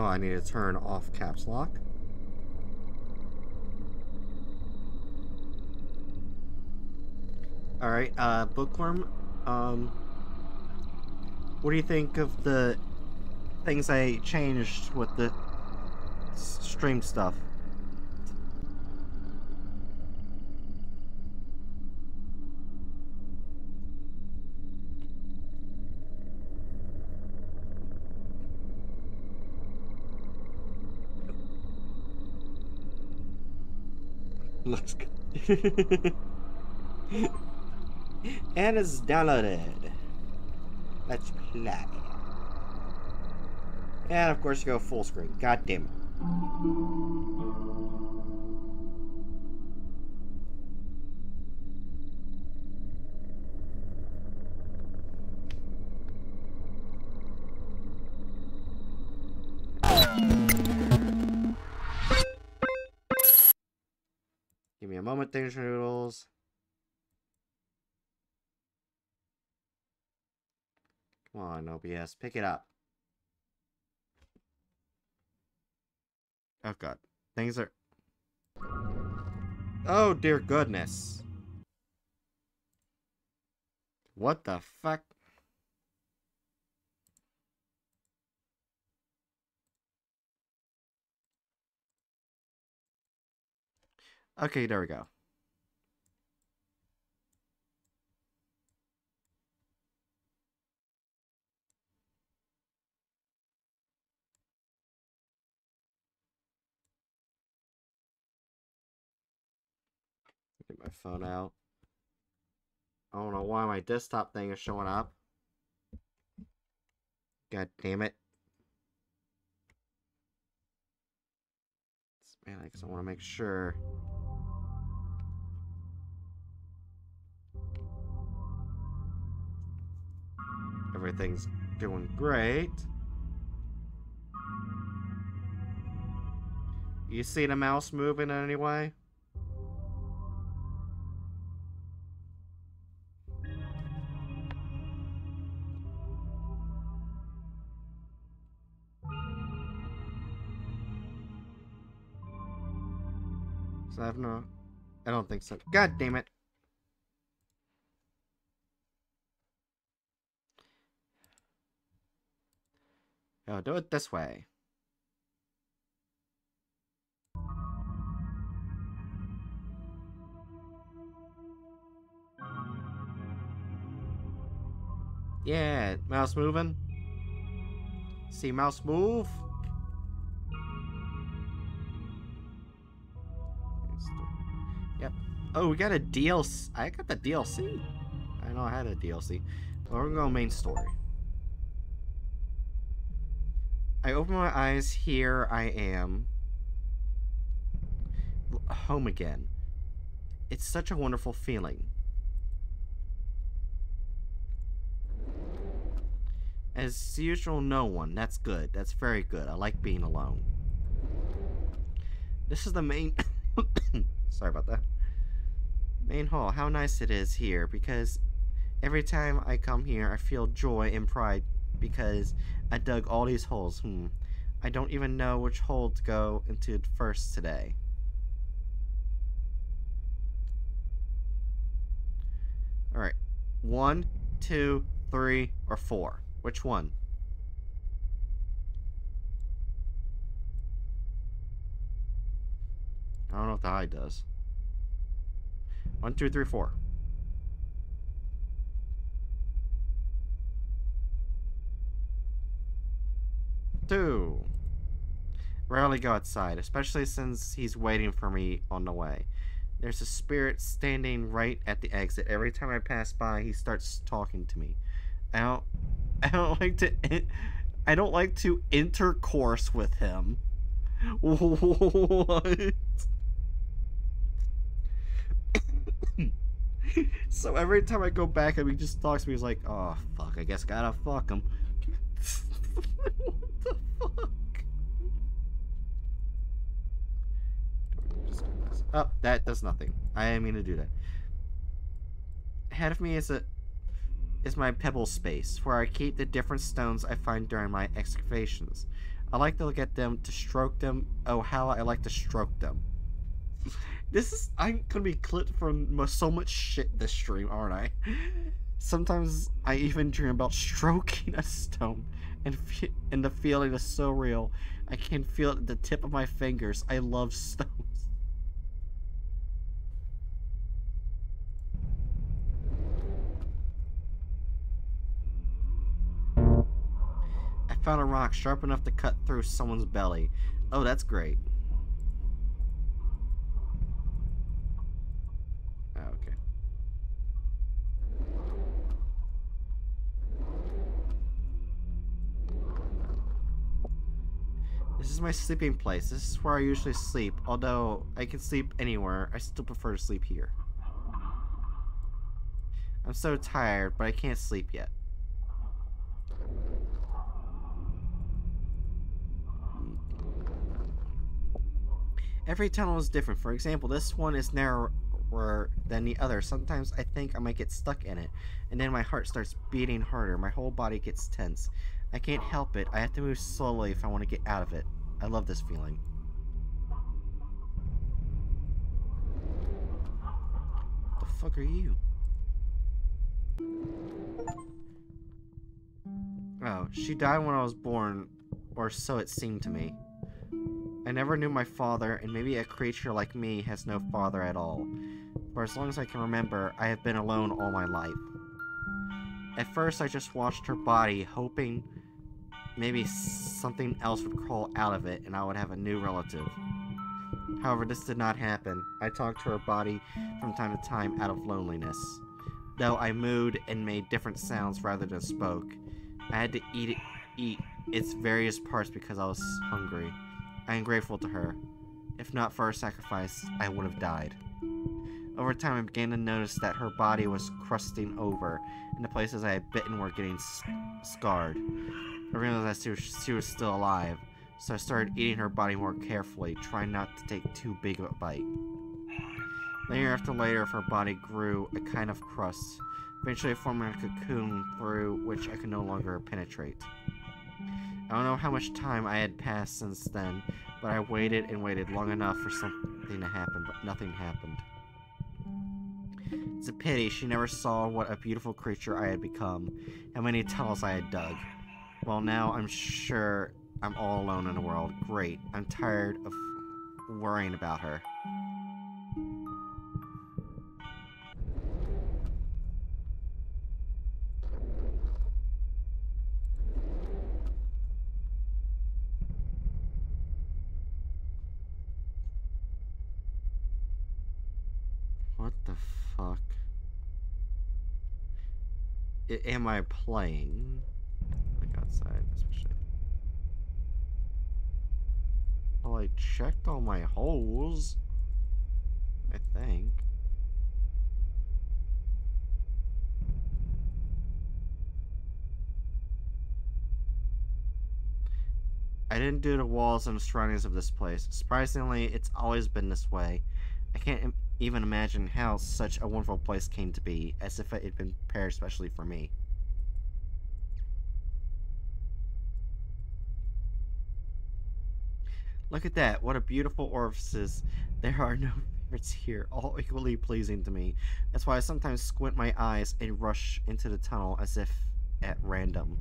Oh, I need to turn off caps lock. Alright, uh, Bookworm, um, what do you think of the things I changed with the stream stuff? Looks good. *laughs* and it's downloaded. Let's play. And of course you go full screen. God damn it. Give me a moment, Danger Noodles. Come on, OBS, pick it up. Oh god. Things are... Oh dear goodness. What the fuck? Okay, there we go. My phone out. I don't know why my desktop thing is showing up. God damn it. I guess I want to make sure. Everything's doing great. You see the mouse moving in I don't think so. God damn it. Oh, do it this way. Yeah, mouse moving. See mouse move. Oh, we got a DLC. I got the DLC. I know I had a DLC. Well, we're gonna go main story. I open my eyes. Here I am. Home again. It's such a wonderful feeling. As usual, no one. That's good. That's very good. I like being alone. This is the main... *coughs* Sorry about that. Main hall. How nice it is here because every time I come here I feel joy and pride because I dug all these holes. Hmm. I don't even know which hole to go into first today. Alright. One, two, three, or four. Which one? I don't know what the eye does. One, two, three, four. Two. Rarely go outside, especially since he's waiting for me on the way. There's a spirit standing right at the exit. Every time I pass by, he starts talking to me. I don't *laughs* I don't like to I don't like to intercourse with him. *laughs* What? *laughs* so every time I go back and he just talks to me, he's like, oh fuck, I guess gotta fuck him. *laughs* what the fuck? Oh, that does nothing. I mean to do that. Ahead of me is a is my pebble space, where I keep the different stones I find during my excavations. I like to look at them, to stroke them. Oh, how I like to stroke them. *laughs* This is I'm gonna be clipped from so much shit this stream, aren't I? *laughs* Sometimes I even dream about stroking a stone, and and the feeling is so real. I can feel it at the tip of my fingers. I love stones. *laughs* I found a rock sharp enough to cut through someone's belly. Oh, that's great. This is my sleeping place. This is where I usually sleep. Although I can sleep anywhere, I still prefer to sleep here. I'm so tired, but I can't sleep yet. Every tunnel is different. For example, this one is narrower than the other. Sometimes I think I might get stuck in it, and then my heart starts beating harder. My whole body gets tense. I can't help it. I have to move slowly if I want to get out of it. I love this feeling. The fuck are you? Oh, she died when I was born, or so it seemed to me. I never knew my father, and maybe a creature like me has no father at all. For as long as I can remember, I have been alone all my life. At first, I just watched her body, hoping maybe something else would crawl out of it and I would have a new relative. However, this did not happen. I talked to her body from time to time out of loneliness. Though I mooed and made different sounds rather than spoke. I had to eat eat its various parts because I was hungry. I am grateful to her. If not for her sacrifice, I would have died. Over time, I began to notice that her body was crusting over, and the places I had bitten were getting scarred. I realized she was, she was still alive, so I started eating her body more carefully, trying not to take too big of a bite. Layer after layer of her body grew a kind of crust, eventually forming a cocoon through which I could no longer penetrate. I don't know how much time I had passed since then, but I waited and waited long enough for something to happen, but nothing happened. It's a pity she never saw what a beautiful creature I had become, how many tunnels I had dug. Well, now I'm sure I'm all alone in the world. Great. I'm tired of worrying about her. What the fuck? am I playing? Outside, especially. Well, I checked all my holes. I think. I didn't do the walls and surroundings of this place. Surprisingly, it's always been this way. I can't im- even imagine how such a wonderful place came to be, as if it had been prepared especially for me. Look at that, what a beautiful orifices. There are no favorites here, all equally pleasing to me. That's why I sometimes squint my eyes and rush into the tunnel as if at random.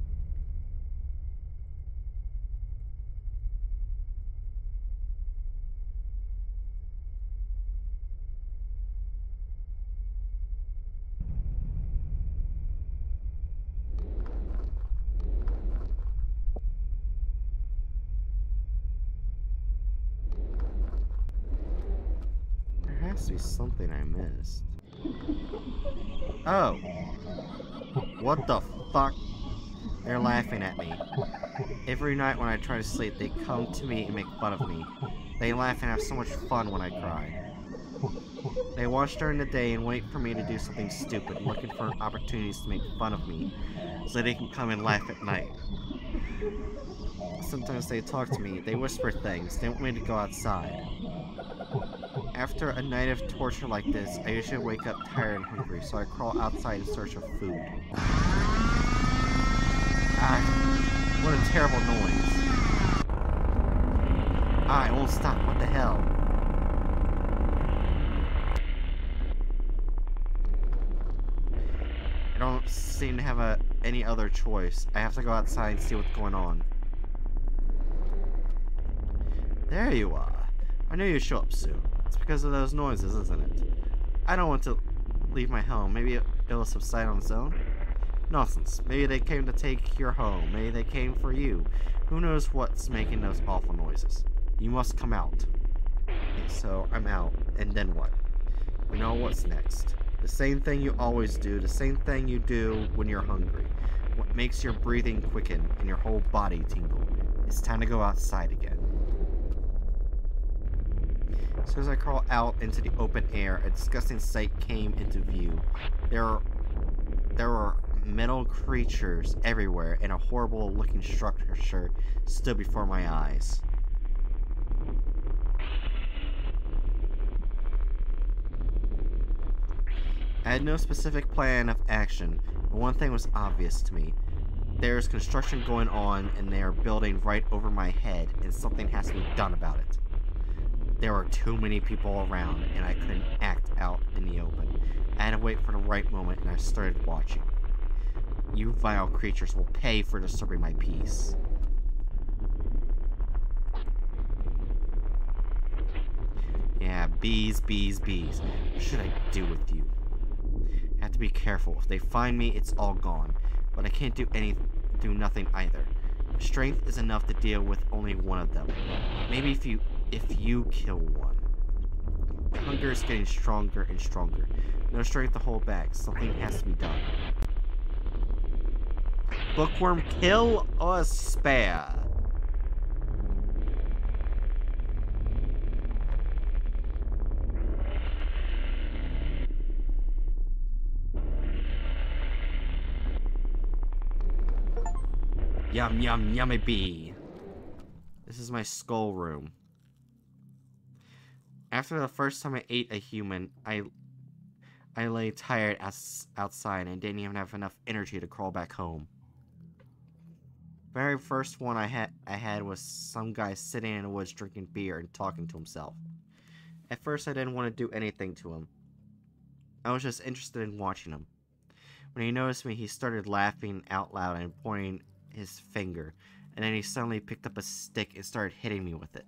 There has to something I missed. *laughs* Oh! What the fuck? They're laughing at me. Every night when I try to sleep, they come to me and make fun of me. They laugh and have so much fun when I cry. They watch during the day and wait for me to do something stupid, looking for opportunities to make fun of me, so they can come and laugh at night. Sometimes they talk to me, they whisper things, they want me to go outside. After a night of torture like this, I usually wake up tired and hungry, so I crawl outside in search of food. Ah, what a terrible noise. Ah, it won't stop, what the hell? I don't seem to have a, any other choice. I have to go outside and see what's going on. There you are. I knew you'd show up soon. It's because of those noises, isn't it? I don't want to leave my home. Maybe it, it'll subside on its own? Nonsense. Maybe they came to take your home. Maybe they came for you. Who knows what's making those awful noises? You must come out. So, I'm out. And then what? You know what's next. The same thing you always do. The same thing you do when you're hungry. What makes your breathing quicken and your whole body tingle. It's time to go outside again. As as I crawled out into the open air, a disgusting sight came into view. There there were metal creatures everywhere, and a horrible looking structure stood before my eyes. I had no specific plan of action, but one thing was obvious to me. There's construction going on, and they are building right over my head, and something has to be done about it. There were too many people around, and I couldn't act out in the open. I had to wait for the right moment, and I started watching. You vile creatures will pay for disturbing my peace. Yeah, bees, bees, bees. What should I do with you? I have to be careful. If they find me, it's all gone. But I can't do any, do nothing either. Strength is enough to deal with only one of them. Maybe if you, if you kill one. Hunger is getting stronger and stronger. No strength to hold back. Something has to be done. Bookworm, kill or spare? Yum, yum, yummy bee. This is my skull room. After the first time I ate a human, I I lay tired as, outside and didn't even have enough energy to crawl back home. Very first one I had I had was some guy sitting in the woods drinking beer and talking to himself. At first I didn't want to do anything to him. I was just interested in watching him. When he noticed me, he started laughing out loud and pointing his finger, and then he suddenly picked up a stick and started hitting me with it.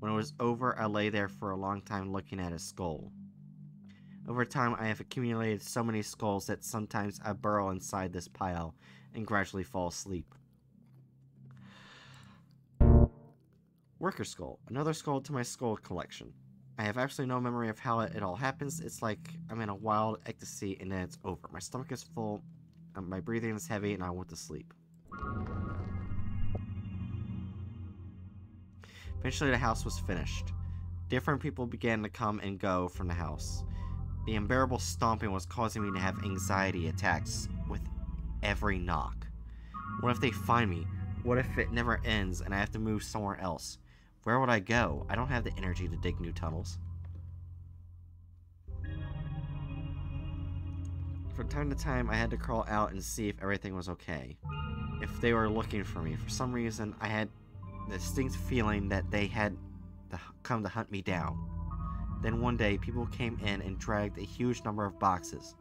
When it was over, I lay there for a long time looking at his skull. Over time, I have accumulated so many skulls that sometimes I burrow inside this pile and gradually fall asleep. Worker skull, another skull to my skull collection. I have absolutely no memory of how it, all happens. It's like I'm in a wild ecstasy and then it's over. My stomach is full, my breathing is heavy, and I want to sleep. Eventually, the house was finished. Different people began to come and go from the house. The unbearable stomping was causing me to have anxiety attacks with every knock. What if they find me? What if it never ends and I have to move somewhere else? Where would I go? I don't have the energy to dig new tunnels. From time to time, I had to crawl out and see if everything was okay. If they were looking for me. For some reason, I had distinct feeling that they had to come to hunt me down. Then one day, people came in and dragged a huge number of boxes.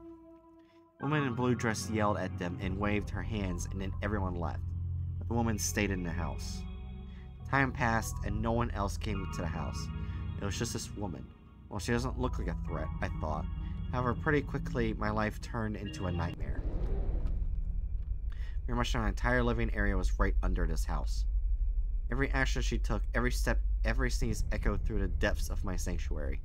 A woman in blue dress yelled at them and waved her hands, and then everyone left. The woman stayed in the house. Time passed, and no one else came to the house. It was just this woman. Well, she doesn't look like a threat, I thought. However, pretty quickly, my life turned into a nightmare. Pretty much my entire living area was right under this house. Every action she took, every step, every sneeze echoed through the depths of my sanctuary.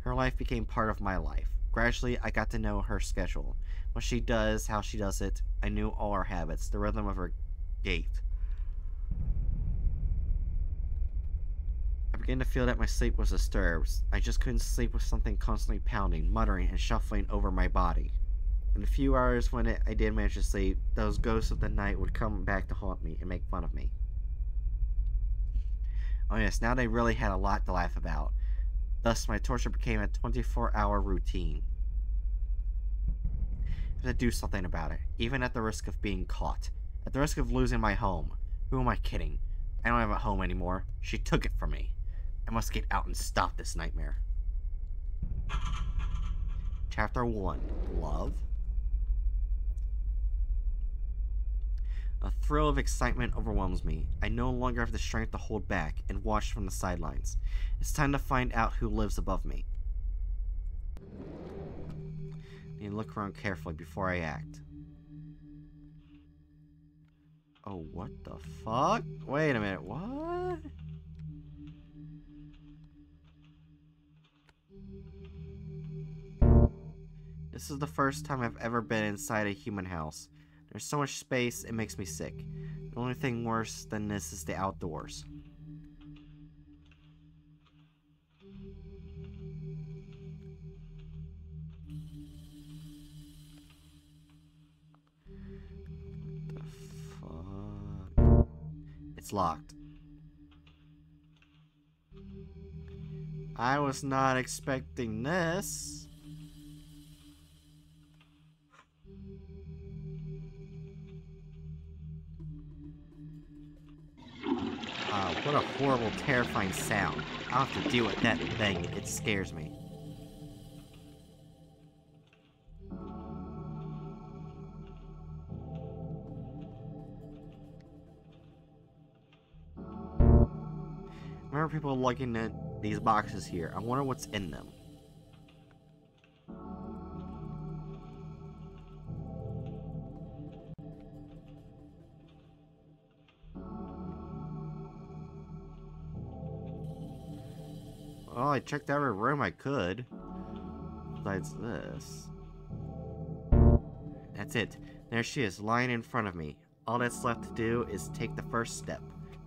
Her life became part of my life. Gradually, I got to know her schedule. What she does, how she does it. I knew all her habits, the rhythm of her gait. I began to feel that my sleep was disturbed. I just couldn't sleep with something constantly pounding, muttering, and shuffling over my body. In the few hours when it, I did manage to sleep, those ghosts of the night would come back to haunt me and make fun of me. Oh yes, now they really had a lot to laugh about. Thus, my torture became a 24-hour routine. I had to do something about it, even at the risk of being caught. At the risk of losing my home. Who am I kidding? I don't have a home anymore. She took it from me. I must get out and stop this nightmare. Chapter 1 Love. A thrill of excitement overwhelms me. I no longer have the strength to hold back and watch from the sidelines. It's time to find out who lives above me. I need to look around carefully before I act. Oh, what the fuck? Wait a minute, what? This is the first time I've ever been inside a human house. There's so much space, it makes me sick. The only thing worse than this is the outdoors. It's locked. I was not expecting this. What a horrible, terrifying sound. I'll have to deal with that thing. It scares me. Remember people looking at these boxes here. I wonder what's in them. I checked every room I could. Besides this. That's it. There she is, lying in front of me. All that's left to do is take the first step.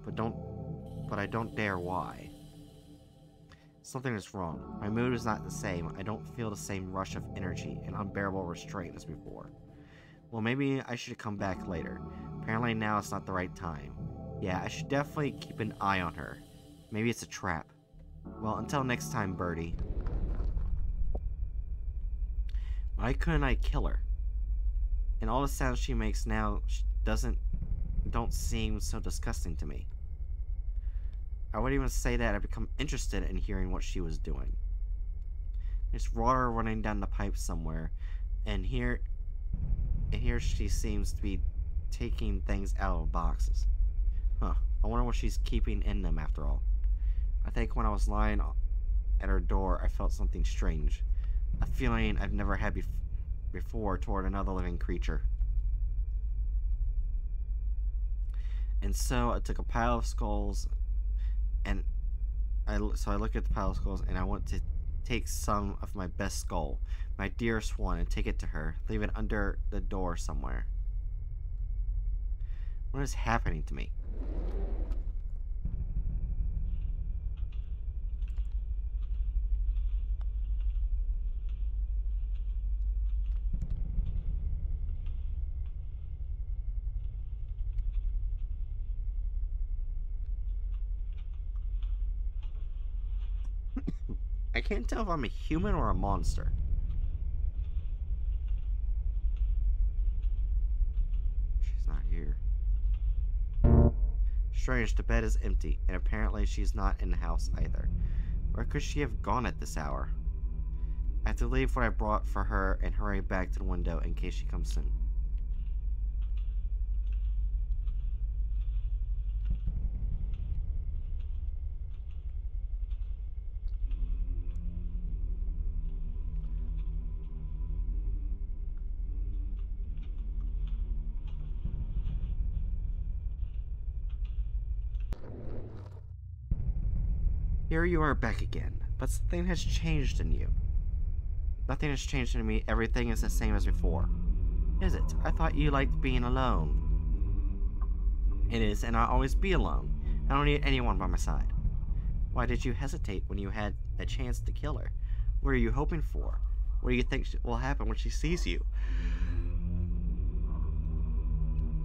But don't... But I don't dare why. Something is wrong. My mood is not the same. I don't feel the same rush of energy and unbearable restraint as before. Well, maybe I should come back later. Apparently now it's not the right time. Yeah, I should definitely keep an eye on her. Maybe it's a trap. Well, until next time, Birdie. Why couldn't I kill her? And all the sounds she makes now doesn't don't seem so disgusting to me. I wouldn't even say that I become interested in hearing what she was doing. There's water running down the pipe somewhere, and here, and here she seems to be taking things out of boxes. Huh. I wonder what she's keeping in them after all. I think when I was lying at her door, I felt something strange. A feeling I've never had bef- before toward another living creature. And so I took a pile of skulls and I, so I look at the pile of skulls and I want to take some of my best skull, my dearest one, and take it to her. Leave it under the door somewhere. What is happening to me? Can't tell if I'm a human or a monster. She's not here. Strange, the bed is empty, and apparently she's not in the house either. Where could she have gone at this hour? I have to leave what I brought for her and hurry back to the window in case she comes soon. Here you are back again, but something has changed in you. Nothing has changed in me, everything is the same as before. Is it? I thought you liked being alone. It is, and I'll always be alone. I don't need anyone by my side. Why did you hesitate when you had a chance to kill her? What are you hoping for? What do you think will happen when she sees you?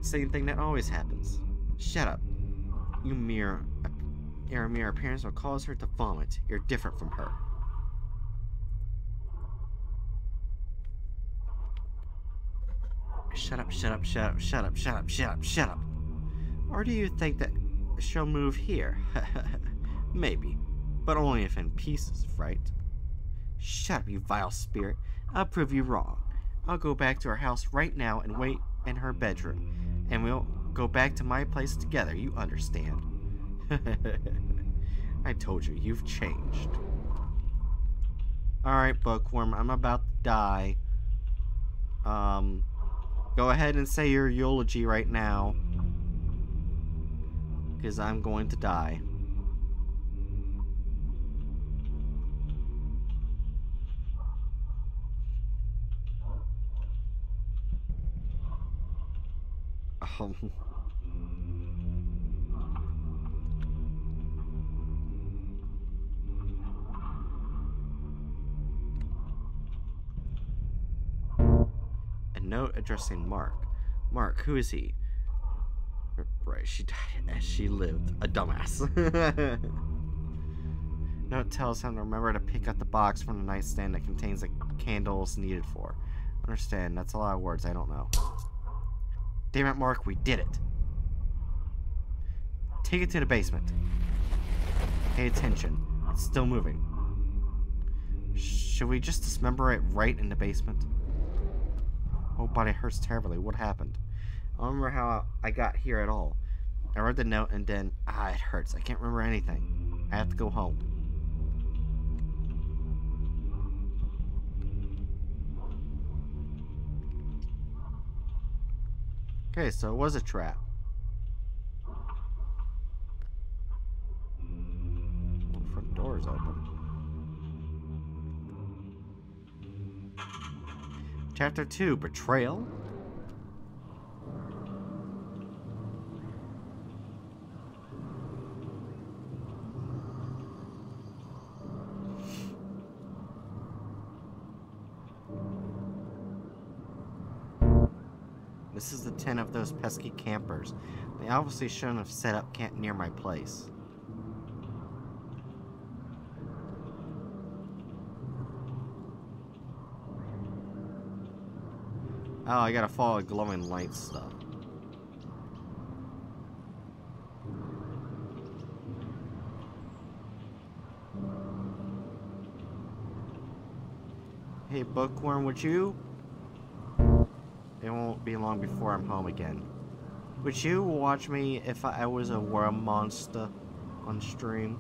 Same thing that always happens. Shut up. You mere mere appearance will cause her to vomit. You're different from her. Shut up, shut up, shut up, shut up, shut up, shut up, shut up. Or do you think that she'll move here? *laughs* Maybe. But only if in pieces, right? Shut up, you vile spirit. I'll prove you wrong. I'll go back to her house right now and wait in her bedroom. And we'll go back to my place together, you understand? *laughs* I told you, you've changed. Alright, Bookworm, I'm about to die. Um, go ahead and say your eulogy right now. Because I'm going to die. Um... addressing Mark. Mark, who is he? Right, she died as she lived. A dumbass. *laughs* note tells him to remember to pick up the box from the nightstand that contains the candles needed for. Understand, that's a lot of words I don't know. Damn it, Mark, we did it. Take it to the basement. Pay attention. It's still moving. Should we just dismember it right in the basement? Oh, body hurts terribly. What happened? I don't remember how I got here at all. I read the note and then, ah, it hurts. I can't remember anything. I have to go home. Okay, so it was a trap. Front door is open. Chapter 2 Betrayal? This is the tent of those pesky campers. They obviously shouldn't have set up camp near my place. Oh, I gotta follow glowing light stuff. Hey, Bookworm, would you? It won't be long before I'm home again. Would you watch me if I was a worm monster on stream?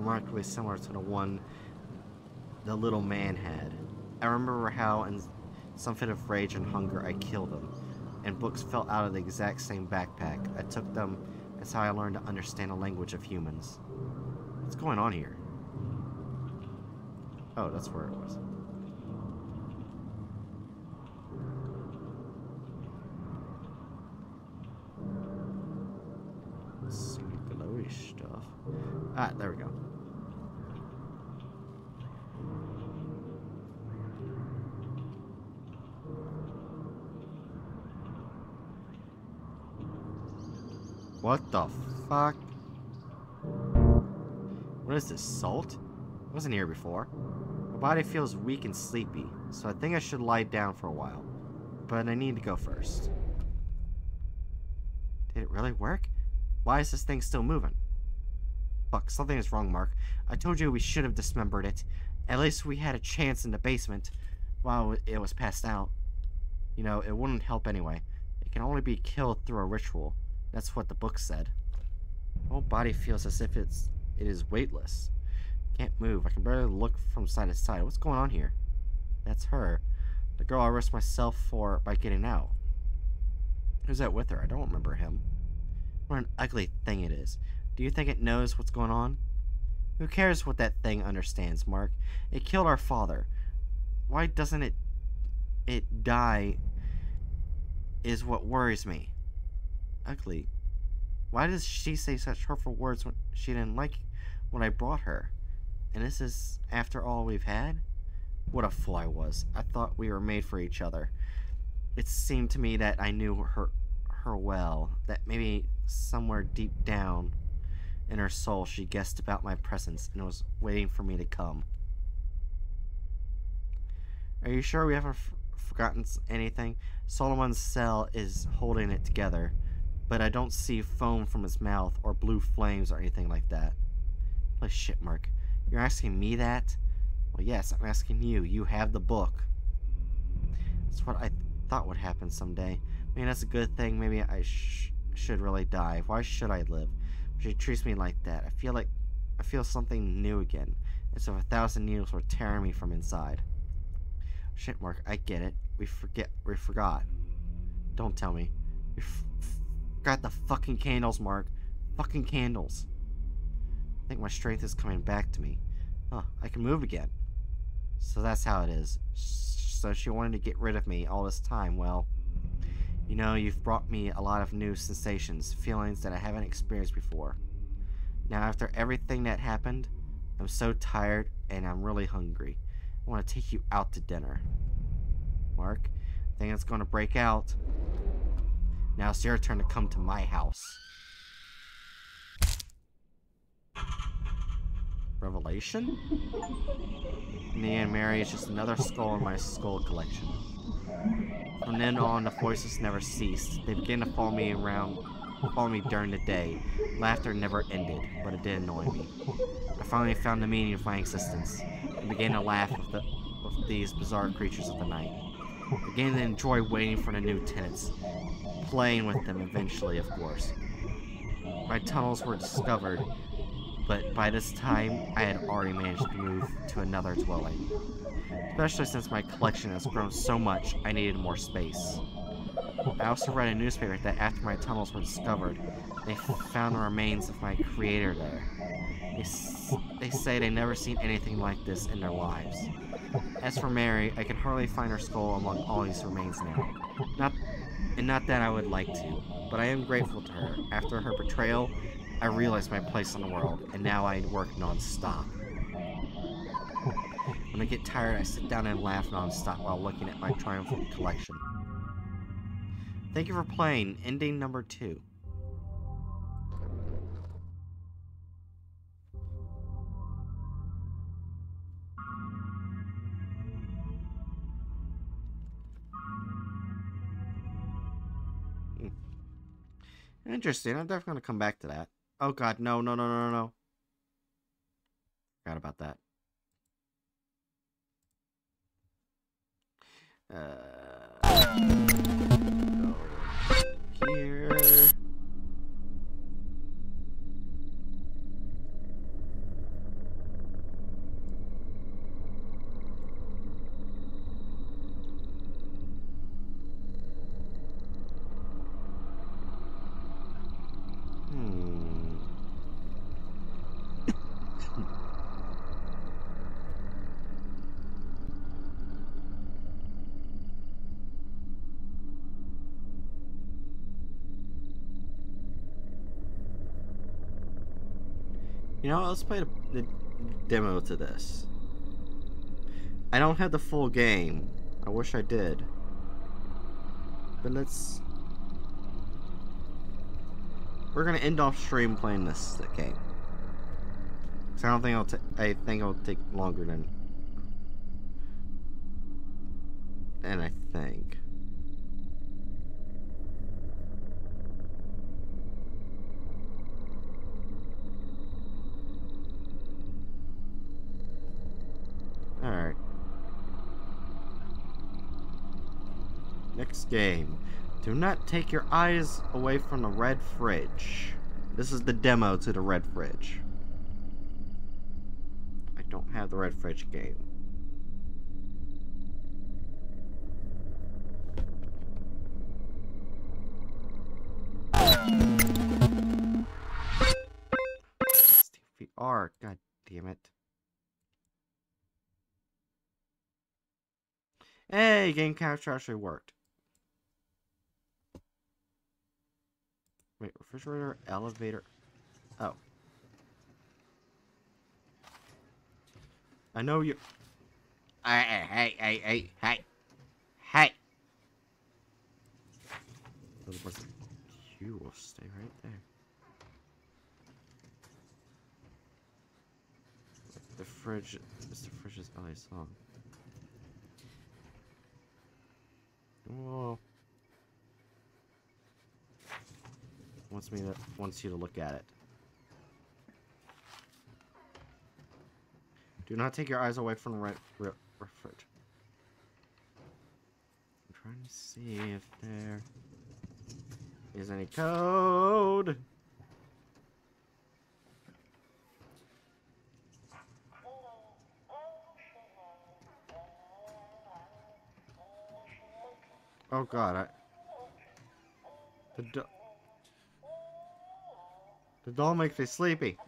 Remarkably similar to the one the little man had. I remember how, in some fit of rage and hunger, I killed him, and books fell out of the exact same backpack. I took them as how I learned to understand the language of humans. What's going on here? Oh, that's where it was. Some stuff. Ah, there we go. What the fuck? What is this, salt? I wasn't here before. My body feels weak and sleepy, so I think I should lie down for a while. But I need to go first. Did it really work? Why is this thing still moving? Fuck, something is wrong, Mark. I told you we should have dismembered it. At least we had a chance in the basement while it was passed out. You know, it wouldn't help anyway. It can only be killed through a ritual. That's what the book said. My whole body feels as if it's it is weightless. Can't move. I can barely look from side to side. What's going on here? That's her. The girl I risked myself for by getting out. Who's that with her? I don't remember him. What an ugly thing it is. Do you think it knows what's going on? Who cares what that thing understands, Mark? It killed our father. Why doesn't it it die is what worries me. Ugly. Why does she say such hurtful words when she didn't like when I brought her? And this is after all we've had? What a fool I was. I thought we were made for each other. It seemed to me that I knew her her well, that maybe somewhere deep down in her soul she guessed about my presence and was waiting for me to come. Are you sure we haven't forgotten anything? Solomon's seal is holding it together, but I don't see foam from his mouth or blue flames or anything like that. Holy shit, Mark. You're asking me that? Well, yes, I'm asking you. You have the book. That's what I th- thought would happen someday. I mean, that's a good thing. Maybe I sh- should really die. Why should I live? She treats me like that. I feel like I feel something new again. As if a thousand needles were tearing me from inside. Shit, Mark, I get it. We forget. We forgot. Don't tell me. We forgot the fucking candles, Mark. Fucking candles. I think my strength is coming back to me. Huh, I can move again. So that's how it is. So she wanted to get rid of me all this time. Well, you know, you've brought me a lot of new sensations, feelings that I haven't experienced before. Now, after everything that happened, I'm so tired and I'm really hungry. I want to take you out to dinner. Mark, I think it's going to break out. Now it's your turn to come to my house. Revelation? The end, Mary is just another skull in my skull collection. From then on, the voices never ceased. They began to follow me around, follow me during the day. Laughter never ended, but it did annoy me. I finally found the meaning of my existence, and began to laugh with, the, with these bizarre creatures of the night. I began to enjoy waiting for the new tenants, playing with them eventually, of course. My tunnels were discovered, but by this time, I had already managed to move to another dwelling. Especially since my collection has grown so much, I needed more space. I also read a newspaper that after my tunnels were discovered, they found the remains of my creator there. They, they say they never seen anything like this in their lives. As for Mary, I can hardly find her skull among all these remains now. Not, and not that I would like to, but I am grateful to her. After her betrayal, I realized my place in the world, and now I work non-stop. When I get tired, I sit down and laugh non-stop while looking at my triumphant collection. Thank you for playing ending number two. Hmm. Interesting. I'm definitely gonna come back to that. Oh god, no, no, no, no, no, no. Forgot about that. Uh, here. You know, let's play the, the demo to this. I don't have the full game. I wish I did. But let's... We're gonna end off stream playing this game. Cause I don't think it'll ta- I think it'll take longer than... And I think. Alright. Next game. Do not take your eyes away from the red fridge. This is the demo to the red fridge. I don't have the red fridge game. VR, god damn it. Hey, game capture actually worked. Wait, refrigerator, elevator. Oh. I know you. Hey, hey, hey, hey, hey, hey. You will stay right there. The fridge. Mr. Fridge's LA song. Whoa. Wants me to wants you to look at it. Do not take your eyes away from the. I'm trying to see if there is any code. Oh god, I... The do The doll makes me sleepy.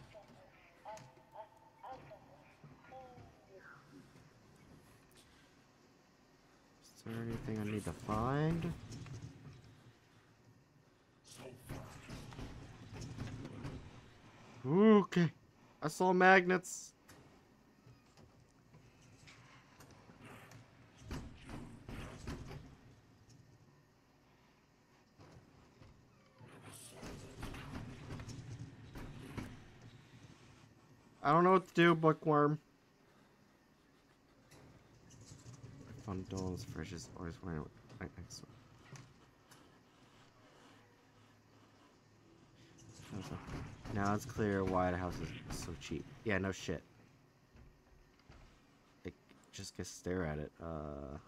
Is there anything I need to find? Okay. I saw magnets. I don't know what to do, bookworm. Fun dolls, fridges, always wearing right next it. Now it's clear why the house is so cheap. Yeah, no shit. It just gets stare at it. Uh,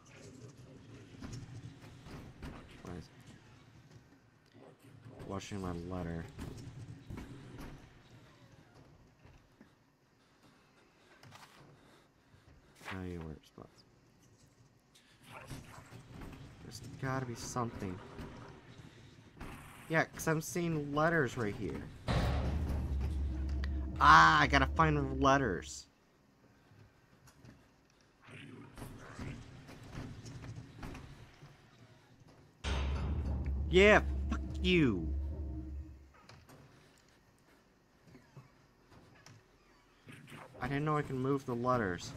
washing my letter? You wear spots. There's gotta be something. Yeah, because I'm seeing letters right here. Ah, I gotta find the letters. Yeah, fuck you. I didn't know I can move the letters.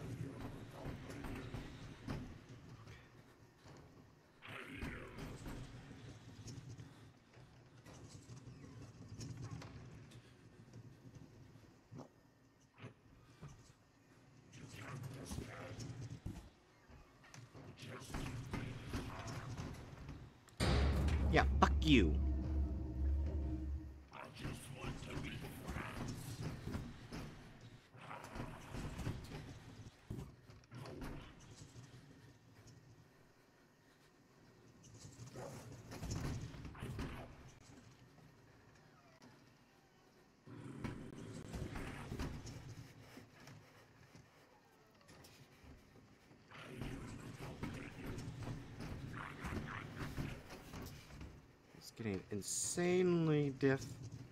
stiff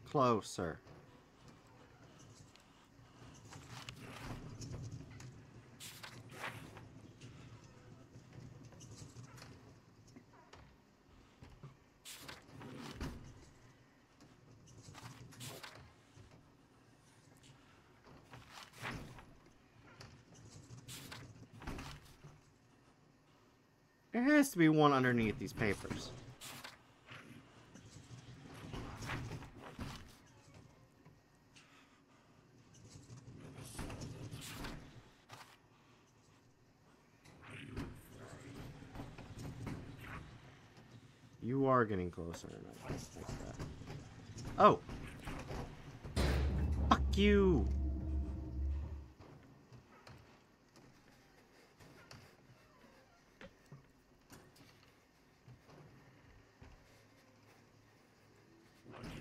closer. There has to be one underneath these papers. Are getting closer. that. Oh! Fuck you!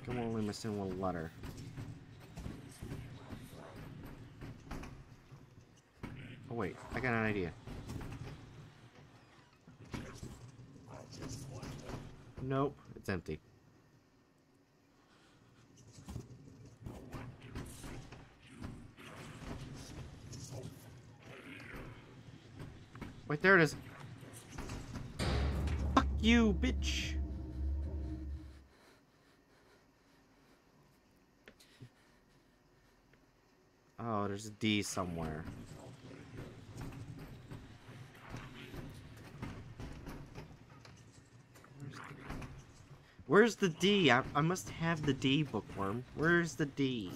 I'm only missing one letter. Oh wait, I got an idea. Nope, it's empty. Wait, there it is. Fuck you, bitch. Oh, there's a D somewhere. Where's the D? I, I must have the D, Bookworm. Where's the D?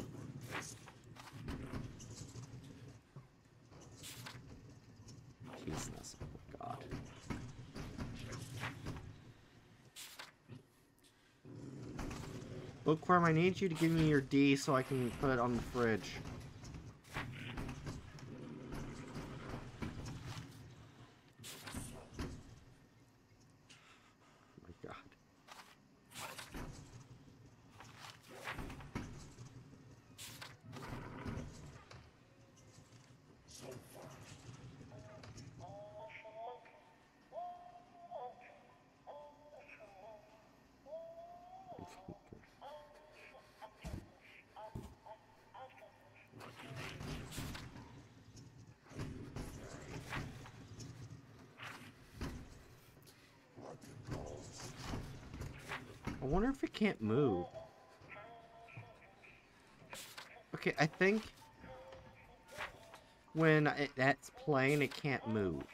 Jesus. Oh, God. Bookworm, I need you to give me your D so I can put it on the fridge. my God. I wonder if it can't move. Okay, I think when it, that's playing, it can't move.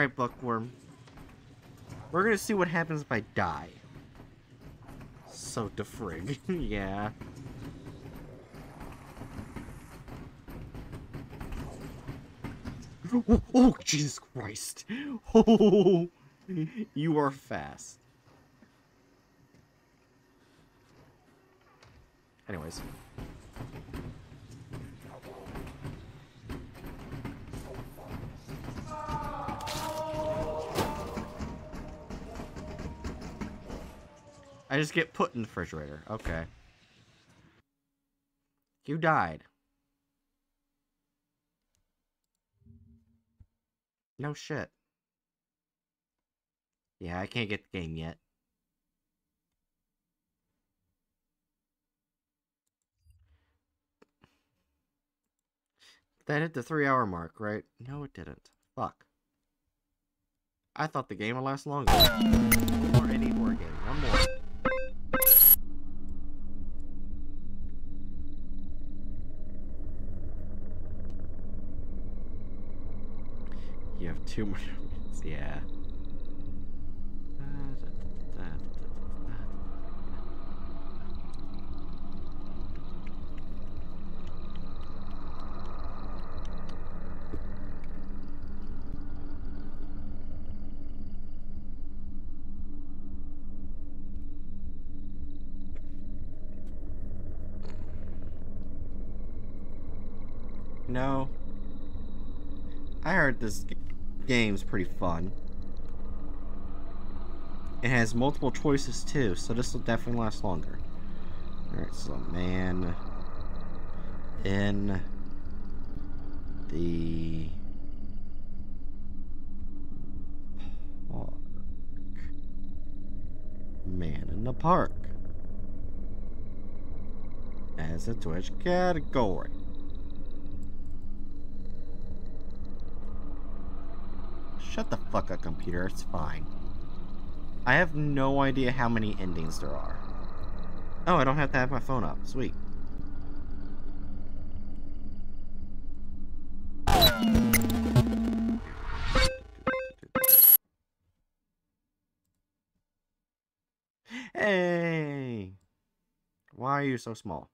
Alright, Bookworm. We're gonna see what happens if I die. So defrig. *laughs* yeah. Oh, *gasps* oh, Jesus Christ. *laughs* Oh, you are fast. Anyways. I just get put in the refrigerator. Okay. You died. No shit. Yeah, I can't get the game yet. That hit the three hour mark, right? No, it didn't. Fuck. I thought the game would last longer. Or any horror game. One more. More minutes, *laughs* yeah. No. I heard this game's pretty fun. It has multiple choices too, so this will definitely last longer. Alright, so man in the park. Man in the park. As a Twitch category. Shut the fuck up, computer. It's fine. I have no idea how many endings there are. Oh, I don't have to have my phone up. Sweet. Hey! Why are you so small?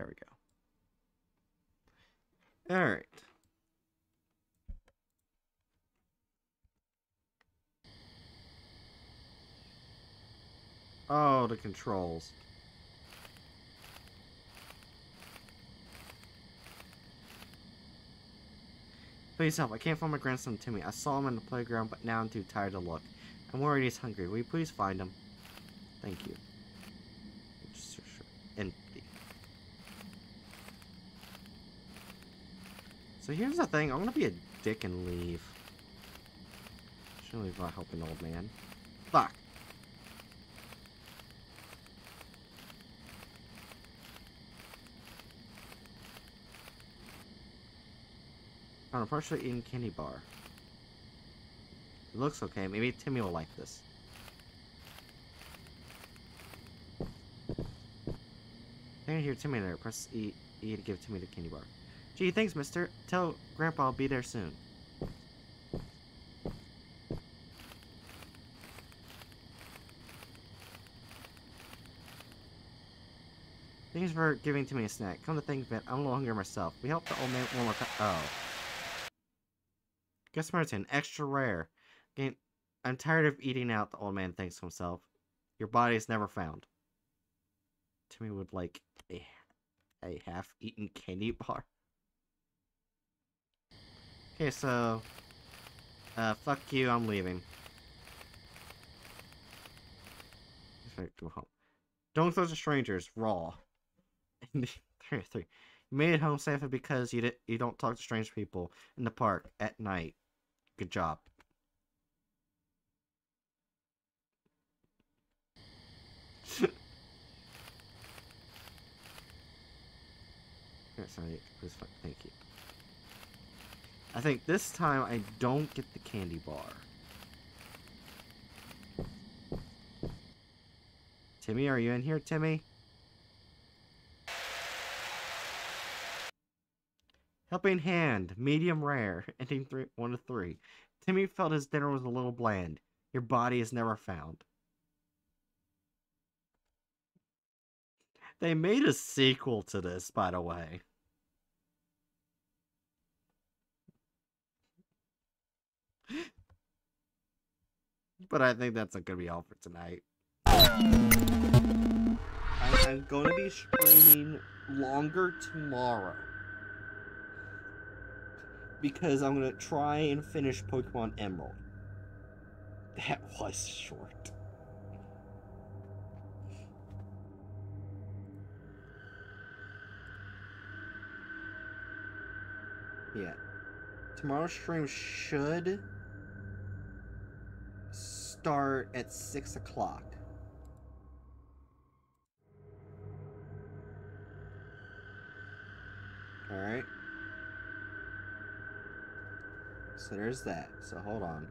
There we go. Alright. Oh, the controls. Please help. I can't find my grandson Timmy. I saw him in the playground, but now I'm too tired to look. I'm worried he's hungry. Will you please find him? Thank you. Empty. So here's the thing. I'm gonna be a dick and leave. Shouldn't leave without helping old man. Fuck. Found a partially eaten candy bar. It looks okay. Maybe Timmy will like this. I can hear Timmy there. Press E, e to give Timmy the candy bar. Gee, thanks, mister. Tell Grandpa I'll be there soon. Thanks for giving Timmy a snack. Come to think of it, I'm no longer myself. We helped the old man one more time. Oh. Guess Martin, extra rare. Again, I'm tired of eating out, the old man thinks to himself. Your body is never found. Timmy would like a, a half-eaten candy bar. Okay, so... Uh, fuck you, I'm leaving. Don't throw to strangers, raw. *laughs* three, three. You made it home safely because you, you don't talk to strange people in the park at night. Good job. *laughs* Sorry, please, thank you. I think this time I don't get the candy bar. Timmy, are you in here, Timmy? Helping hand, medium rare, *laughs* ending three, one to three. Timmy felt his dinner was a little bland. Your body is never found. They made a sequel to this, by the way. But I think that's gonna be all for tonight. I, I'm to be streaming longer tomorrow because I'm gonna try and finish Pokemon Emerald. That was short. Yeah. Tomorrow's stream should start at 6 o'clock. Alright. So there's that. So hold on.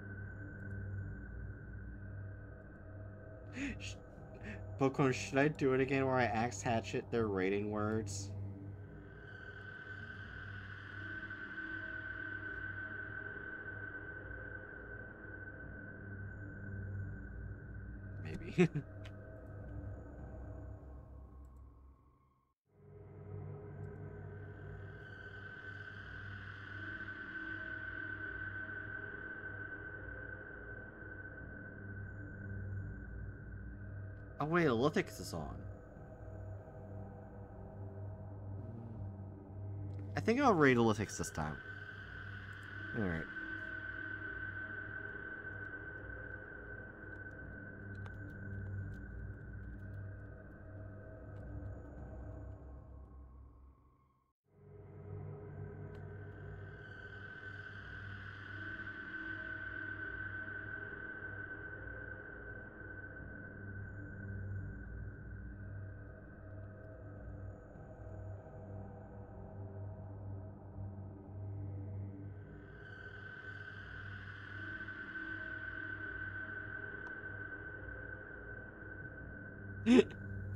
*gasps* Pokemon, should I do it again where I axe hatchet their rating words? Maybe. *laughs* Oh wait, Lithics is on. I think I'll read Lithics this time. Alright.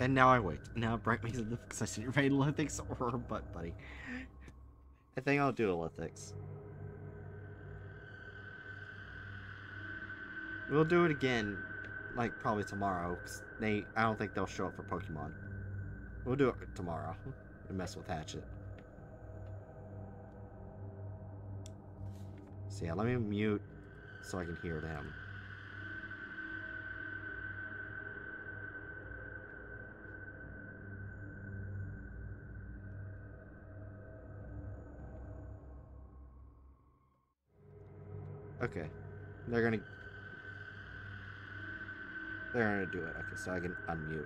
And now I wait. Now Bright makes the because I should read Lithics or her butt buddy. I think I'll do a Lithics. We'll do it again, like probably tomorrow. they, I don't think they'll show up for Pokemon. We'll do it tomorrow and mess with Hatchet. So yeah, let me mute so I can hear them. Okay. They're gonna They're gonna do it. Okay, so I can unmute.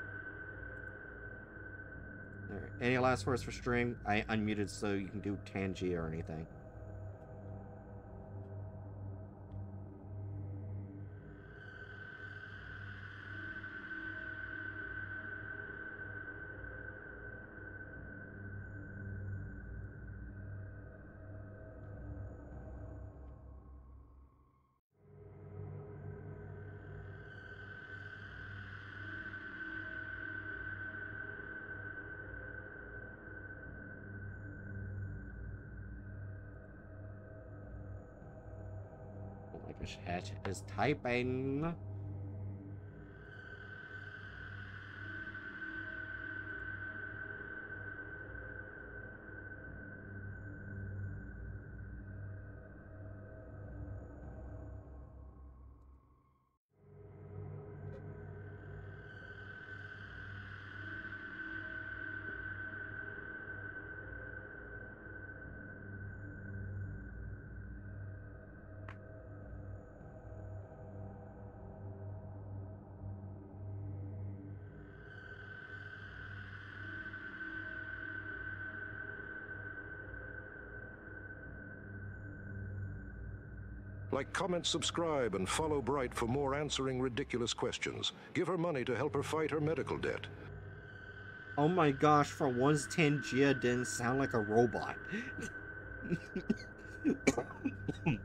Alright. Any last words for stream? I unmuted so you can do Tangia or anything. Is typing. Like, comment, subscribe, and follow Bright for more answering ridiculous questions. Give her money to help her fight her medical debt. Oh my gosh, for once Tangia didn't sound like a robot. *coughs*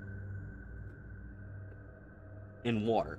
In water.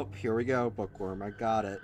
Oh, here we go, bookworm. I got it.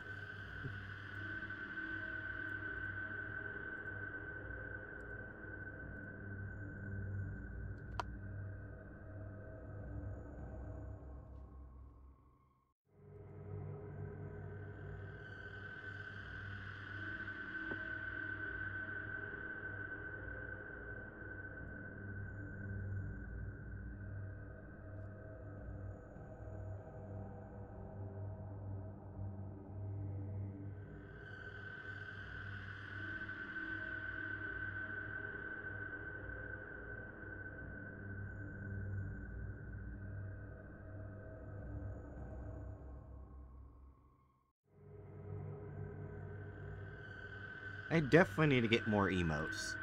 Definitely need to get more emotes.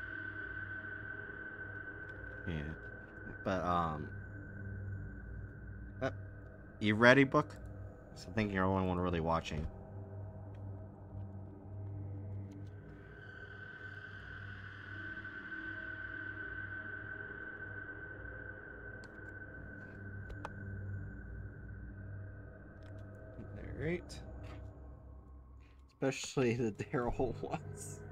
Yeah. But, um... uh, you ready, book? I think you're the only one really watching. Alright. Especially *laughs* the Daryl ones.